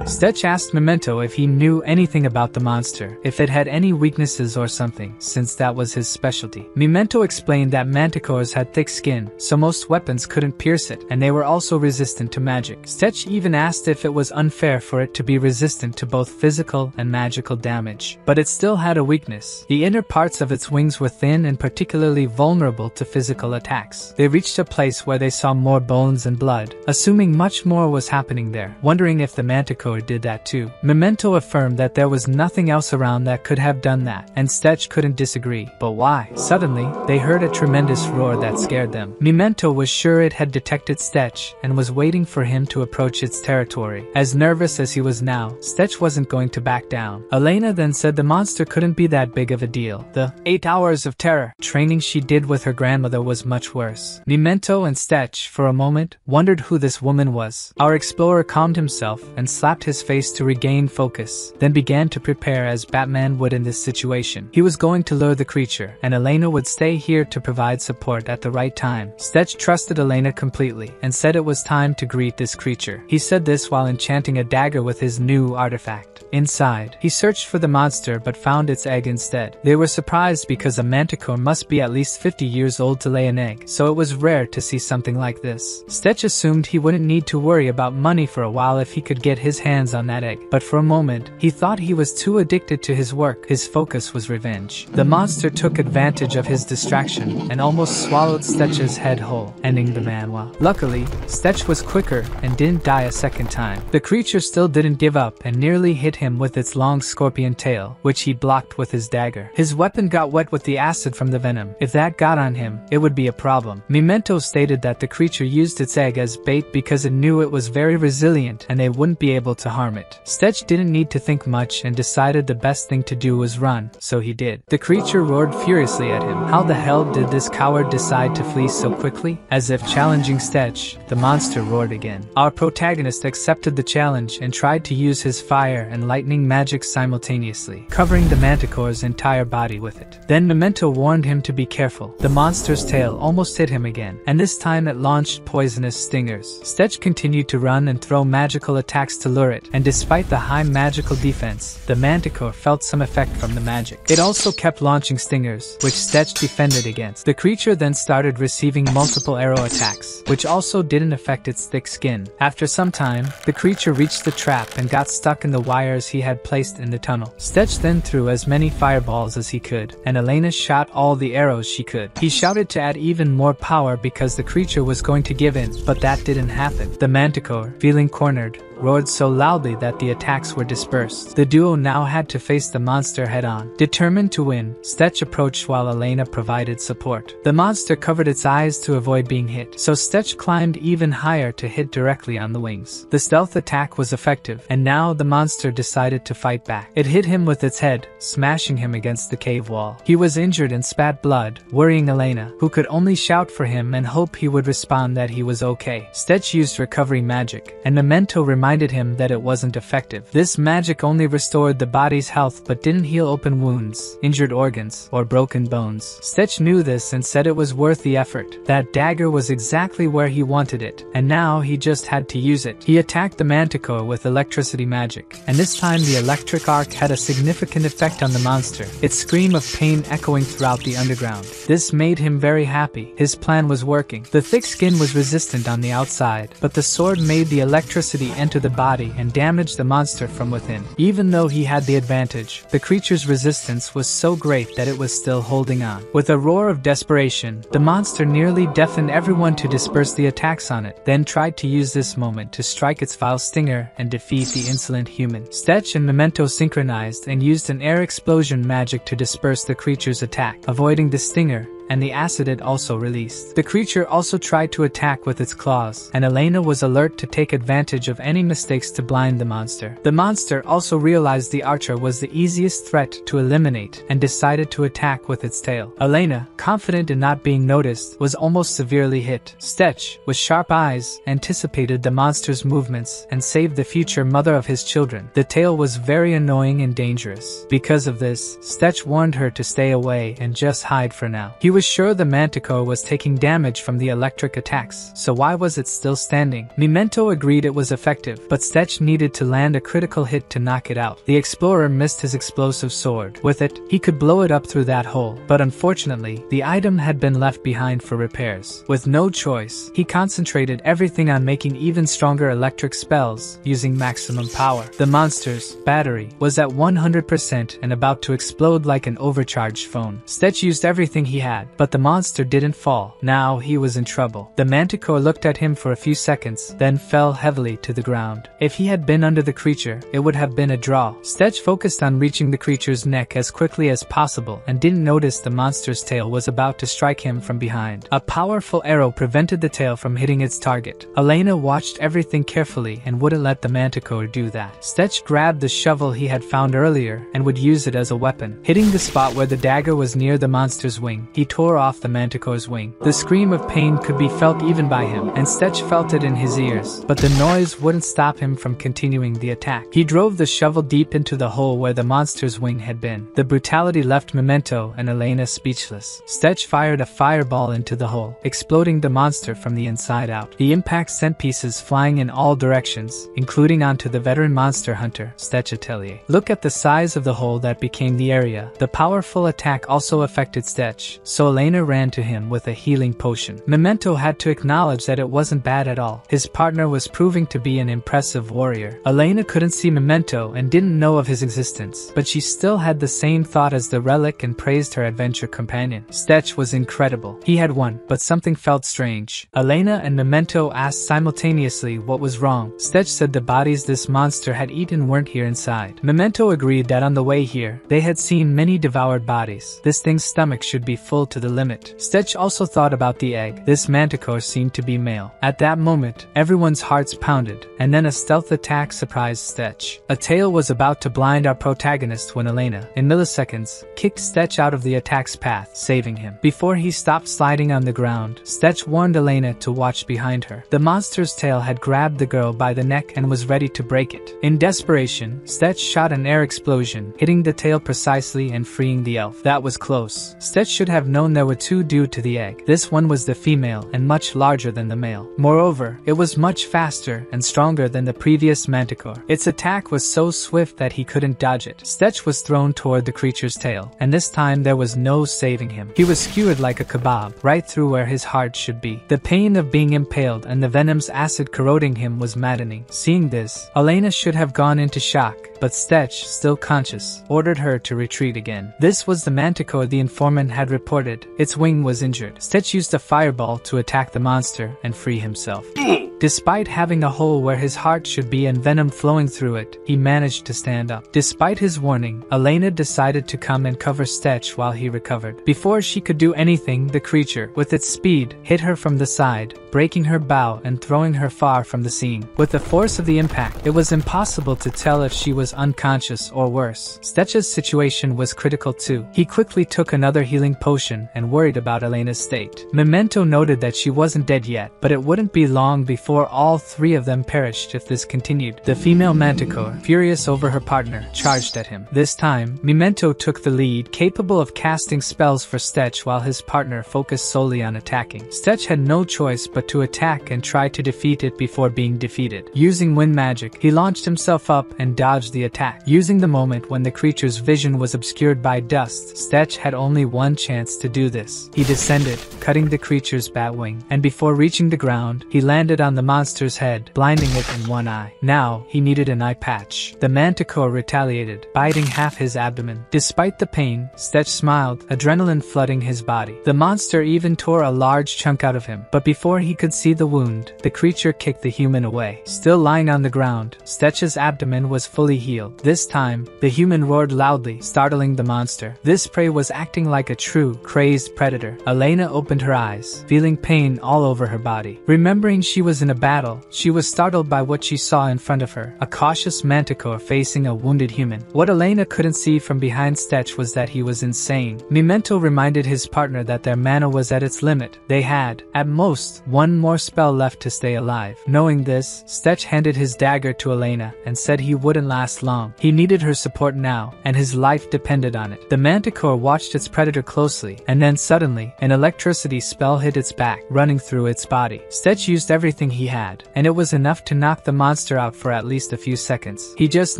Stetch asked Memento if he knew anything about the monster, if it had any weaknesses or something, since that was his specialty. Memento explained that manticores had thick skin, so most weapons couldn't pierce it, and they were also resistant to magic. Stetch even asked if it was unfair for it to be resistant to both physical and magical damage. But it still had a weakness. The inner parts of its wings were thin and particularly vulnerable to physical attacks. They reached a place where they saw more bones and blood, assuming much more was happening there, wondering if the manticore did that too. Memento affirmed that there was nothing else around that could have done that, and Stetch couldn't disagree. But why? Suddenly, they heard a tremendous roar that scared them. Memento was sure it had detected Stetch and was waiting for him to approach its territory. As nervous as he was now, Stetch wasn't going to back down. Elena then said the monster couldn't be that big of a deal. The eight hours of terror training she did with her grandmother was much worse. Memento and Stetch, for a moment, wondered who this woman was. Our explorer calmed himself and slapped his face to regain focus, then began to prepare as Batman would in this situation. He was going to lure the creature, and Elena would stay here to provide support at the right time. Stetch trusted Elena completely and said it was time to greet this creature. He said this while enchanting a dagger with his new artifact. Inside, he searched for the monster but found its egg instead. They were surprised because a manticore must be at least 50 years old to lay an egg, so it was rare to see something like this. Stetch assumed he wouldn't need to worry about money for a while if he could get his hands on that egg, but for a moment, he thought he was too addicted to his work. His focus was revenge. The monster took advantage of his distraction and almost swallowed Stetch's head whole, ending the manhwa. Luckily, Stetch was quicker and didn't die a second time. The creature still didn't give up and nearly hit him with its long scorpion tail, which he blocked with his dagger. His weapon got wet with the acid from the venom. If that got on him, it would be a problem. Memento stated that the creature used its egg as bait because it knew it was very resilient and they wouldn't be able to harm it. Stetch didn't need to think much and decided the best thing to do was run, so he did. The creature roared furiously at him. How the hell did this coward decide to flee so quickly? As if challenging Stetch, the monster roared again. Our protagonist accepted the challenge and tried to use his fire and lightning magic simultaneously, covering the manticore's entire body with it. Then Memento warned him to be careful. The monster's tail almost hit him again, and this time it launched poisonous stingers. Stetch continued to run and throw magical attacks to lure it, and despite the high magical defense, the manticore felt some effect from the magic. It also kept launching stingers, which Stetch defended against. The creature then started receiving multiple arrow attacks, which also didn't affect its thick skin. After some time, the creature reached the trap and got stuck in the wires he had placed in the tunnel. Stetch then threw as many fireballs as he could, and Elena shot all the arrows she could. He shouted to add even more power because the creature was going to give in, but that didn't happen. The manticore, feeling cornered, roared so loudly that the attacks were dispersed. The duo now had to face the monster head on. Determined to win, Stetch approached while Elena provided support. The monster covered its eyes to avoid being hit, so Stetch climbed even higher to hit directly on the wings. The stealth attack was effective, and now the monster decided to fight back. It hit him with its head, smashing him against the cave wall. He was injured and spat blood, worrying Elena, who could only shout for him and hope he would respond that he was okay. Stetch used recovery magic, and Memento reminded reminded him that it wasn't effective. This magic only restored the body's health but didn't heal open wounds, injured organs, or broken bones. Stetch knew this and said it was worth the effort. That dagger was exactly where he wanted it, and now he just had to use it. He attacked the manticore with electricity magic, and this time the electric arc had a significant effect on the monster, its scream of pain echoing throughout the underground. This made him very happy. His plan was working. The thick skin was resistant on the outside, but the sword made the electricity enter the body and damage the monster from within. Even though he had the advantage, the creature's resistance was so great that it was still holding on. With a roar of desperation, the monster nearly deafened everyone to disperse the attacks on it, then tried to use this moment to strike its vile stinger and defeat the insolent human. Stetch and Memento synchronized and used an air explosion magic to disperse the creature's attack, avoiding the stinger and the acid it also released. The creature also tried to attack with its claws, and Elena was alert to take advantage of any mistakes to blind the monster. The monster also realized the archer was the easiest threat to eliminate and decided to attack with its tail. Elena, confident in not being noticed, was almost severely hit. Stetch, with sharp eyes, anticipated the monster's movements and saved the future mother of his children. The tail was very annoying and dangerous. Because of this, Stetch warned her to stay away and just hide for now. He was was sure the Manticore was taking damage from the electric attacks, so why was it still standing? Memento agreed it was effective, but Stetch needed to land a critical hit to knock it out. The explorer missed his explosive sword. With it, he could blow it up through that hole, but unfortunately, the item had been left behind for repairs. With no choice, he concentrated everything on making even stronger electric spells, using maximum power. The monster's battery was at 100% and about to explode like an overcharged phone. Stetch used everything he had, but the monster didn't fall. Now he was in trouble. The manticore looked at him for a few seconds, then fell heavily to the ground. If he had been under the creature, it would have been a draw. Stetch focused on reaching the creature's neck as quickly as possible and didn't notice the monster's tail was about to strike him from behind. A powerful arrow prevented the tail from hitting its target. Elena watched everything carefully and wouldn't let the manticore do that. Stetch grabbed the shovel he had found earlier and would use it as a weapon. Hitting the spot where the dagger was near the monster's wing, he tore off the manticore's wing. The scream of pain could be felt even by him, and Stetch felt it in his ears, but the noise wouldn't stop him from continuing the attack. He drove the shovel deep into the hole where the monster's wing had been. The brutality left Memento and Elena speechless. Stetch fired a fireball into the hole, exploding the monster from the inside out. The impact sent pieces flying in all directions, including onto the veteran monster hunter, Stetch Atelier. Look at the size of the hole that became the area. The powerful attack also affected Stetch, so Elena ran to him with a healing potion. Memento had to acknowledge that it wasn't bad at all. His partner was proving to be an impressive warrior. Elena couldn't see Memento and didn't know of his existence, but she still had the same thought as the relic and praised her adventure companion. Stetch was incredible. He had won, but something felt strange. Elena and Memento asked simultaneously what was wrong. Stetch said the bodies this monster had eaten weren't here inside. Memento agreed that on the way here, they had seen many devoured bodies. This thing's stomach should be full to the limit. Stetch also thought about the egg. This manticore seemed to be male. At that moment, everyone's hearts pounded, and then a stealth attack surprised Stetch. A tail was about to blind our protagonist when Elena, in milliseconds, kicked Stetch out of the attack's path, saving him. Before he stopped sliding on the ground, Stetch warned Elena to watch behind her. The monster's tail had grabbed the girl by the neck and was ready to break it. In desperation, Stetch shot an air explosion, hitting the tail precisely and freeing the elf. That was close. Stetch should have known there were two due to the egg. This one was the female and much larger than the male. Moreover, it was much faster and stronger than the previous manticore. Its attack was so swift that he couldn't dodge it. Stetch was thrown toward the creature's tail, and this time there was no saving him. He was skewered like a kebab, right through where his heart should be. The pain of being impaled and the venom's acid corroding him was maddening. Seeing this, Elena should have gone into shock, but Stetch, still conscious, ordered her to retreat again. This was the manticore the informant had reported. Its wing was injured. Stetch used a fireball to attack the monster and free himself. *laughs* Despite having a hole where his heart should be and venom flowing through it, he managed to stand up. Despite his warning, Elena decided to come and cover Stetch while he recovered. Before she could do anything, the creature, with its speed, hit her from the side, breaking her bow and throwing her far from the scene. With the force of the impact, it was impossible to tell if she was unconscious or worse. Stetch's situation was critical too. He quickly took another healing potion and worried about Elena's state. Memento noted that she wasn't dead yet, but it wouldn't be long before all three of them perished if this continued. The female manticore, furious over her partner, charged at him. This time, Memento took the lead, capable of casting spells for Stetch while his partner focused solely on attacking. Stetch had no choice but to attack and try to defeat it before being defeated. Using wind magic, he launched himself up and dodged the attack. Using the moment when the creature's vision was obscured by dust, Stetch had only one chance to do this. He descended, cutting the creature's bat wing, and before reaching the ground, he landed on the monster's head, blinding it in one eye. Now, he needed an eye patch. The manticore retaliated, biting half his abdomen. Despite the pain, Stetch smiled, adrenaline flooding his body. The monster even tore a large chunk out of him, but before he could see the wound, the creature kicked the human away. Still lying on the ground, Stetch's abdomen was fully healed. This time, the human roared loudly, startling the monster. This prey was acting like a true, crazed predator. Elena opened her eyes, feeling pain all over her body. Remembering she was in a battle, she was startled by what she saw in front of her, a cautious manticore facing a wounded human. What Elena couldn't see from behind Stetch was that he was insane. Memento reminded his partner that their mana was at its limit. They had, at most, one more spell left to stay alive. Knowing this, Stetch handed his dagger to Elena and said he wouldn't last long. He needed her support now, and his life depended on it. The manticore watched its predator closely, and then suddenly, an electricity spell hit its back, running through its body. Stetch used everything he he had, and it was enough to knock the monster out for at least a few seconds. He just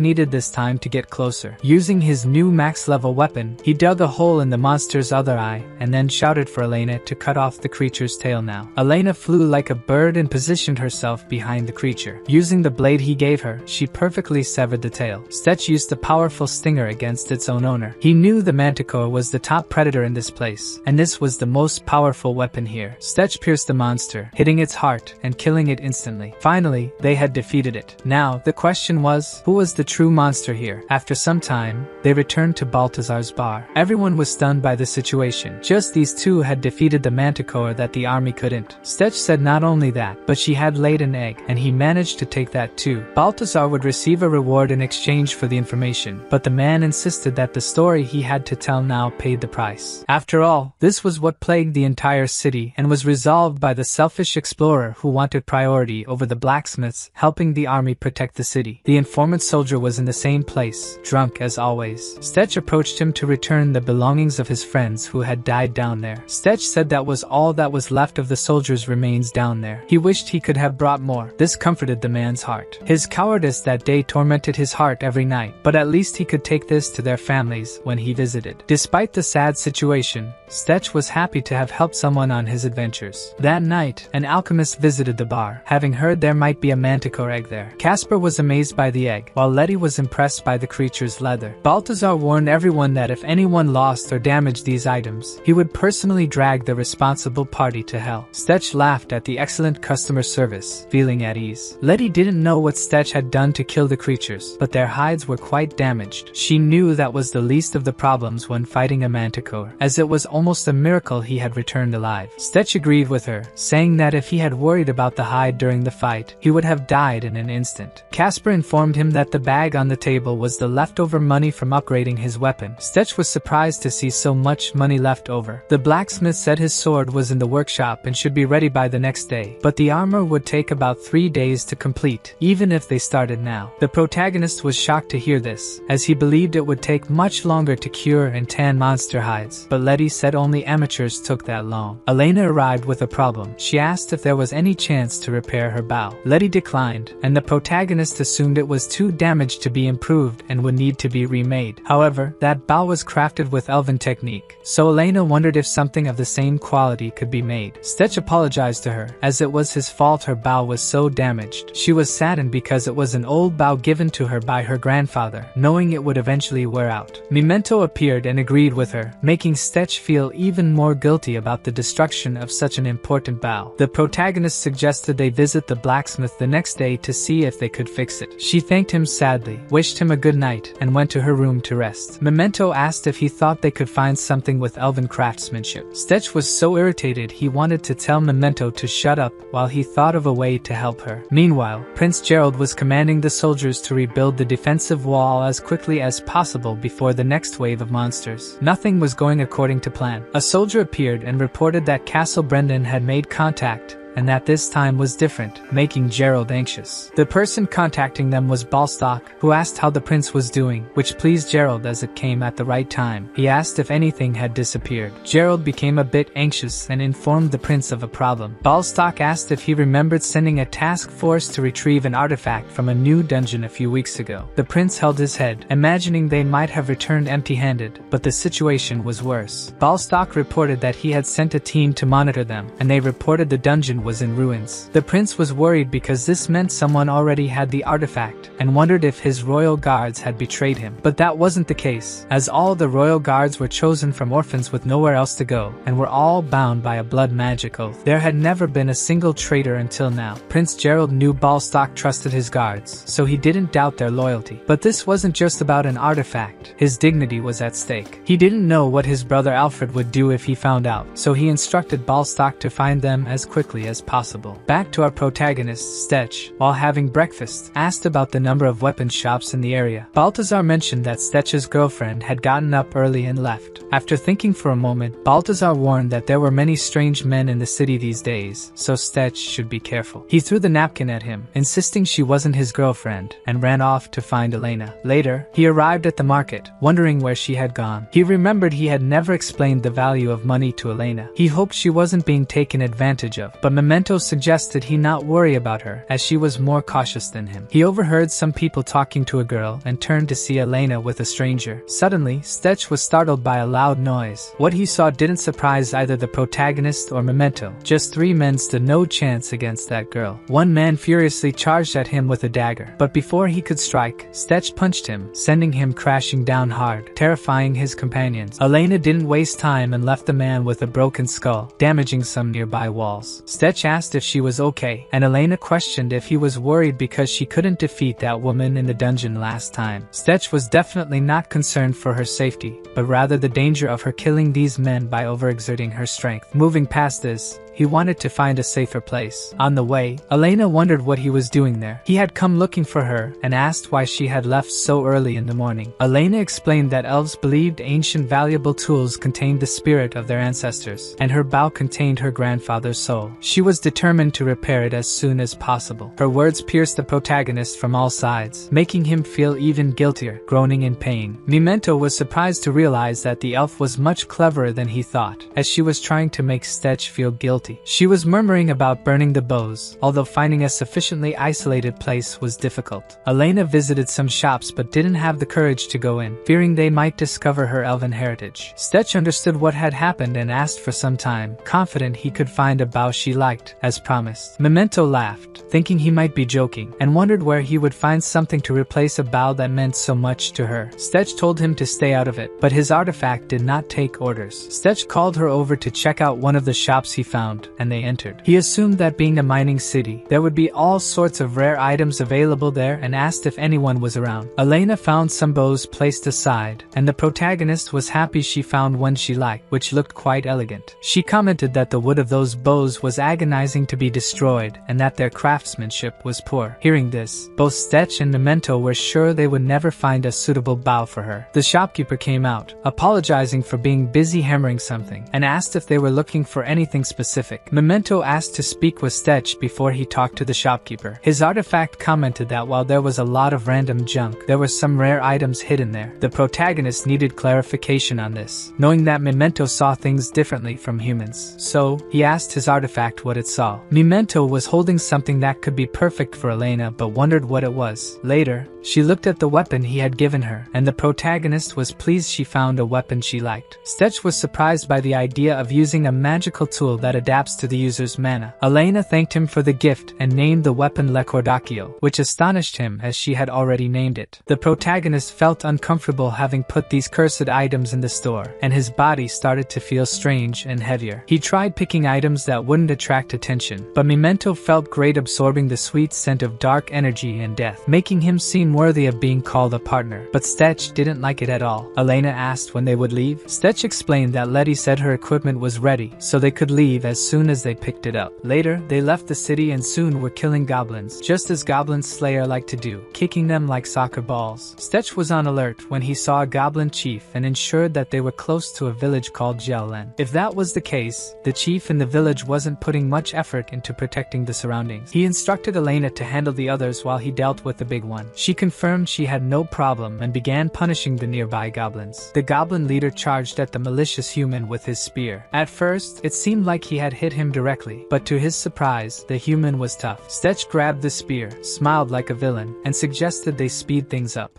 needed this time to get closer. Using his new max level weapon, he dug a hole in the monster's other eye and then shouted for Elena to cut off the creature's tail now. Elena flew like a bird and positioned herself behind the creature. Using the blade he gave her, she perfectly severed the tail. Stetch used a powerful stinger against its own owner. He knew the manticore was the top predator in this place, and this was the most powerful weapon here. Stetch pierced the monster, hitting its heart and killing it instantly. Finally, they had defeated it. Now, the question was, who was the true monster here? After some time, they returned to Baltazar's bar. Everyone was stunned by the situation. Just these two had defeated the manticore that the army couldn't. Stetch said not only that, but she had laid an egg, and he managed to take that too. Baltazar would receive a reward in exchange for the information, but the man insisted that the story he had to tell now paid the price. After all, this was what plagued the entire city and was resolved by the selfish explorer who wanted priority over the blacksmiths helping the army protect the city. The informant soldier was in the same place, drunk as always. Stetch approached him to return the belongings of his friends who had died down there. Stetch said that was all that was left of the soldier's remains down there. He wished he could have brought more. This comforted the man's heart. His cowardice that day tormented his heart every night, but at least he could take this to their families when he visited. Despite the sad situation, Stetch was happy to have helped someone on his adventures. That night, an alchemist visited the bar, having heard there might be a manticore egg there. Casper was amazed by the egg, while Letty was impressed by the creature's leather. Baltazar warned everyone that if anyone lost or damaged these items, he would personally drag the responsible party to hell. Stetch laughed at the excellent customer service, feeling at ease. Letty didn't know what Stetch had done to kill the creatures, but their hides were quite damaged. She knew that was the least of the problems when fighting a manticore, as it was almost a miracle he had returned alive. Stetch agreed with her, saying that if he had worried about the hide during the fight, he would have died in an instant. Casper informed him that the bag on the table was the leftover money from upgrading his weapon. Stetch was surprised to see so much money left over. The blacksmith said his sword was in the workshop and should be ready by the next day, but the armor would take about three days to complete, even if they started now. The protagonist was shocked to hear this, as he believed it would take much longer to cure and tan monster hides, but Letty said only amateurs took that long. Elena arrived with a problem. She asked if there was any chance to repair her bow. Letty declined, and the protagonist assumed it was too damaged to be improved and would need to be remade. However, that bow was crafted with elven technique, so Elena wondered if something of the same quality could be made. Stetch apologized to her, as it was his fault her bow was so damaged. She was saddened because it was an old bow given to her by her grandfather, knowing it would eventually wear out. Memento appeared and agreed with her, making Stetch feel even more guilty about the destruction of such an important bow. The protagonist suggested they visit the blacksmith the next day to see if they could fix it. She thanked him sadly, wished him a good night, and went to her room to rest. Memento asked if he thought they could find something with elven craftsmanship. Stetch was so irritated he wanted to tell Memento to shut up while he thought of a way to help her. Meanwhile, Prince Gerald was commanding the soldiers to rebuild the defensive wall as quickly as possible before the next wave of monsters. Nothing was going according to plan. A soldier appeared and reported that Castle Brendan had made contact and that this time was different, making Gerald anxious. The person contacting them was Balstock, who asked how the prince was doing, which pleased Gerald as it came at the right time. He asked if anything had disappeared. Gerald became a bit anxious and informed the prince of a problem. Balstock asked if he remembered sending a task force to retrieve an artifact from a new dungeon a few weeks ago. The prince held his head, imagining they might have returned empty-handed, but the situation was worse. Balstock reported that he had sent a team to monitor them, and they reported the dungeon was in ruins. The prince was worried because this meant someone already had the artifact and wondered if his royal guards had betrayed him. But that wasn't the case, as all the royal guards were chosen from orphans with nowhere else to go and were all bound by a blood magic oath. There had never been a single traitor until now. Prince Gerald knew Balstock trusted his guards, so he didn't doubt their loyalty. But this wasn't just about an artifact. His dignity was at stake. He didn't know what his brother Alfred would do if he found out, so he instructed Balstock to find them as quickly as possible. Back to our protagonist, Stetch, while having breakfast, asked about the number of weapon shops in the area. Baltazar mentioned that Stetch's girlfriend had gotten up early and left. After thinking for a moment, Baltazar warned that there were many strange men in the city these days, so Stetch should be careful. He threw the napkin at him, insisting she wasn't his girlfriend, and ran off to find Elena. Later, he arrived at the market, wondering where she had gone. He remembered he had never explained the value of money to Elena. He hoped she wasn't being taken advantage of, but Memento suggested he not worry about her, as she was more cautious than him. He overheard some people talking to a girl and turned to see Elena with a stranger. Suddenly, Stetch was startled by a loud noise. What he saw didn't surprise either the protagonist or Memento. Just three men stood no chance against that girl. One man furiously charged at him with a dagger, but before he could strike, Stetch punched him, sending him crashing down hard, terrifying his companions. Elena didn't waste time and left the man with a broken skull, damaging some nearby walls. Stetch asked if she was okay, and Elena questioned if he was worried because she couldn't defeat that woman in the dungeon last time. Stetch was definitely not concerned for her safety, but rather the danger of her killing these men by overexerting her strength. Moving past this, he wanted to find a safer place. On the way, Elena wondered what he was doing there. He had come looking for her and asked why she had left so early in the morning. Elena explained that elves believed ancient valuable tools contained the spirit of their ancestors, and her bow contained her grandfather's soul. She was determined to repair it as soon as possible. Her words pierced the protagonist from all sides, making him feel even guiltier, groaning in pain. Memento was surprised to realize that the elf was much cleverer than he thought, as she was trying to make Stetch feel guilty guilty. She was murmuring about burning the bows, although finding a sufficiently isolated place was difficult. Elena visited some shops but didn't have the courage to go in, fearing they might discover her elven heritage. Stetch understood what had happened and asked for some time, confident he could find a bow she liked, as promised. Memento laughed, thinking he might be joking, and wondered where he would find something to replace a bow that meant so much to her. Stetch told him to stay out of it, but his artifact did not take orders. Stetch called her over to check out one of the shops he found, and they entered. He assumed that being a mining city, there would be all sorts of rare items available there and asked if anyone was around. Elena found some bows placed aside, and the protagonist was happy she found one she liked, which looked quite elegant. She commented that the wood of those bows was agonizing to be destroyed and that their craftsmanship was poor. Hearing this, both Stetch and Memento were sure they would never find a suitable bow for her. The shopkeeper came out, apologizing for being busy hammering something, and asked if they were looking for anything specific specific. Memento asked to speak with Stetch before he talked to the shopkeeper. His artifact commented that while there was a lot of random junk, there were some rare items hidden there. The protagonist needed clarification on this, knowing that Memento saw things differently from humans. So, he asked his artifact what it saw. Memento was holding something that could be perfect for Elena but wondered what it was. Later, she looked at the weapon he had given her, and the protagonist was pleased she found a weapon she liked. Stetch was surprised by the idea of using a magical tool that adapts to the user's mana. Elena thanked him for the gift and named the weapon Lecordacchio, which astonished him as she had already named it. The protagonist felt uncomfortable having put these cursed items in the store, and his body started to feel strange and heavier. He tried picking items that wouldn't attract attention, but Memento felt great absorbing the sweet scent of dark energy and death, making him seem worthy of being called a partner, but Stetch didn't like it at all. Elena asked when they would leave. Stetch explained that Letty said her equipment was ready, so they could leave as soon as they picked it up. Later, they left the city and soon were killing goblins, just as Goblin Slayer liked to do, kicking them like soccer balls. Stetch was on alert when he saw a goblin chief and ensured that they were close to a village called Jelen. If that was the case, the chief in the village wasn't putting much effort into protecting the surroundings. He instructed Elena to handle the others while he dealt with the big one. She confirmed she had no problem and began punishing the nearby goblins. The goblin leader charged at the malicious human with his spear. At first, it seemed like he had hit him directly, but to his surprise, the human was tough. Stetch grabbed the spear, smiled like a villain, and suggested they speed things up.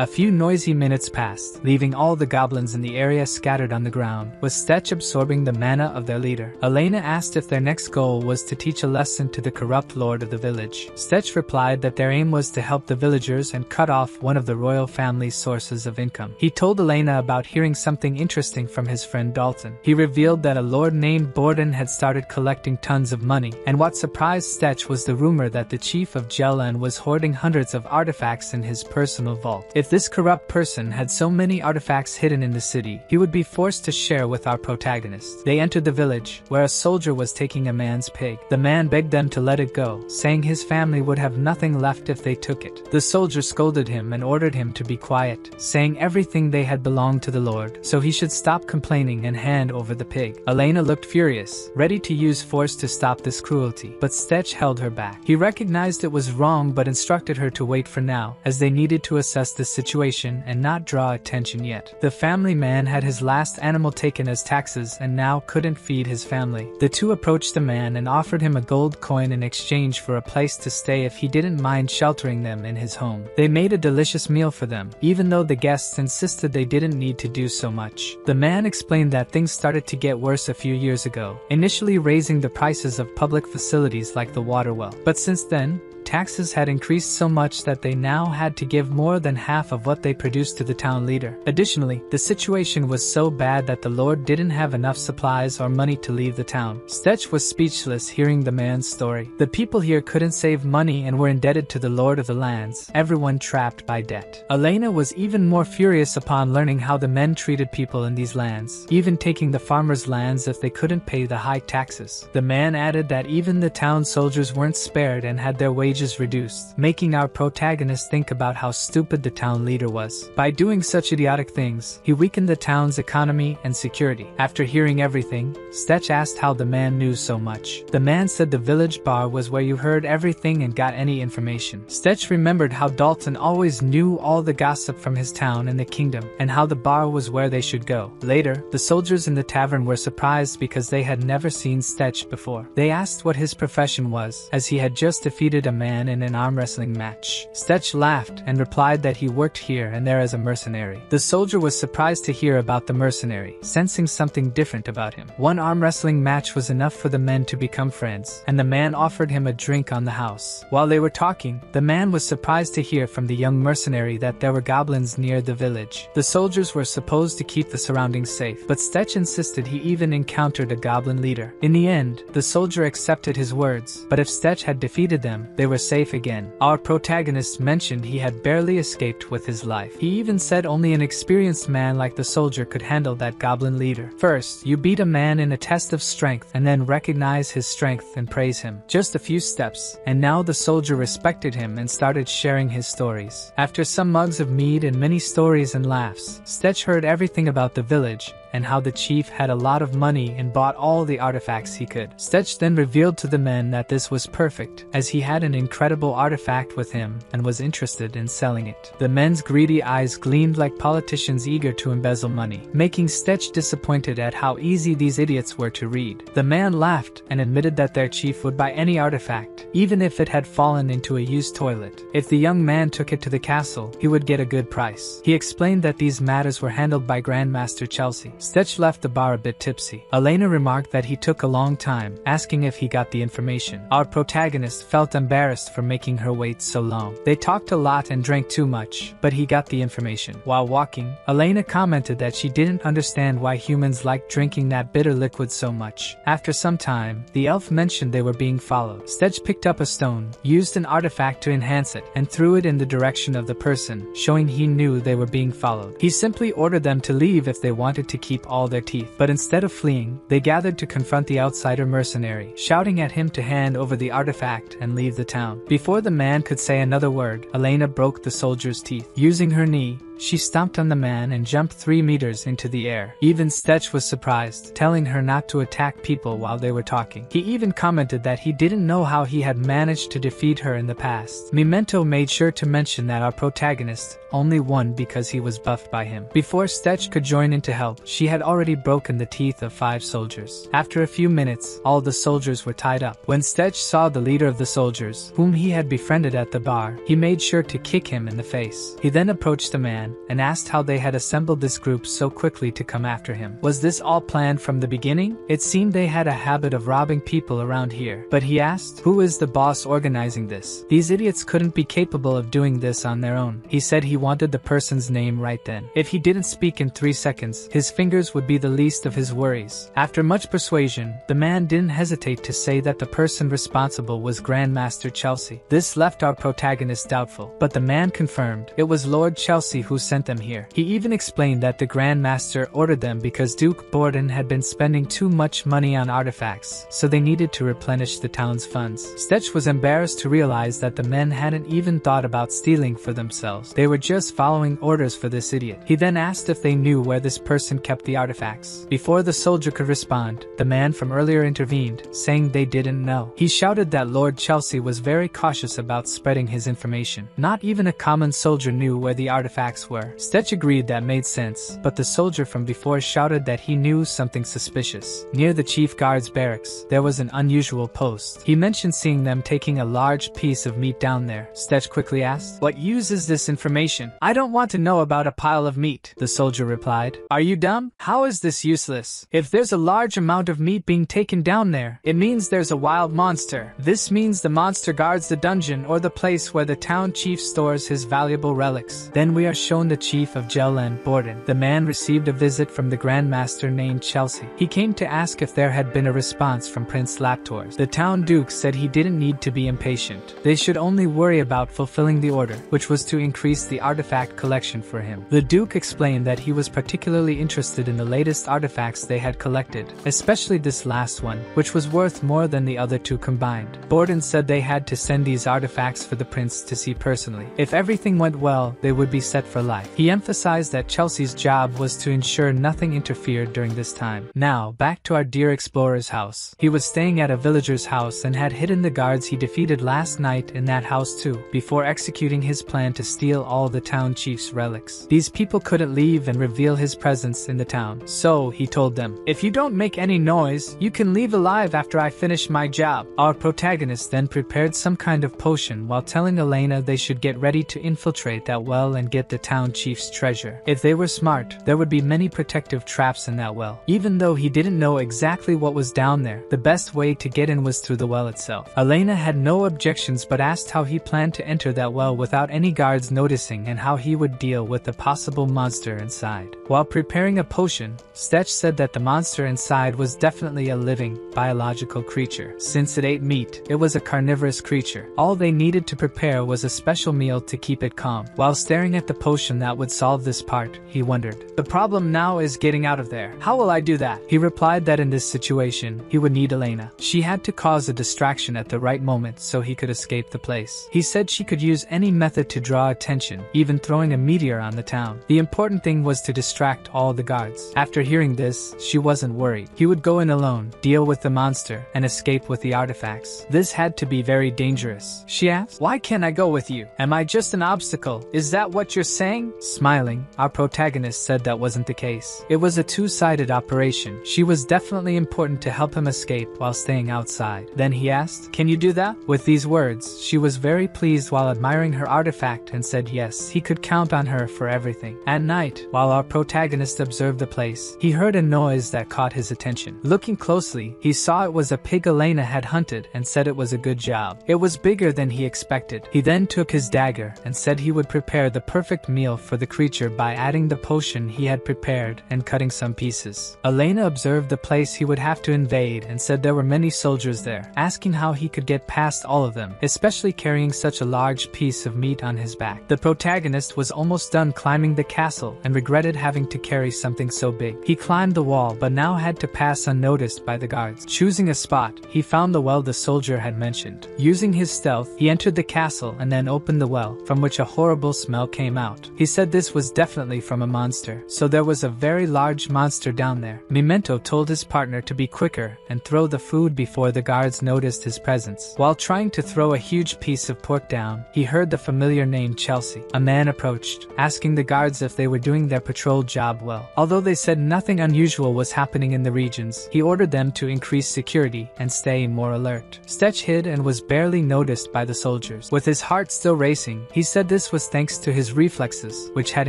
A few noisy minutes passed, leaving all the goblins in the area scattered on the ground, with Stetch absorbing the mana of their leader. Elena asked if their next goal was to teach a lesson to the corrupt lord of the village. Stetch replied that their aim was to help the villagers and cut off one of the royal family's sources of income. He told Elena about hearing something interesting from his friend Dalton. He revealed that a lord named Borden had started collecting tons of money, and what surprised Stetch was the rumor that the chief of Jelan was hoarding hundreds of artifacts in his personal vault. If this corrupt person had so many artifacts hidden in the city, he would be forced to share with our protagonist. They entered the village, where a soldier was taking a man's pig. The man begged them to let it go, saying his family would have nothing left if they took it. The soldier scolded him and ordered him to be quiet, saying everything they had belonged to the Lord, so he should stop complaining and hand over the pig. Elena looked furious, ready to use force to stop this cruelty, but Stetch held her back. He recognized it was wrong but instructed her to wait for now, as they needed to assess the situation situation and not draw attention yet. The family man had his last animal taken as taxes and now couldn't feed his family. The two approached the man and offered him a gold coin in exchange for a place to stay if he didn't mind sheltering them in his home. They made a delicious meal for them, even though the guests insisted they didn't need to do so much. The man explained that things started to get worse a few years ago, initially raising the prices of public facilities like the water well. But since then, taxes had increased so much that they now had to give more than half of what they produced to the town leader. Additionally, the situation was so bad that the Lord didn't have enough supplies or money to leave the town. Stetch was speechless hearing the man's story. The people here couldn't save money and were indebted to the Lord of the lands, everyone trapped by debt. Elena was even more furious upon learning how the men treated people in these lands, even taking the farmers' lands if they couldn't pay the high taxes. The man added that even the town soldiers weren't spared and had their wages wages reduced, making our protagonist think about how stupid the town leader was. By doing such idiotic things, he weakened the town's economy and security. After hearing everything, Stetch asked how the man knew so much. The man said the village bar was where you heard everything and got any information. Stetch remembered how Dalton always knew all the gossip from his town and the kingdom, and how the bar was where they should go. Later, the soldiers in the tavern were surprised because they had never seen Stetch before. They asked what his profession was, as he had just defeated a man in an arm wrestling match. Stetch laughed and replied that he worked here and there as a mercenary. The soldier was surprised to hear about the mercenary, sensing something different about him. One arm wrestling match was enough for the men to become friends, and the man offered him a drink on the house. While they were talking, the man was surprised to hear from the young mercenary that there were goblins near the village. The soldiers were supposed to keep the surroundings safe, but Stetch insisted he even encountered a goblin leader. In the end, the soldier accepted his words, but if Stetch had defeated them, they were safe again. Our protagonist mentioned he had barely escaped with his life. He even said only an experienced man like the soldier could handle that goblin leader. First, you beat a man in a test of strength and then recognize his strength and praise him. Just a few steps, and now the soldier respected him and started sharing his stories. After some mugs of mead and many stories and laughs, Stetch heard everything about the village and how the chief had a lot of money and bought all the artifacts he could. Stetch then revealed to the men that this was perfect, as he had an incredible artifact with him and was interested in selling it. The men's greedy eyes gleamed like politicians eager to embezzle money, making Stetch disappointed at how easy these idiots were to read. The man laughed and admitted that their chief would buy any artifact, even if it had fallen into a used toilet. If the young man took it to the castle, he would get a good price. He explained that these matters were handled by Grandmaster Chelsea, Stetch left the bar a bit tipsy. Elena remarked that he took a long time, asking if he got the information. Our protagonist felt embarrassed for making her wait so long. They talked a lot and drank too much, but he got the information. While walking, Elena commented that she didn't understand why humans liked drinking that bitter liquid so much. After some time, the elf mentioned they were being followed. Stetch picked up a stone, used an artifact to enhance it, and threw it in the direction of the person, showing he knew they were being followed. He simply ordered them to leave if they wanted to keep keep all their teeth. But instead of fleeing, they gathered to confront the outsider mercenary, shouting at him to hand over the artifact and leave the town. Before the man could say another word, Elena broke the soldier's teeth. Using her knee, she stomped on the man and jumped three meters into the air. Even Stetch was surprised, telling her not to attack people while they were talking. He even commented that he didn't know how he had managed to defeat her in the past. Memento made sure to mention that our protagonist only won because he was buffed by him. Before Stetch could join in to help, she had already broken the teeth of five soldiers. After a few minutes, all the soldiers were tied up. When Stetch saw the leader of the soldiers, whom he had befriended at the bar, he made sure to kick him in the face. He then approached the man and asked how they had assembled this group so quickly to come after him. Was this all planned from the beginning? It seemed they had a habit of robbing people around here. But he asked, who is the boss organizing this? These idiots couldn't be capable of doing this on their own. He said he wanted the person's name right then. If he didn't speak in three seconds, his fingers would be the least of his worries. After much persuasion, the man didn't hesitate to say that the person responsible was Grandmaster Chelsea. This left our protagonist doubtful, but the man confirmed it was Lord Chelsea who sent them here. He even explained that the Grand Master ordered them because Duke Borden had been spending too much money on artifacts, so they needed to replenish the town's funds. Stetch was embarrassed to realize that the men hadn't even thought about stealing for themselves. They were just following orders for this idiot. He then asked if they knew where this person kept the artifacts. Before the soldier could respond, the man from earlier intervened, saying they didn't know. He shouted that Lord Chelsea was very cautious about spreading his information. Not even a common soldier knew where the artifacts were. Stetch agreed that made sense, but the soldier from before shouted that he knew something suspicious. Near the chief guard's barracks, there was an unusual post. He mentioned seeing them taking a large piece of meat down there. Stetch quickly asked, What use is this information? I don't want to know about a pile of meat, the soldier replied. Are you dumb? How is this useless? If there's a large amount of meat being taken down there, it means there's a wild monster. This means the monster guards the dungeon or the place where the town chief stores his valuable relics. Then we are shown the chief of Jelland Borden. The man received a visit from the Grand Master named Chelsea. He came to ask if there had been a response from Prince Laptors. The town duke said he didn't need to be impatient. They should only worry about fulfilling the order, which was to increase the artifact collection for him. The duke explained that he was particularly interested in the latest artifacts they had collected, especially this last one, which was worth more than the other two combined. Borden said they had to send these artifacts for the prince to see personally. If everything went well, they would be set for life. He emphasized that Chelsea's job was to ensure nothing interfered during this time. Now, back to our dear explorer's house. He was staying at a villager's house and had hidden the guards he defeated last night in that house too, before executing his plan to steal all the town chief's relics. These people couldn't leave and reveal his presence in the town, so he told them, If you don't make any noise, you can leave alive after I finish my job. Our protagonist then prepared some kind of potion while telling Elena they should get ready to infiltrate that well and get the town chief's treasure. If they were smart, there would be many protective traps in that well. Even though he didn't know exactly what was down there, the best way to get in was through the well itself. Elena had no objections but asked how he planned to enter that well without any guards noticing and how he would deal with the possible monster inside. While preparing a potion, Stetch said that the monster inside was definitely a living, biological creature. Since it ate meat, it was a carnivorous creature. All they needed to prepare was a special meal to keep it calm. While staring at the potion that would solve this part, he wondered. The problem now is getting out of there. How will I do that? He replied that in this situation, he would need Elena. She had to cause a distraction at the right moment so he could escape the place. He said she could use any method to draw attention, even throwing a meteor on the town. The important thing was to distract all the guards. After hearing this, she wasn't worried. He would go in alone, deal with the monster, and escape with the artifacts. This had to be very dangerous. She asked, Why can't I go with you? Am I just an obstacle? Is that what you're saying? Smiling, our protagonist said that wasn't the case. It was a two-sided operation. She was definitely important to help him escape while staying outside. Then he asked, Can you do that? With these words, she was very pleased while admiring her artifact and said yes, he could count on her for everything. At night, while our protagonist observed the place, he heard a noise that caught his attention. Looking closely, he saw it was a pig Elena had hunted and said it was a good job. It was bigger than he expected. He then took his dagger and said he would prepare the perfect meal for the creature by adding the potion he had prepared and cutting some pieces. Elena observed the place he would have to invade and said there were many soldiers there, asking how he could get past all of them, especially carrying such a large piece of meat on his back. The protagonist was almost done climbing the castle and regretted having to carry something so big. He climbed the wall but now had to pass unnoticed by the guards. Choosing a spot, he found the well the soldier had mentioned. Using his stealth, he entered the castle and then opened the well, from which a horrible smell came out. He said this was definitely from a monster, so there was a very large monster down there. Memento told his partner to be quicker and throw the food before the guards noticed his presence. While trying to throw a huge piece of pork down, he heard the familiar name Chelsea. A man approached, asking the guards if they were doing their patrol job well. Although they said nothing unusual was happening in the regions, he ordered them to increase security and stay more alert. Stetch hid and was barely noticed by the soldiers. With his heart still racing, he said this was thanks to his reflexes, which had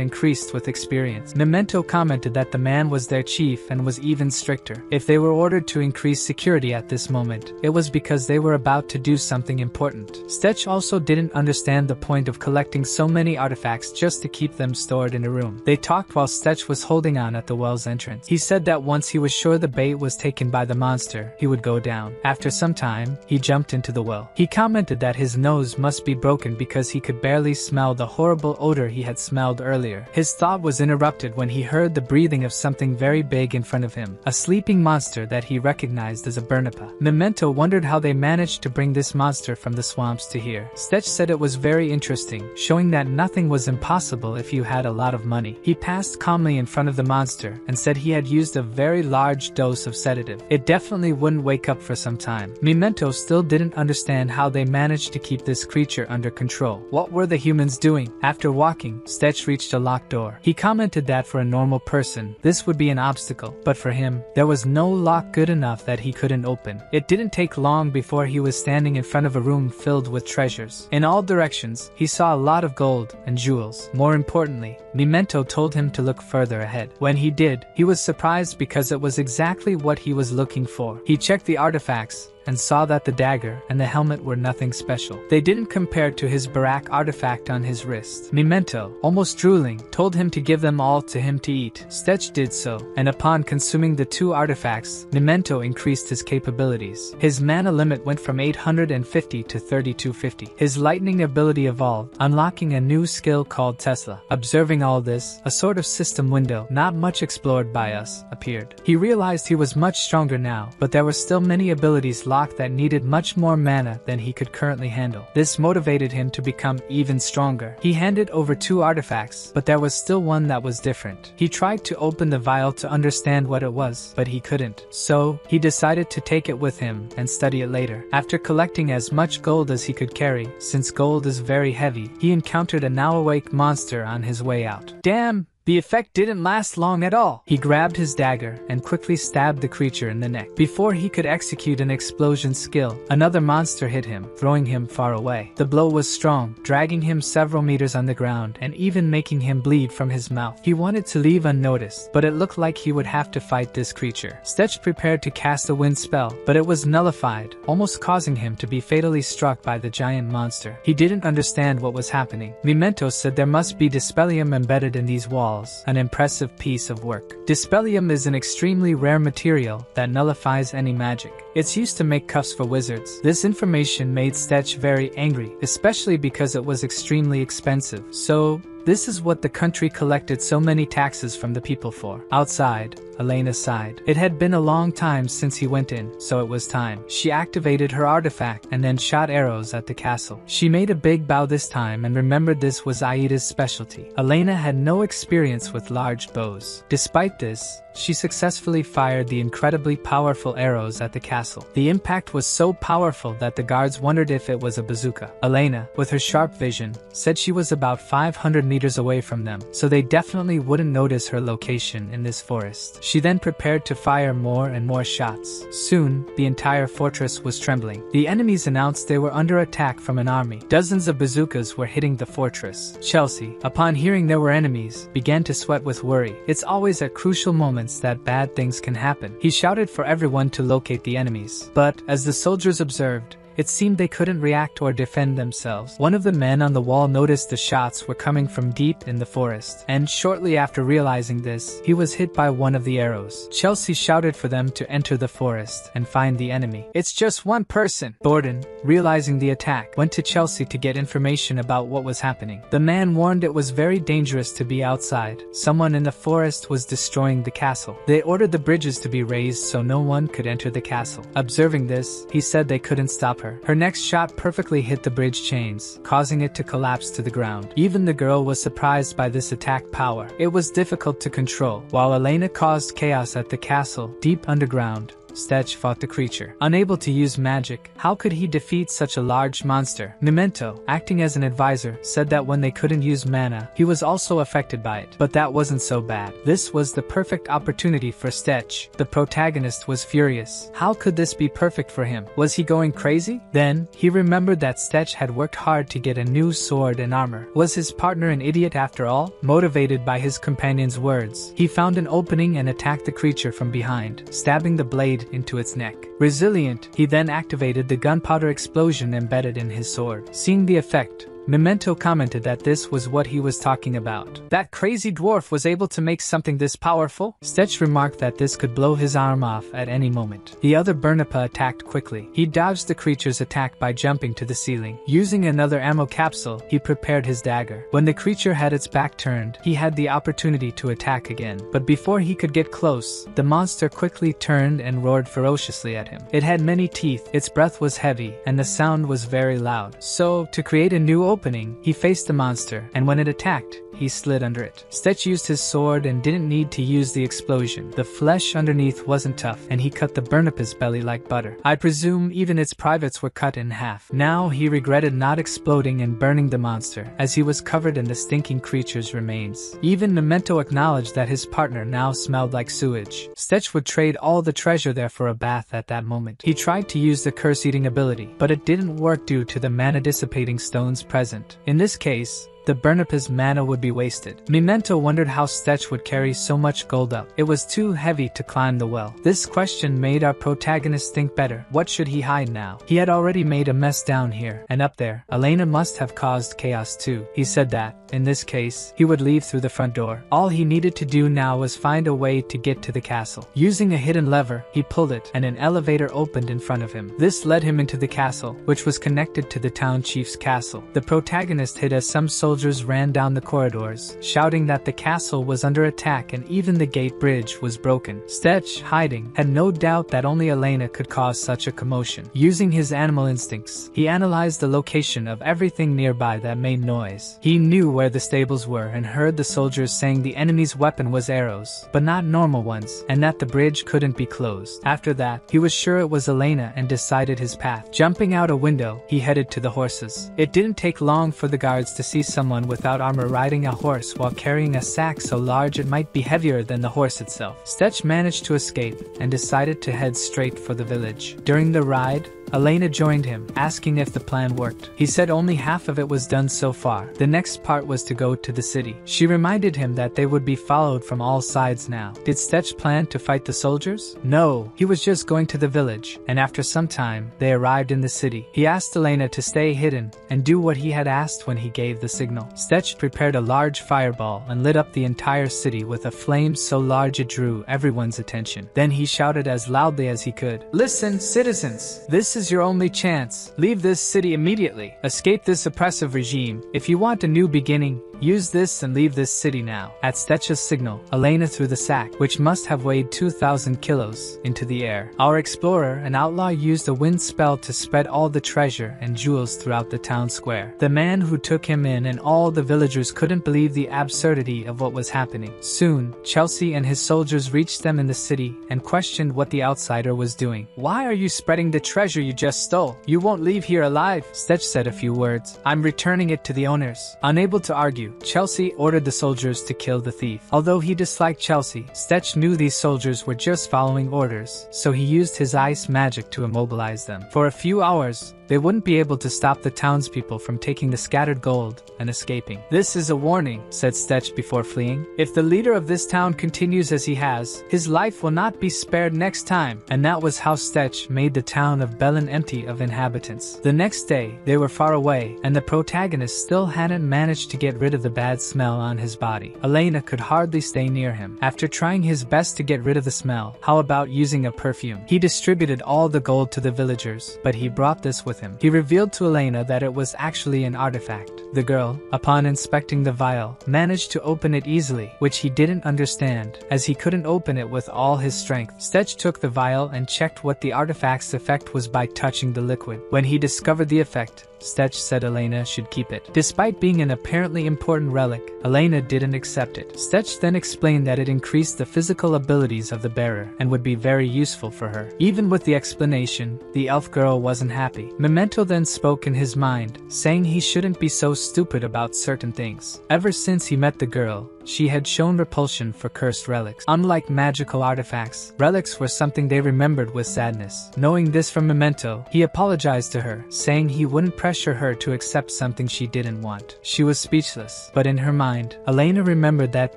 increased with experience. Memento commented that the man was their chief and was even stricter. If they were ordered to increase security at this moment, it was because they were about to do something important. Stetch also didn't understand the point of collecting so many artifacts just to keep them stored in a room. They talked while Stetch was holding on at the well's entrance. He said that once he was sure the bait was taken by the monster, he would go down. After some time, he jumped into the well. He commented that his nose must be broken because he could barely smell the horrible odor he had smelled earlier. His thought was interrupted when he heard the breathing of something very big in front of him, a sleeping monster that he recognized as a Burnipa. Memento wondered how they managed to bring this monster from the swamps to here. Stetch said it was very interesting, showing that nothing was impossible if you had a lot of money. He passed calmly in front of the monster and said he had used a very large dose of sedative. It definitely wouldn't wake up for some time. Memento still didn't understand how they managed to keep this creature under control. What were the humans doing? After walking, Stetch reached a locked door. He commented that for a normal person, this would be an obstacle, but for him, there was no lock good enough that he couldn't open. It didn't take long before he was standing in front of a room filled with treasures. In all directions, he saw a lot of gold and jewels. More importantly, Memento told him to look further ahead. When he did, he was surprised because it was exactly what he was looking for. He checked the artifacts, and saw that the dagger and the helmet were nothing special. They didn't compare to his Barak artifact on his wrist. Memento, almost drooling, told him to give them all to him to eat. Stetch did so, and upon consuming the two artifacts, Memento increased his capabilities. His mana limit went from 850 to 3250. His lightning ability evolved, unlocking a new skill called Tesla. Observing all this, a sort of system window, not much explored by us, appeared. He realized he was much stronger now, but there were still many abilities that needed much more mana than he could currently handle. This motivated him to become even stronger. He handed over two artifacts, but there was still one that was different. He tried to open the vial to understand what it was, but he couldn't. So, he decided to take it with him and study it later. After collecting as much gold as he could carry, since gold is very heavy, he encountered a now awake monster on his way out. Damn, the effect didn't last long at all. He grabbed his dagger and quickly stabbed the creature in the neck. Before he could execute an explosion skill, another monster hit him, throwing him far away. The blow was strong, dragging him several meters on the ground and even making him bleed from his mouth. He wanted to leave unnoticed, but it looked like he would have to fight this creature. Stetch prepared to cast a wind spell, but it was nullified, almost causing him to be fatally struck by the giant monster. He didn't understand what was happening. Memento said there must be Dispellium embedded in these walls walls, an impressive piece of work. Dispellium is an extremely rare material that nullifies any magic. It's used to make cuffs for wizards. This information made Stetch very angry, especially because it was extremely expensive. So, this is what the country collected so many taxes from the people for. Outside, Elena sighed. It had been a long time since he went in, so it was time. She activated her artifact and then shot arrows at the castle. She made a big bow this time and remembered this was Aida's specialty. Elena had no experience with large bows. Despite this, she successfully fired the incredibly powerful arrows at the castle. The impact was so powerful that the guards wondered if it was a bazooka. Elena, with her sharp vision, said she was about 500 meters away from them, so they definitely wouldn't notice her location in this forest. She then prepared to fire more and more shots. Soon, the entire fortress was trembling. The enemies announced they were under attack from an army. Dozens of bazookas were hitting the fortress. Chelsea, upon hearing there were enemies, began to sweat with worry. It's always at crucial moments that bad things can happen. He shouted for everyone to locate the enemies. But, as the soldiers observed, it seemed they couldn't react or defend themselves. One of the men on the wall noticed the shots were coming from deep in the forest, and shortly after realizing this, he was hit by one of the arrows. Chelsea shouted for them to enter the forest and find the enemy. It's just one person. Borden, realizing the attack, went to Chelsea to get information about what was happening. The man warned it was very dangerous to be outside. Someone in the forest was destroying the castle. They ordered the bridges to be raised so no one could enter the castle. Observing this, he said they couldn't stop her. Her next shot perfectly hit the bridge chains, causing it to collapse to the ground. Even the girl was surprised by this attack power. It was difficult to control. While Elena caused chaos at the castle, deep underground, Stetch fought the creature. Unable to use magic, how could he defeat such a large monster? Memento, acting as an advisor, said that when they couldn't use mana, he was also affected by it. But that wasn't so bad. This was the perfect opportunity for Stetch. The protagonist was furious. How could this be perfect for him? Was he going crazy? Then, he remembered that Stetch had worked hard to get a new sword and armor. Was his partner an idiot after all? Motivated by his companion's words, he found an opening and attacked the creature from behind, stabbing the blade into its neck. Resilient, he then activated the gunpowder explosion embedded in his sword. Seeing the effect, Memento commented that this was what he was talking about. That crazy dwarf was able to make something this powerful? Stetch remarked that this could blow his arm off at any moment. The other Burnipa attacked quickly. He dodged the creature's attack by jumping to the ceiling. Using another ammo capsule, he prepared his dagger. When the creature had its back turned, he had the opportunity to attack again. But before he could get close, the monster quickly turned and roared ferociously at him. It had many teeth, its breath was heavy, and the sound was very loud. So, to create a new opening, he faced the monster, and when it attacked, he slid under it. Stetch used his sword and didn't need to use the explosion. The flesh underneath wasn't tough, and he cut the Burnipa's belly like butter. I presume even its privates were cut in half. Now he regretted not exploding and burning the monster, as he was covered in the stinking creature's remains. Even Memento acknowledged that his partner now smelled like sewage. Stetch would trade all the treasure there for a bath at that moment. He tried to use the curse-eating ability, but it didn't work due to the mana-dissipating stones present. In this case, the Burnipa's mana would be wasted. Memento wondered how Stetch would carry so much gold up. It was too heavy to climb the well. This question made our protagonist think better. What should he hide now? He had already made a mess down here, and up there. Elena must have caused chaos too. He said that, in this case, he would leave through the front door. All he needed to do now was find a way to get to the castle. Using a hidden lever, he pulled it, and an elevator opened in front of him. This led him into the castle, which was connected to the town chief's castle. The protagonist hid as some soldiers ran down the corridors, shouting that the castle was under attack and even the gate bridge was broken. Stetch, hiding, had no doubt that only Elena could cause such a commotion. Using his animal instincts, he analyzed the location of everything nearby that made noise. He knew where the stables were and heard the soldiers saying the enemy's weapon was arrows, but not normal ones, and that the bridge couldn't be closed. After that, he was sure it was Elena and decided his path. Jumping out a window, he headed to the horses. It didn't take long for the guards to see someone someone without armor riding a horse while carrying a sack so large it might be heavier than the horse itself. Stetch managed to escape and decided to head straight for the village. During the ride, Elena joined him, asking if the plan worked. He said only half of it was done so far. The next part was to go to the city. She reminded him that they would be followed from all sides now. Did Stetch plan to fight the soldiers? No, he was just going to the village, and after some time, they arrived in the city. He asked Elena to stay hidden and do what he had asked when he gave the signal. Stetch prepared a large fireball and lit up the entire city with a flame so large it drew everyone's attention. Then he shouted as loudly as he could, Listen, citizens, this is is your only chance. Leave this city immediately. Escape this oppressive regime. If you want a new beginning, Use this and leave this city now. At Stetch's signal, Elena threw the sack, which must have weighed 2,000 kilos, into the air. Our explorer, an outlaw, used a wind spell to spread all the treasure and jewels throughout the town square. The man who took him in and all the villagers couldn't believe the absurdity of what was happening. Soon, Chelsea and his soldiers reached them in the city and questioned what the outsider was doing. Why are you spreading the treasure you just stole? You won't leave here alive, Stetch said a few words. I'm returning it to the owners. Unable to argue, Chelsea ordered the soldiers to kill the thief. Although he disliked Chelsea, Stetch knew these soldiers were just following orders, so he used his ice magic to immobilize them. For a few hours, they wouldn't be able to stop the townspeople from taking the scattered gold and escaping. This is a warning, said Stetch before fleeing. If the leader of this town continues as he has, his life will not be spared next time. And that was how Stetch made the town of Bellin empty of inhabitants. The next day, they were far away, and the protagonist still hadn't managed to get rid of the bad smell on his body. Elena could hardly stay near him. After trying his best to get rid of the smell, how about using a perfume? He distributed all the gold to the villagers, but he brought this with him. He revealed to Elena that it was actually an artifact. The girl, upon inspecting the vial, managed to open it easily, which he didn't understand, as he couldn't open it with all his strength. Stetch took the vial and checked what the artifact's effect was by touching the liquid. When he discovered the effect, Stetch said Elena should keep it. Despite being an apparently important relic, Elena didn't accept it. Stetch then explained that it increased the physical abilities of the bearer and would be very useful for her. Even with the explanation, the elf girl wasn't happy. Memento then spoke in his mind, saying he shouldn't be so stupid about certain things. Ever since he met the girl, she had shown repulsion for cursed relics. Unlike magical artifacts, relics were something they remembered with sadness. Knowing this from Memento, he apologized to her, saying he wouldn't pressure her to accept something she didn't want. She was speechless, but in her mind, Elena remembered that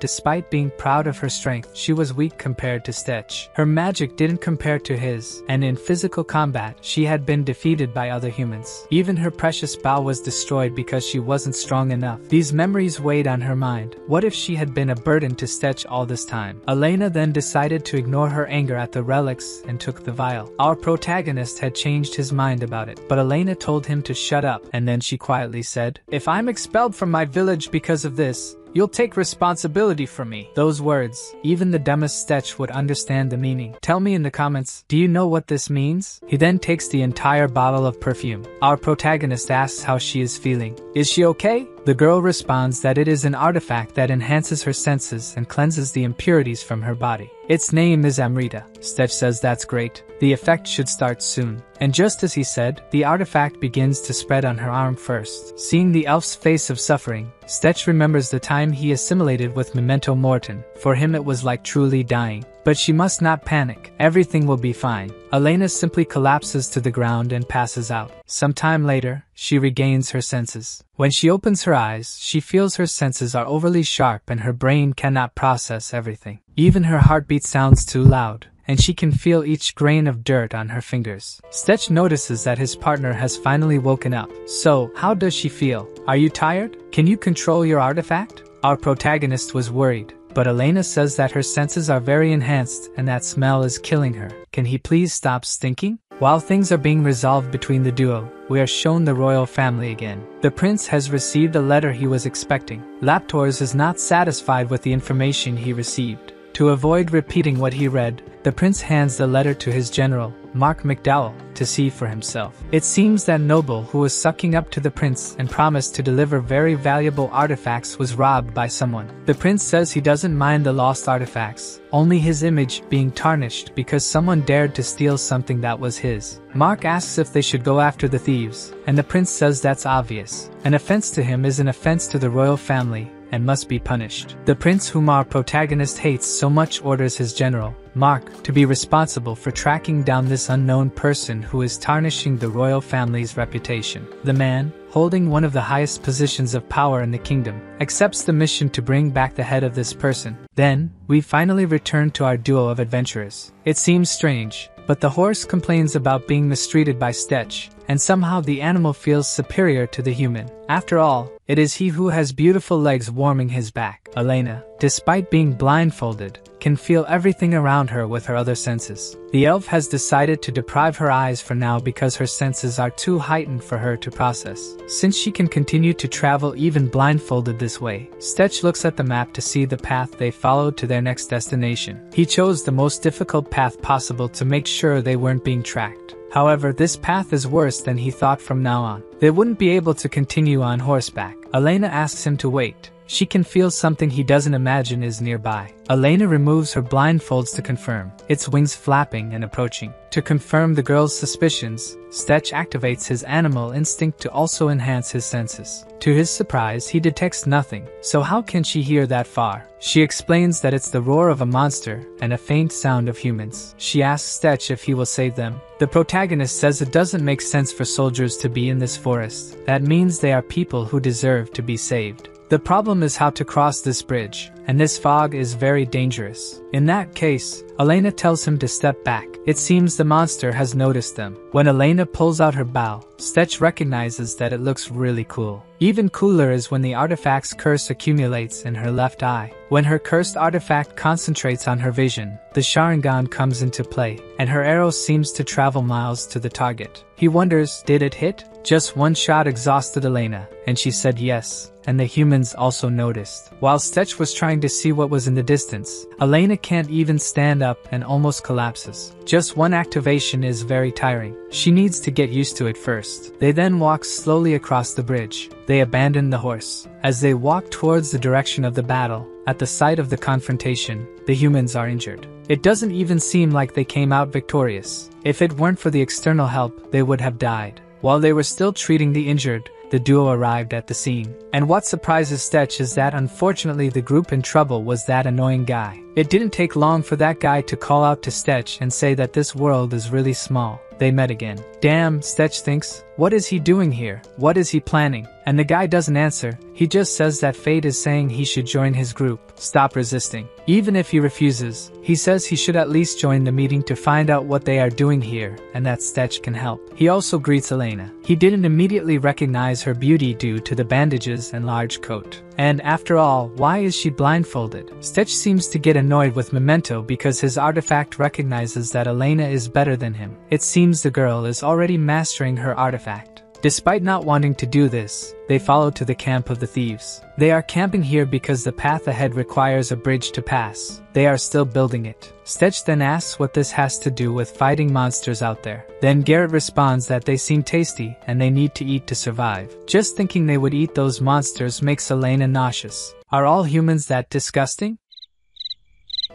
despite being proud of her strength, she was weak compared to Stetch. Her magic didn't compare to his, and in physical combat, she had been defeated by other humans. Even her precious bow was destroyed because she wasn't strong enough. These memories weighed on her mind. What if she had been a burden to Stetch all this time? Elena then decided to ignore her anger at the relics and took the vial. Our protagonist had changed his mind about it, but Elena told him to shut up, and then she quietly said, If I'm expelled from my village because of this, You'll take responsibility for me. Those words, even the dumbest Stetch would understand the meaning. Tell me in the comments, do you know what this means? He then takes the entire bottle of perfume. Our protagonist asks how she is feeling. Is she okay? The girl responds that it is an artifact that enhances her senses and cleanses the impurities from her body. Its name is Amrita. Stetch says that's great. The effect should start soon. And just as he said, the artifact begins to spread on her arm first. Seeing the elf's face of suffering, Stetch remembers the time he assimilated with Memento Mori. For him it was like truly dying. But she must not panic. Everything will be fine. Elena simply collapses to the ground and passes out. Some time later, she regains her senses. When she opens her eyes, she feels her senses are overly sharp and her brain cannot process everything. Even her heartbeat sounds too loud and she can feel each grain of dirt on her fingers. Stetch notices that his partner has finally woken up. So, how does she feel? Are you tired? Can you control your artifact? Our protagonist was worried, but Elena says that her senses are very enhanced and that smell is killing her. Can he please stop stinking? While things are being resolved between the duo, we are shown the royal family again. The prince has received a letter he was expecting. Laptors is not satisfied with the information he received. To avoid repeating what he read, the prince hands the letter to his general, Mark McDowell, to see for himself. It seems that Noble, who was sucking up to the prince and promised to deliver very valuable artifacts, was robbed by someone. The prince says he doesn't mind the lost artifacts, only his image being tarnished because someone dared to steal something that was his. Mark asks if they should go after the thieves, and the prince says that's obvious. An offense to him is an offense to the royal family, and must be punished. The prince whom our protagonist hates so much orders his general, Mark, to be responsible for tracking down this unknown person who is tarnishing the royal family's reputation. The man, holding one of the highest positions of power in the kingdom, accepts the mission to bring back the head of this person. Then, we finally return to our duo of adventurers. It seems strange, but the horse complains about being mistreated by Stetch, and somehow the animal feels superior to the human. After all, it is he who has beautiful legs warming his back. Elena, despite being blindfolded, can feel everything around her with her other senses. The elf has decided to deprive her eyes for now because her senses are too heightened for her to process. Since she can continue to travel even blindfolded this way, Stetch looks at the map to see the path they followed to their next destination. He chose the most difficult path possible to make sure they weren't being tracked. However, this path is worse than he thought from now on. They wouldn't be able to continue on horseback. Elena asks him to wait. She can feel something he doesn't imagine is nearby. Elena removes her blindfolds to confirm, its wings flapping and approaching. To confirm the girl's suspicions, Stetch activates his animal instinct to also enhance his senses. To his surprise, he detects nothing, so how can she hear that far? She explains that it's the roar of a monster and a faint sound of humans. She asks Stetch if he will save them. The protagonist says it doesn't make sense for soldiers to be in this forest. That means they are people who deserve to be saved. The problem is how to cross this bridge, and this fog is very dangerous. In that case, Elena tells him to step back. It seems the monster has noticed them. When Elena pulls out her bow, Stetch recognizes that it looks really cool. Even cooler is when the artifact's curse accumulates in her left eye. When her cursed artifact concentrates on her vision, the Sharingan comes into play, and her arrow seems to travel miles to the target. He wonders, did it hit? Just one shot exhausted Elena, and she said yes, and the humans also noticed. While Stetch was trying to see what was in the distance, Elena can't even stand up and almost collapses. Just one activation is very tiring. She needs to get used to it first. They then walk slowly across the bridge. They abandon the horse. As they walk towards the direction of the battle, at the site of the confrontation, the humans are injured. It doesn't even seem like they came out victorious. If it weren't for the external help, they would have died. While they were still treating the injured, the duo arrived at the scene. And what surprises Stetch is that unfortunately the group in trouble was that annoying guy. It didn't take long for that guy to call out to Stetch and say that this world is really small. They met again. Damn, Stetch thinks, what is he doing here? What is he planning? And the guy doesn't answer, he just says that fate is saying he should join his group. Stop resisting. Even if he refuses, he says he should at least join the meeting to find out what they are doing here, and that Stetch can help. He also greets Elena. He didn't immediately recognize her beauty due to the bandages and large coat. And after all, why is she blindfolded? Stetch seems to get annoyed with Memento because his artifact recognizes that Elena is better than him. It seems the girl is already mastering her artifact. Despite not wanting to do this, they follow to the camp of the thieves. They are camping here because the path ahead requires a bridge to pass. They are still building it. Stetch then asks what this has to do with fighting monsters out there. Then Garrett responds that they seem tasty and they need to eat to survive. Just thinking they would eat those monsters makes Elena nauseous. Are all humans that disgusting?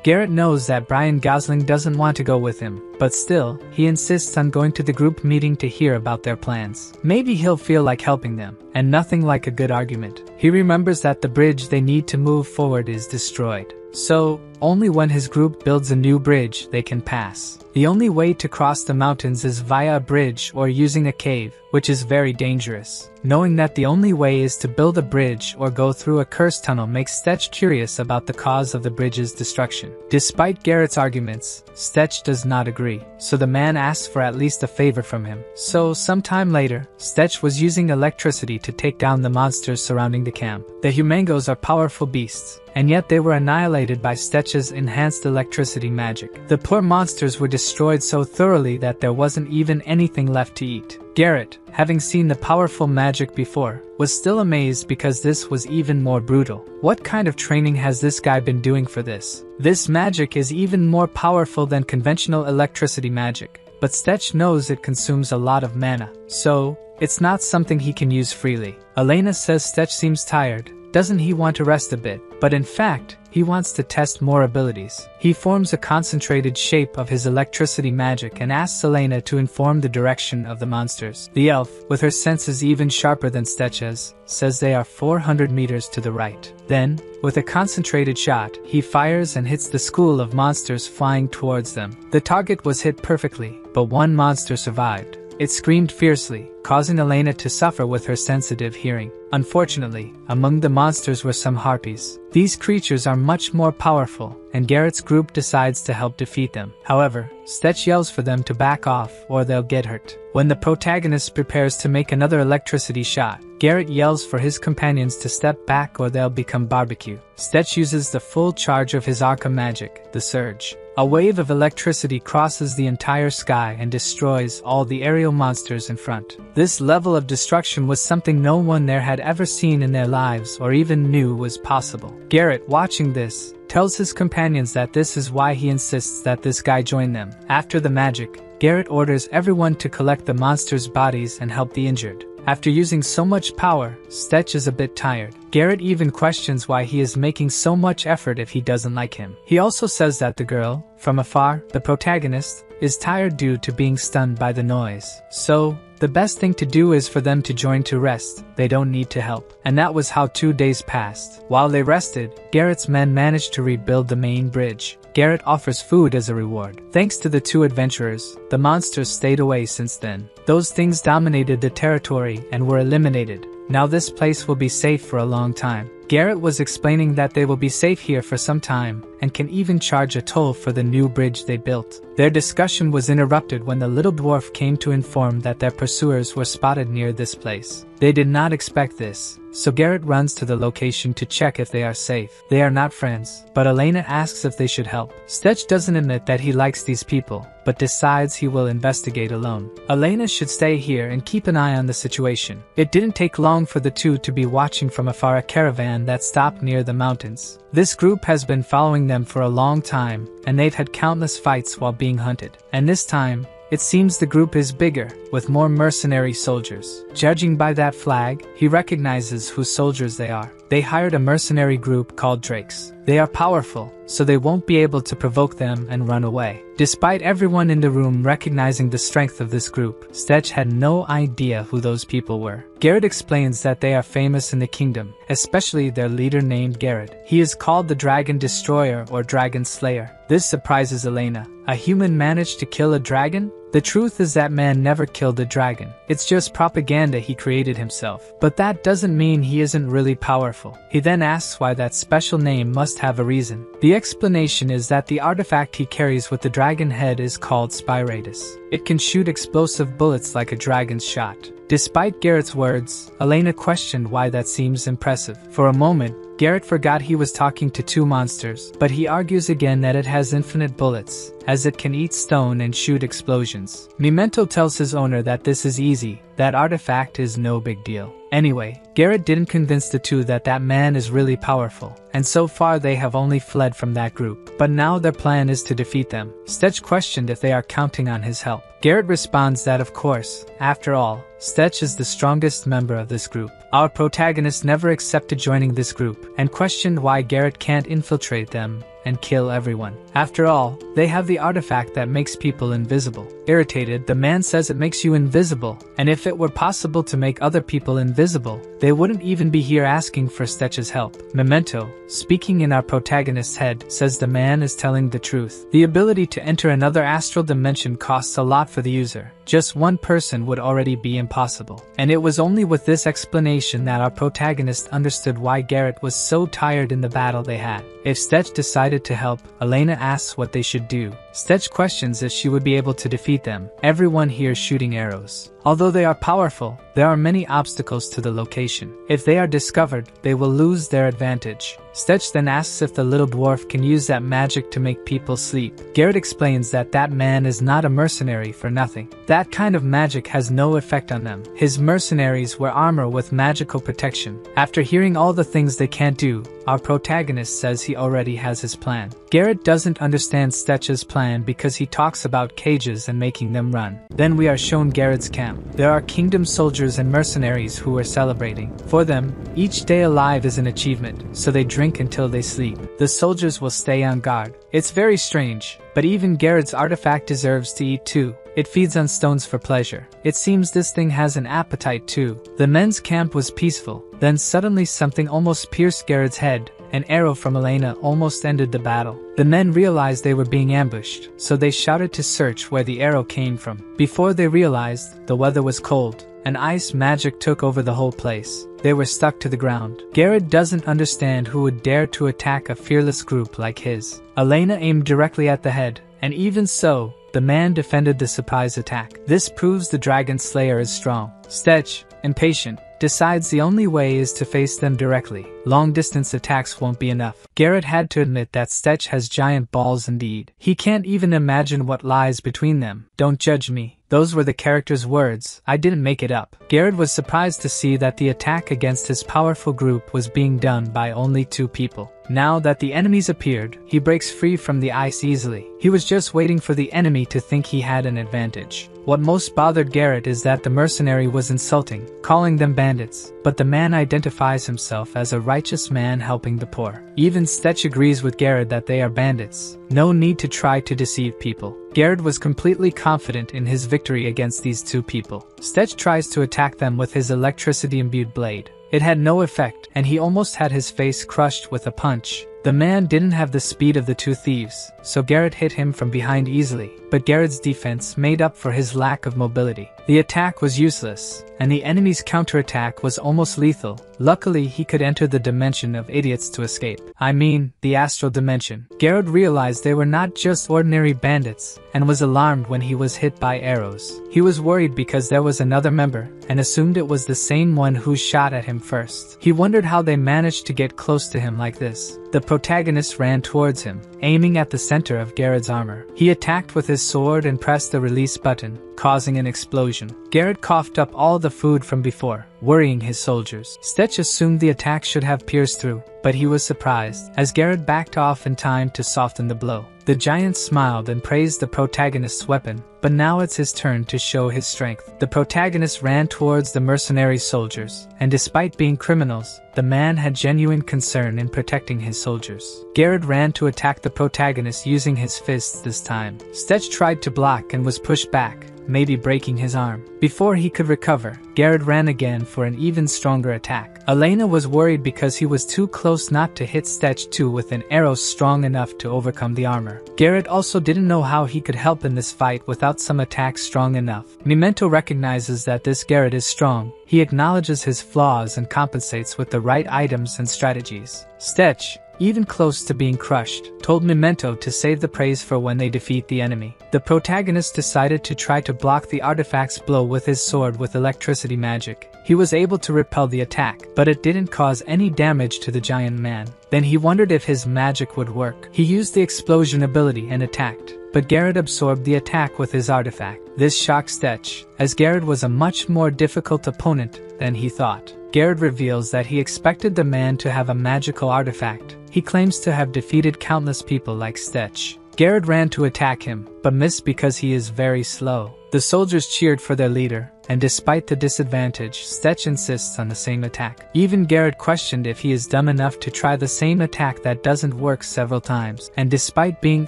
Garrett knows that Brian Gosling doesn't want to go with him, but still, he insists on going to the group meeting to hear about their plans. Maybe he'll feel like helping them, and nothing like a good argument. He remembers that the bridge they need to move forward is destroyed. So, only when his group builds a new bridge they can pass. The only way to cross the mountains is via a bridge or using a cave, which is very dangerous. Knowing that the only way is to build a bridge or go through a cursed tunnel makes Stetch curious about the cause of the bridge's destruction. Despite Garrett's arguments, Stetch does not agree, so the man asks for at least a favor from him. So, sometime later, Stetch was using electricity to take down the monsters surrounding the camp. The Humangos are powerful beasts, and yet they were annihilated by Stetch's enhanced electricity magic. The poor monsters were destroyed so thoroughly that there wasn't even anything left to eat. Garrett, having seen the powerful magic before, was still amazed because this was even more brutal. What kind of training has this guy been doing for this? This magic is even more powerful than conventional electricity magic, but Stetch knows it consumes a lot of mana, so it's not something he can use freely. Elena says Stetch seems tired, doesn't he want to rest a bit? But in fact, he wants to test more abilities. He forms a concentrated shape of his electricity magic and asks Elena to inform the direction of the monsters. The elf, with her senses even sharper than Stetch's, says they are 400 meters to the right. Then, with a concentrated shot, he fires and hits the school of monsters flying towards them. The target was hit perfectly, but one monster survived. It screamed fiercely, causing Elena to suffer with her sensitive hearing. Unfortunately, among the monsters were some harpies. These creatures are much more powerful, and Garrett's group decides to help defeat them. However, Stetch yells for them to back off or they'll get hurt. When the protagonist prepares to make another electricity shot, Garrett yells for his companions to step back or they'll become barbecue. Stetch uses the full charge of his Arca magic, the Surge. A wave of electricity crosses the entire sky and destroys all the aerial monsters in front. This level of destruction was something no one there had ever seen in their lives or even knew was possible. Garrett, watching this, tells his companions that this is why he insists that this guy join them. After the magic, Garrett orders everyone to collect the monsters' bodies and help the injured. After using so much power, Stetch is a bit tired. Garrett even questions why he is making so much effort if he doesn't like him. He also says that the girl, from afar, the protagonist, is tired due to being stunned by the noise. So, the best thing to do is for them to join to rest, they don't need to help. And that was how two days passed. While they rested, Garrett's men managed to rebuild the main bridge. Garrett offers food as a reward. Thanks to the two adventurers, the monsters stayed away since then. Those things dominated the territory and were eliminated. Now this place will be safe for a long time. Garrett was explaining that they will be safe here for some time and can even charge a toll for the new bridge they built. Their discussion was interrupted when the little dwarf came to inform that their pursuers were spotted near this place. They did not expect this, so Garrett runs to the location to check if they are safe. They are not friends, but Elena asks if they should help. Stetch doesn't admit that he likes these people, but decides he will investigate alone. Elena should stay here and keep an eye on the situation. It didn't take long for the two to be watching from afar a caravan that stopped near the mountains. This group has been following them for a long time, and they've had countless fights while being hunted. And this time, it seems the group is bigger, with more mercenary soldiers. Judging by that flag, he recognizes whose soldiers they are. They hired a mercenary group called Drakes. They are powerful, so they won't be able to provoke them and run away. Despite everyone in the room recognizing the strength of this group, Stetch had no idea who those people were. Garrett explains that they are famous in the kingdom, especially their leader named Garrett. He is called the Dragon Destroyer or Dragon Slayer. This surprises Elena. A human managed to kill a dragon? The truth is that man never killed a dragon. It's just propaganda he created himself. But that doesn't mean he isn't really powerful. He then asks why that special name must have a reason. The explanation is that the artifact he carries with the dragon head is called Spiratus. It can shoot explosive bullets like a dragon's shot. Despite Garrett's words, Elena questioned why that seems impressive. For a moment, Garrett forgot he was talking to two monsters, but he argues again that it has infinite bullets, as it can eat stone and shoot explosions. Memento tells his owner that this is easy, that artifact is no big deal. Anyway, Garrett didn't convince the two that that man is really powerful, and so far they have only fled from that group. But now their plan is to defeat them. Stetch questioned if they are counting on his help. Garrett responds that of course, after all, Stetch is the strongest member of this group. Our protagonist never accepted joining this group, and questioned why Garrett can't infiltrate them and kill everyone. After all, they have the artifact that makes people invisible. Irritated, the man says it makes you invisible, and if it were possible to make other people invisible, they wouldn't even be here asking for Stetch's help. Memento, speaking in our protagonist's head, says the man is telling the truth. The ability to enter another astral dimension costs a lot for the user. Just one person would already be impossible. And it was only with this explanation that our protagonist understood why Garrett was so tired in the battle they had. If Stetch decided to help, Elena asks what they should do. Stetch questions if she would be able to defeat them. Everyone here shooting arrows. Although they are powerful, there are many obstacles to the location. If they are discovered, they will lose their advantage. Stetch then asks if the little dwarf can use that magic to make people sleep. Garrett explains that that man is not a mercenary for nothing. That kind of magic has no effect on them. His mercenaries wear armor with magical protection. After hearing all the things they can't do, our protagonist says he already has his plan. Garrett doesn't understand Stetch's plan because he talks about cages and making them run. Then we are shown Garrett's camp. There are kingdom soldiers and mercenaries who are celebrating. For them, each day alive is an achievement, so they drink until they sleep. The soldiers will stay on guard. It's very strange, but even Garrett's artifact deserves to eat too. It feeds on stones for pleasure. It seems this thing has an appetite too. The men's camp was peaceful. Then suddenly something almost pierced Garrett's head. An arrow from Elena almost ended the battle. The men realized they were being ambushed, so they shouted to search where the arrow came from. Before they realized, the weather was cold, and ice magic took over the whole place. They were stuck to the ground. Garrett doesn't understand who would dare to attack a fearless group like his. Elena aimed directly at the head, and even so, the man defended the surprise attack. This proves the Dragon Slayer is strong. Stetch, impatient, decides the only way is to face them directly. Long distance attacks won't be enough. Garrett had to admit that Stetch has giant balls indeed. He can't even imagine what lies between them. Don't judge me. Those were the character's words. I didn't make it up. Garrett was surprised to see that the attack against his powerful group was being done by only two people. Now that the enemies appeared, he breaks free from the ice easily. He was just waiting for the enemy to think he had an advantage. What most bothered Garrett is that the mercenary was insulting, calling them bandits, but the man identifies himself as a righteous man helping the poor. Even Stetch agrees with Garrett that they are bandits. No need to try to deceive people. Garrett was completely confident in his victory against these two people. Stetch tries to attack them with his electricity-imbued blade. It had no effect, and he almost had his face crushed with a punch. The man didn't have the speed of the two thieves, so Garrett hit him from behind easily, but Garrett's defense made up for his lack of mobility. The attack was useless, and the enemy's counterattack was almost lethal. Luckily, he could enter the dimension of idiots to escape. I mean, the astral dimension. Garrett realized they were not just ordinary bandits, and was alarmed when he was hit by arrows. He was worried because there was another member, and assumed it was the same one who shot at him first. He wondered how they managed to get close to him like this. The protagonist ran towards him, aiming at the center of Garrett's armor. He attacked with his sword and pressed the release button, causing an explosion. Garrett coughed up all the food from before, worrying his soldiers. Stetch assumed the attack should have pierced through, but he was surprised, as Garrett backed off in time to soften the blow. The giant smiled and praised the protagonist's weapon, but now it's his turn to show his strength. The protagonist ran towards the mercenary soldiers, and despite being criminals, the man had genuine concern in protecting his soldiers. Garrett ran to attack the protagonist using his fists this time. Stetch tried to block and was pushed back, maybe breaking his arm. Before he could recover, Garrett ran again for an even stronger attack. Elena was worried because he was too close not to hit Stetch 2 with an arrow strong enough to overcome the armor. Garrett also didn't know how he could help in this fight without some attacks strong enough. Memento recognizes that this Garrett is strong. He acknowledges his flaws and compensates with the right items and strategies. Stetch, even close to being crushed, told Memento to save the praise for when they defeat the enemy. The protagonist decided to try to block the artifact's blow with his sword with electricity magic. He was able to repel the attack, but it didn't cause any damage to the giant man. Then he wondered if his magic would work. He used the explosion ability and attacked, but Garrett absorbed the attack with his artifact. This shocked Stetch, as Garrett was a much more difficult opponent than he thought. Garrett reveals that he expected the man to have a magical artifact. He claims to have defeated countless people like Stetch. Garrett ran to attack him, but missed because he is very slow. The soldiers cheered for their leader, and despite the disadvantage, Stetch insists on the same attack. Even Garrett questioned if he is dumb enough to try the same attack that doesn't work several times, and despite being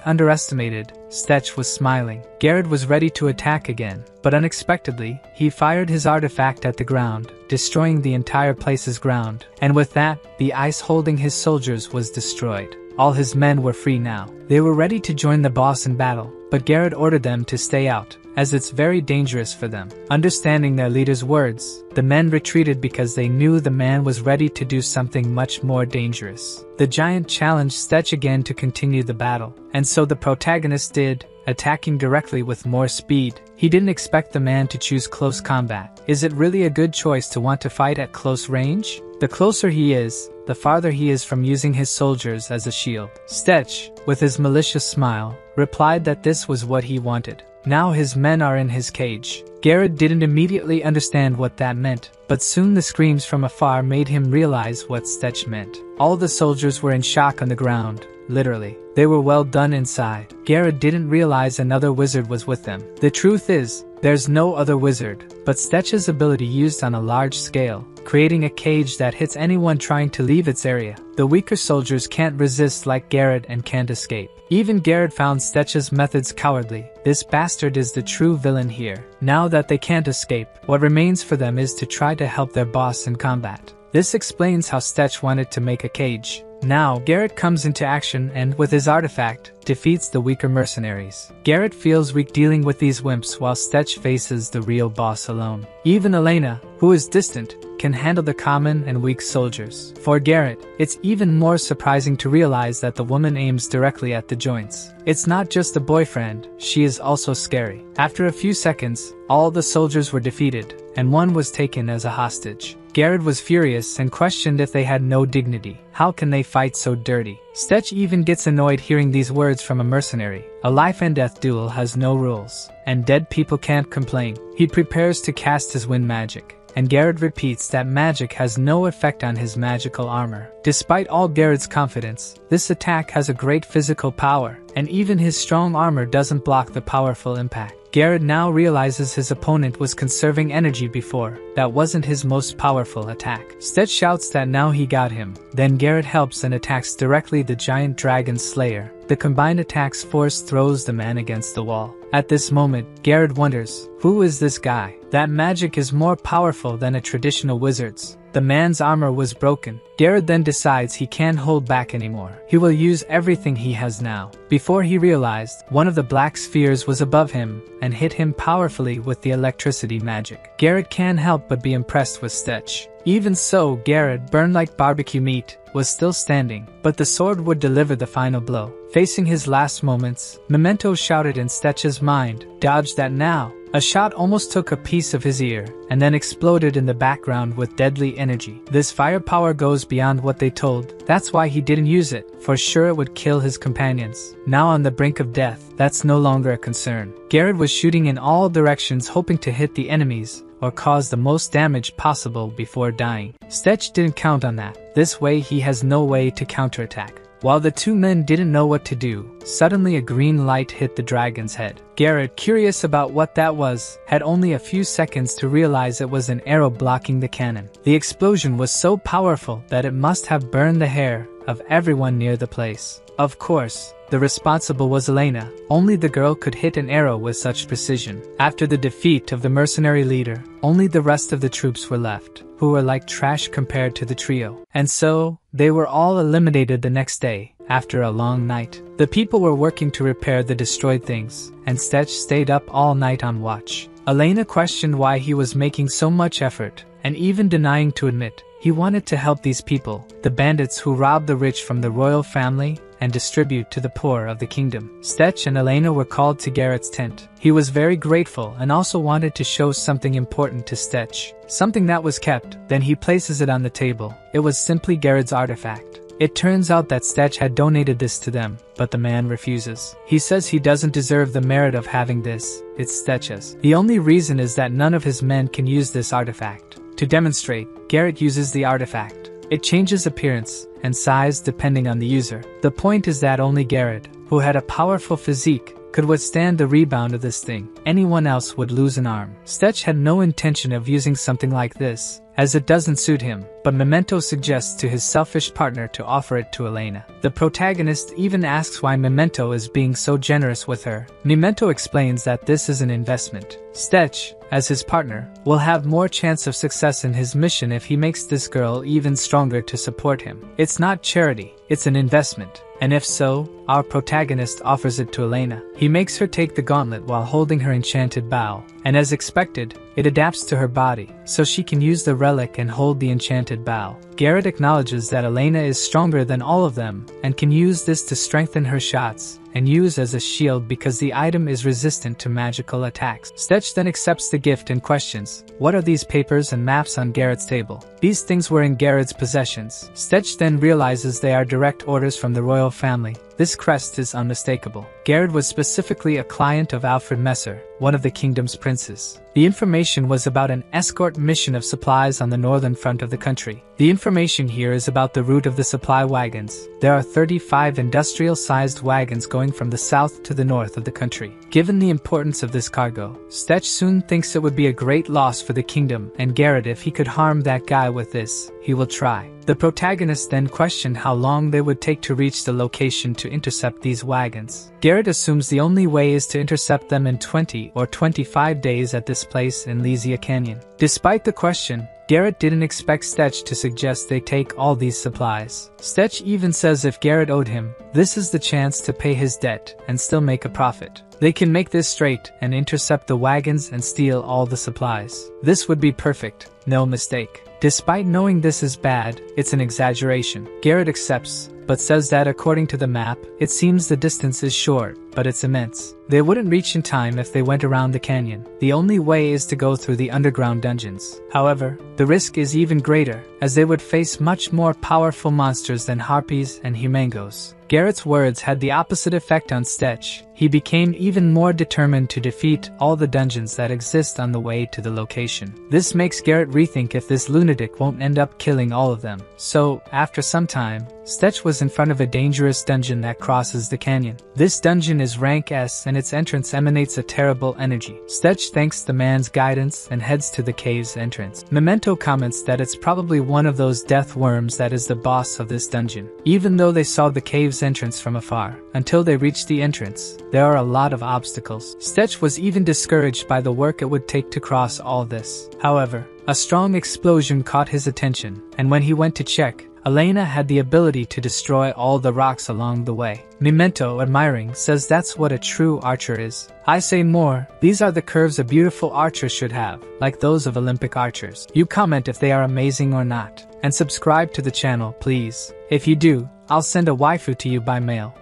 underestimated, Stetch was smiling. Garrett was ready to attack again, but unexpectedly, he fired his artifact at the ground, destroying the entire place's ground, and with that, the ice holding his soldiers was destroyed. All his men were free now. They were ready to join the boss in battle, but Garrett ordered them to stay out, as it's very dangerous for them. Understanding their leader's words, the men retreated because they knew the man was ready to do something much more dangerous. The giant challenged Stetch again to continue the battle, and so the protagonist did, attacking directly with more speed. He didn't expect the man to choose close combat. Is it really a good choice to want to fight at close range? The closer he is, the farther he is from using his soldiers as a shield. Stetch, with his malicious smile, replied that this was what he wanted. Now his men are in his cage. Garrett didn't immediately understand what that meant, but soon the screams from afar made him realize what Stetch meant. All the soldiers were in shock on the ground, literally. They were well done inside. Garrett didn't realize another wizard was with them. The truth is, there's no other wizard, but Stetch's ability used on a large scale, creating a cage that hits anyone trying to leave its area. The weaker soldiers can't resist like Garrett and can't escape. Even Garrett found Stetch's methods cowardly. This bastard is the true villain here. Now that they can't escape, what remains for them is to try to help their boss in combat. This explains how Stetch wanted to make a cage. Now, Garrett comes into action and, with his artifact, defeats the weaker mercenaries. Garrett feels weak dealing with these wimps while Stetch faces the real boss alone. Even Elena, who is distant, can handle the common and weak soldiers. For Garrett, it's even more surprising to realize that the woman aims directly at the joints. It's not just a boyfriend, she is also scary. After a few seconds, all the soldiers were defeated, and one was taken as a hostage. Garrett was furious and questioned if they had no dignity. How can they fight so dirty? Stetch even gets annoyed hearing these words from a mercenary. A life and death duel has no rules, and dead people can't complain. He prepares to cast his wind magic and Garrett repeats that magic has no effect on his magical armor. Despite all Garrett's confidence, this attack has a great physical power, and even his strong armor doesn't block the powerful impact. Garrett now realizes his opponent was conserving energy before. That wasn't his most powerful attack. Stetch shouts that now he got him. Then Garrett helps and attacks directly the giant dragon slayer. The combined attacks force throws the man against the wall. At this moment, Garrett wonders, who is this guy? That magic is more powerful than a traditional wizard's. The man's armor was broken. Garrett then decides he can't hold back anymore. He will use everything he has now. Before he realized, one of the black spheres was above him and hit him powerfully with the electricity magic. Garrett can't help but be impressed with Stetch. Even so, Garrett, burned like barbecue meat, was still standing, but the sword would deliver the final blow. Facing his last moments, Memento shouted in Stetch's mind, Dodge that now! A shot almost took a piece of his ear, and then exploded in the background with deadly energy. This firepower goes beyond what they told, that's why he didn't use it, for sure it would kill his companions. Now on the brink of death, that's no longer a concern. Garrett was shooting in all directions hoping to hit the enemies, or cause the most damage possible before dying. Stetch didn't count on that. This way he has no way to counterattack. While the two men didn't know what to do, suddenly a green light hit the dragon's head. Garrett, curious about what that was, had only a few seconds to realize it was an arrow blocking the cannon. The explosion was so powerful that it must have burned the hair of everyone near the place. Of course, the responsible was Elena. Only the girl could hit an arrow with such precision. After the defeat of the mercenary leader, only the rest of the troops were left, who were like trash compared to the trio. And so, they were all eliminated the next day, after a long night. The people were working to repair the destroyed things, and Stetch stayed up all night on watch. Elena questioned why he was making so much effort, and even denying to admit he wanted to help these people, the bandits who robbed the rich from the royal family and distribute to the poor of the kingdom. Stetch and Elena were called to Garrett's tent. He was very grateful and also wanted to show something important to Stetch. Something that was kept, then he places it on the table. It was simply Garrett's artifact. It turns out that Stetch had donated this to them, but the man refuses. He says he doesn't deserve the merit of having this, it's Stetch's. The only reason is that none of his men can use this artifact. To demonstrate, Garrett uses the artifact. It changes appearance and size depending on the user. The point is that only Garrett, who had a powerful physique, could withstand the rebound of this thing. Anyone else would lose an arm. Stetch had no intention of using something like this, as it doesn't suit him, but Memento suggests to his selfish partner to offer it to Elena. The protagonist even asks why Memento is being so generous with her. Memento explains that this is an investment. Stetch, as his partner, will have more chance of success in his mission if he makes this girl even stronger to support him. It's not charity, it's an investment. And if so, our protagonist offers it to Elena. He makes her take the gauntlet while holding her enchanted bow, and as expected, it adapts to her body, so she can use the relic and hold the enchanted bow. Garrett acknowledges that Elena is stronger than all of them, and can use this to strengthen her shots, and use as a shield because the item is resistant to magical attacks. Stetch then accepts the gift and questions, what are these papers and maps on Garrett's table? These things were in Garrett's possessions. Stetch then realizes they are direct orders from the royal family, this crest is unmistakable. Garrett was specifically a client of Alfred Messer, one of the kingdom's princes. The information was about an escort mission of supplies on the northern front of the country. The information here is about the route of the supply wagons. There are 35 industrial-sized wagons going from the south to the north of the country. Given the importance of this cargo, Stetch soon thinks it would be a great loss for the kingdom, and Garrett if he could harm that guy with this, he will try. The protagonist then questioned how long they would take to reach the location to intercept these wagons. Garrett assumes the only way is to intercept them in 20 or 25 days at this place in Lysia Canyon. Despite the question, Garrett didn't expect Stetch to suggest they take all these supplies. Stetch even says if Garrett owed him, this is the chance to pay his debt and still make a profit. They can make this straight and intercept the wagons and steal all the supplies. This would be perfect, no mistake. Despite knowing this is bad, it's an exaggeration. Garrett accepts, but says that according to the map, it seems the distance is short, but it's immense. They wouldn't reach in time if they went around the canyon. The only way is to go through the underground dungeons. However, the risk is even greater, as they would face much more powerful monsters than harpies and humangos. Garrett's words had the opposite effect on Stetch. He became even more determined to defeat all the dungeons that exist on the way to the location. This makes Garrett rethink if this lunatic won't end up killing all of them. So, after some time, Stetch was in front of a dangerous dungeon that crosses the canyon. This dungeon is rank S and its entrance emanates a terrible energy. Stetch thanks the man's guidance and heads to the cave's entrance. Memento comments that it's probably one of those death worms that is the boss of this dungeon. Even though they saw the cave's entrance from afar, until they reached the entrance, there are a lot of obstacles. Stetch was even discouraged by the work it would take to cross all this. However, a strong explosion caught his attention, and when he went to check, Elena had the ability to destroy all the rocks along the way. Memento, admiring, says that's what a true archer is. I say more, these are the curves a beautiful archer should have, like those of Olympic archers. You comment if they are amazing or not. And subscribe to the channel, please. If you do, I'll send a waifu to you by mail.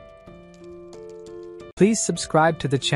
Please subscribe to the channel.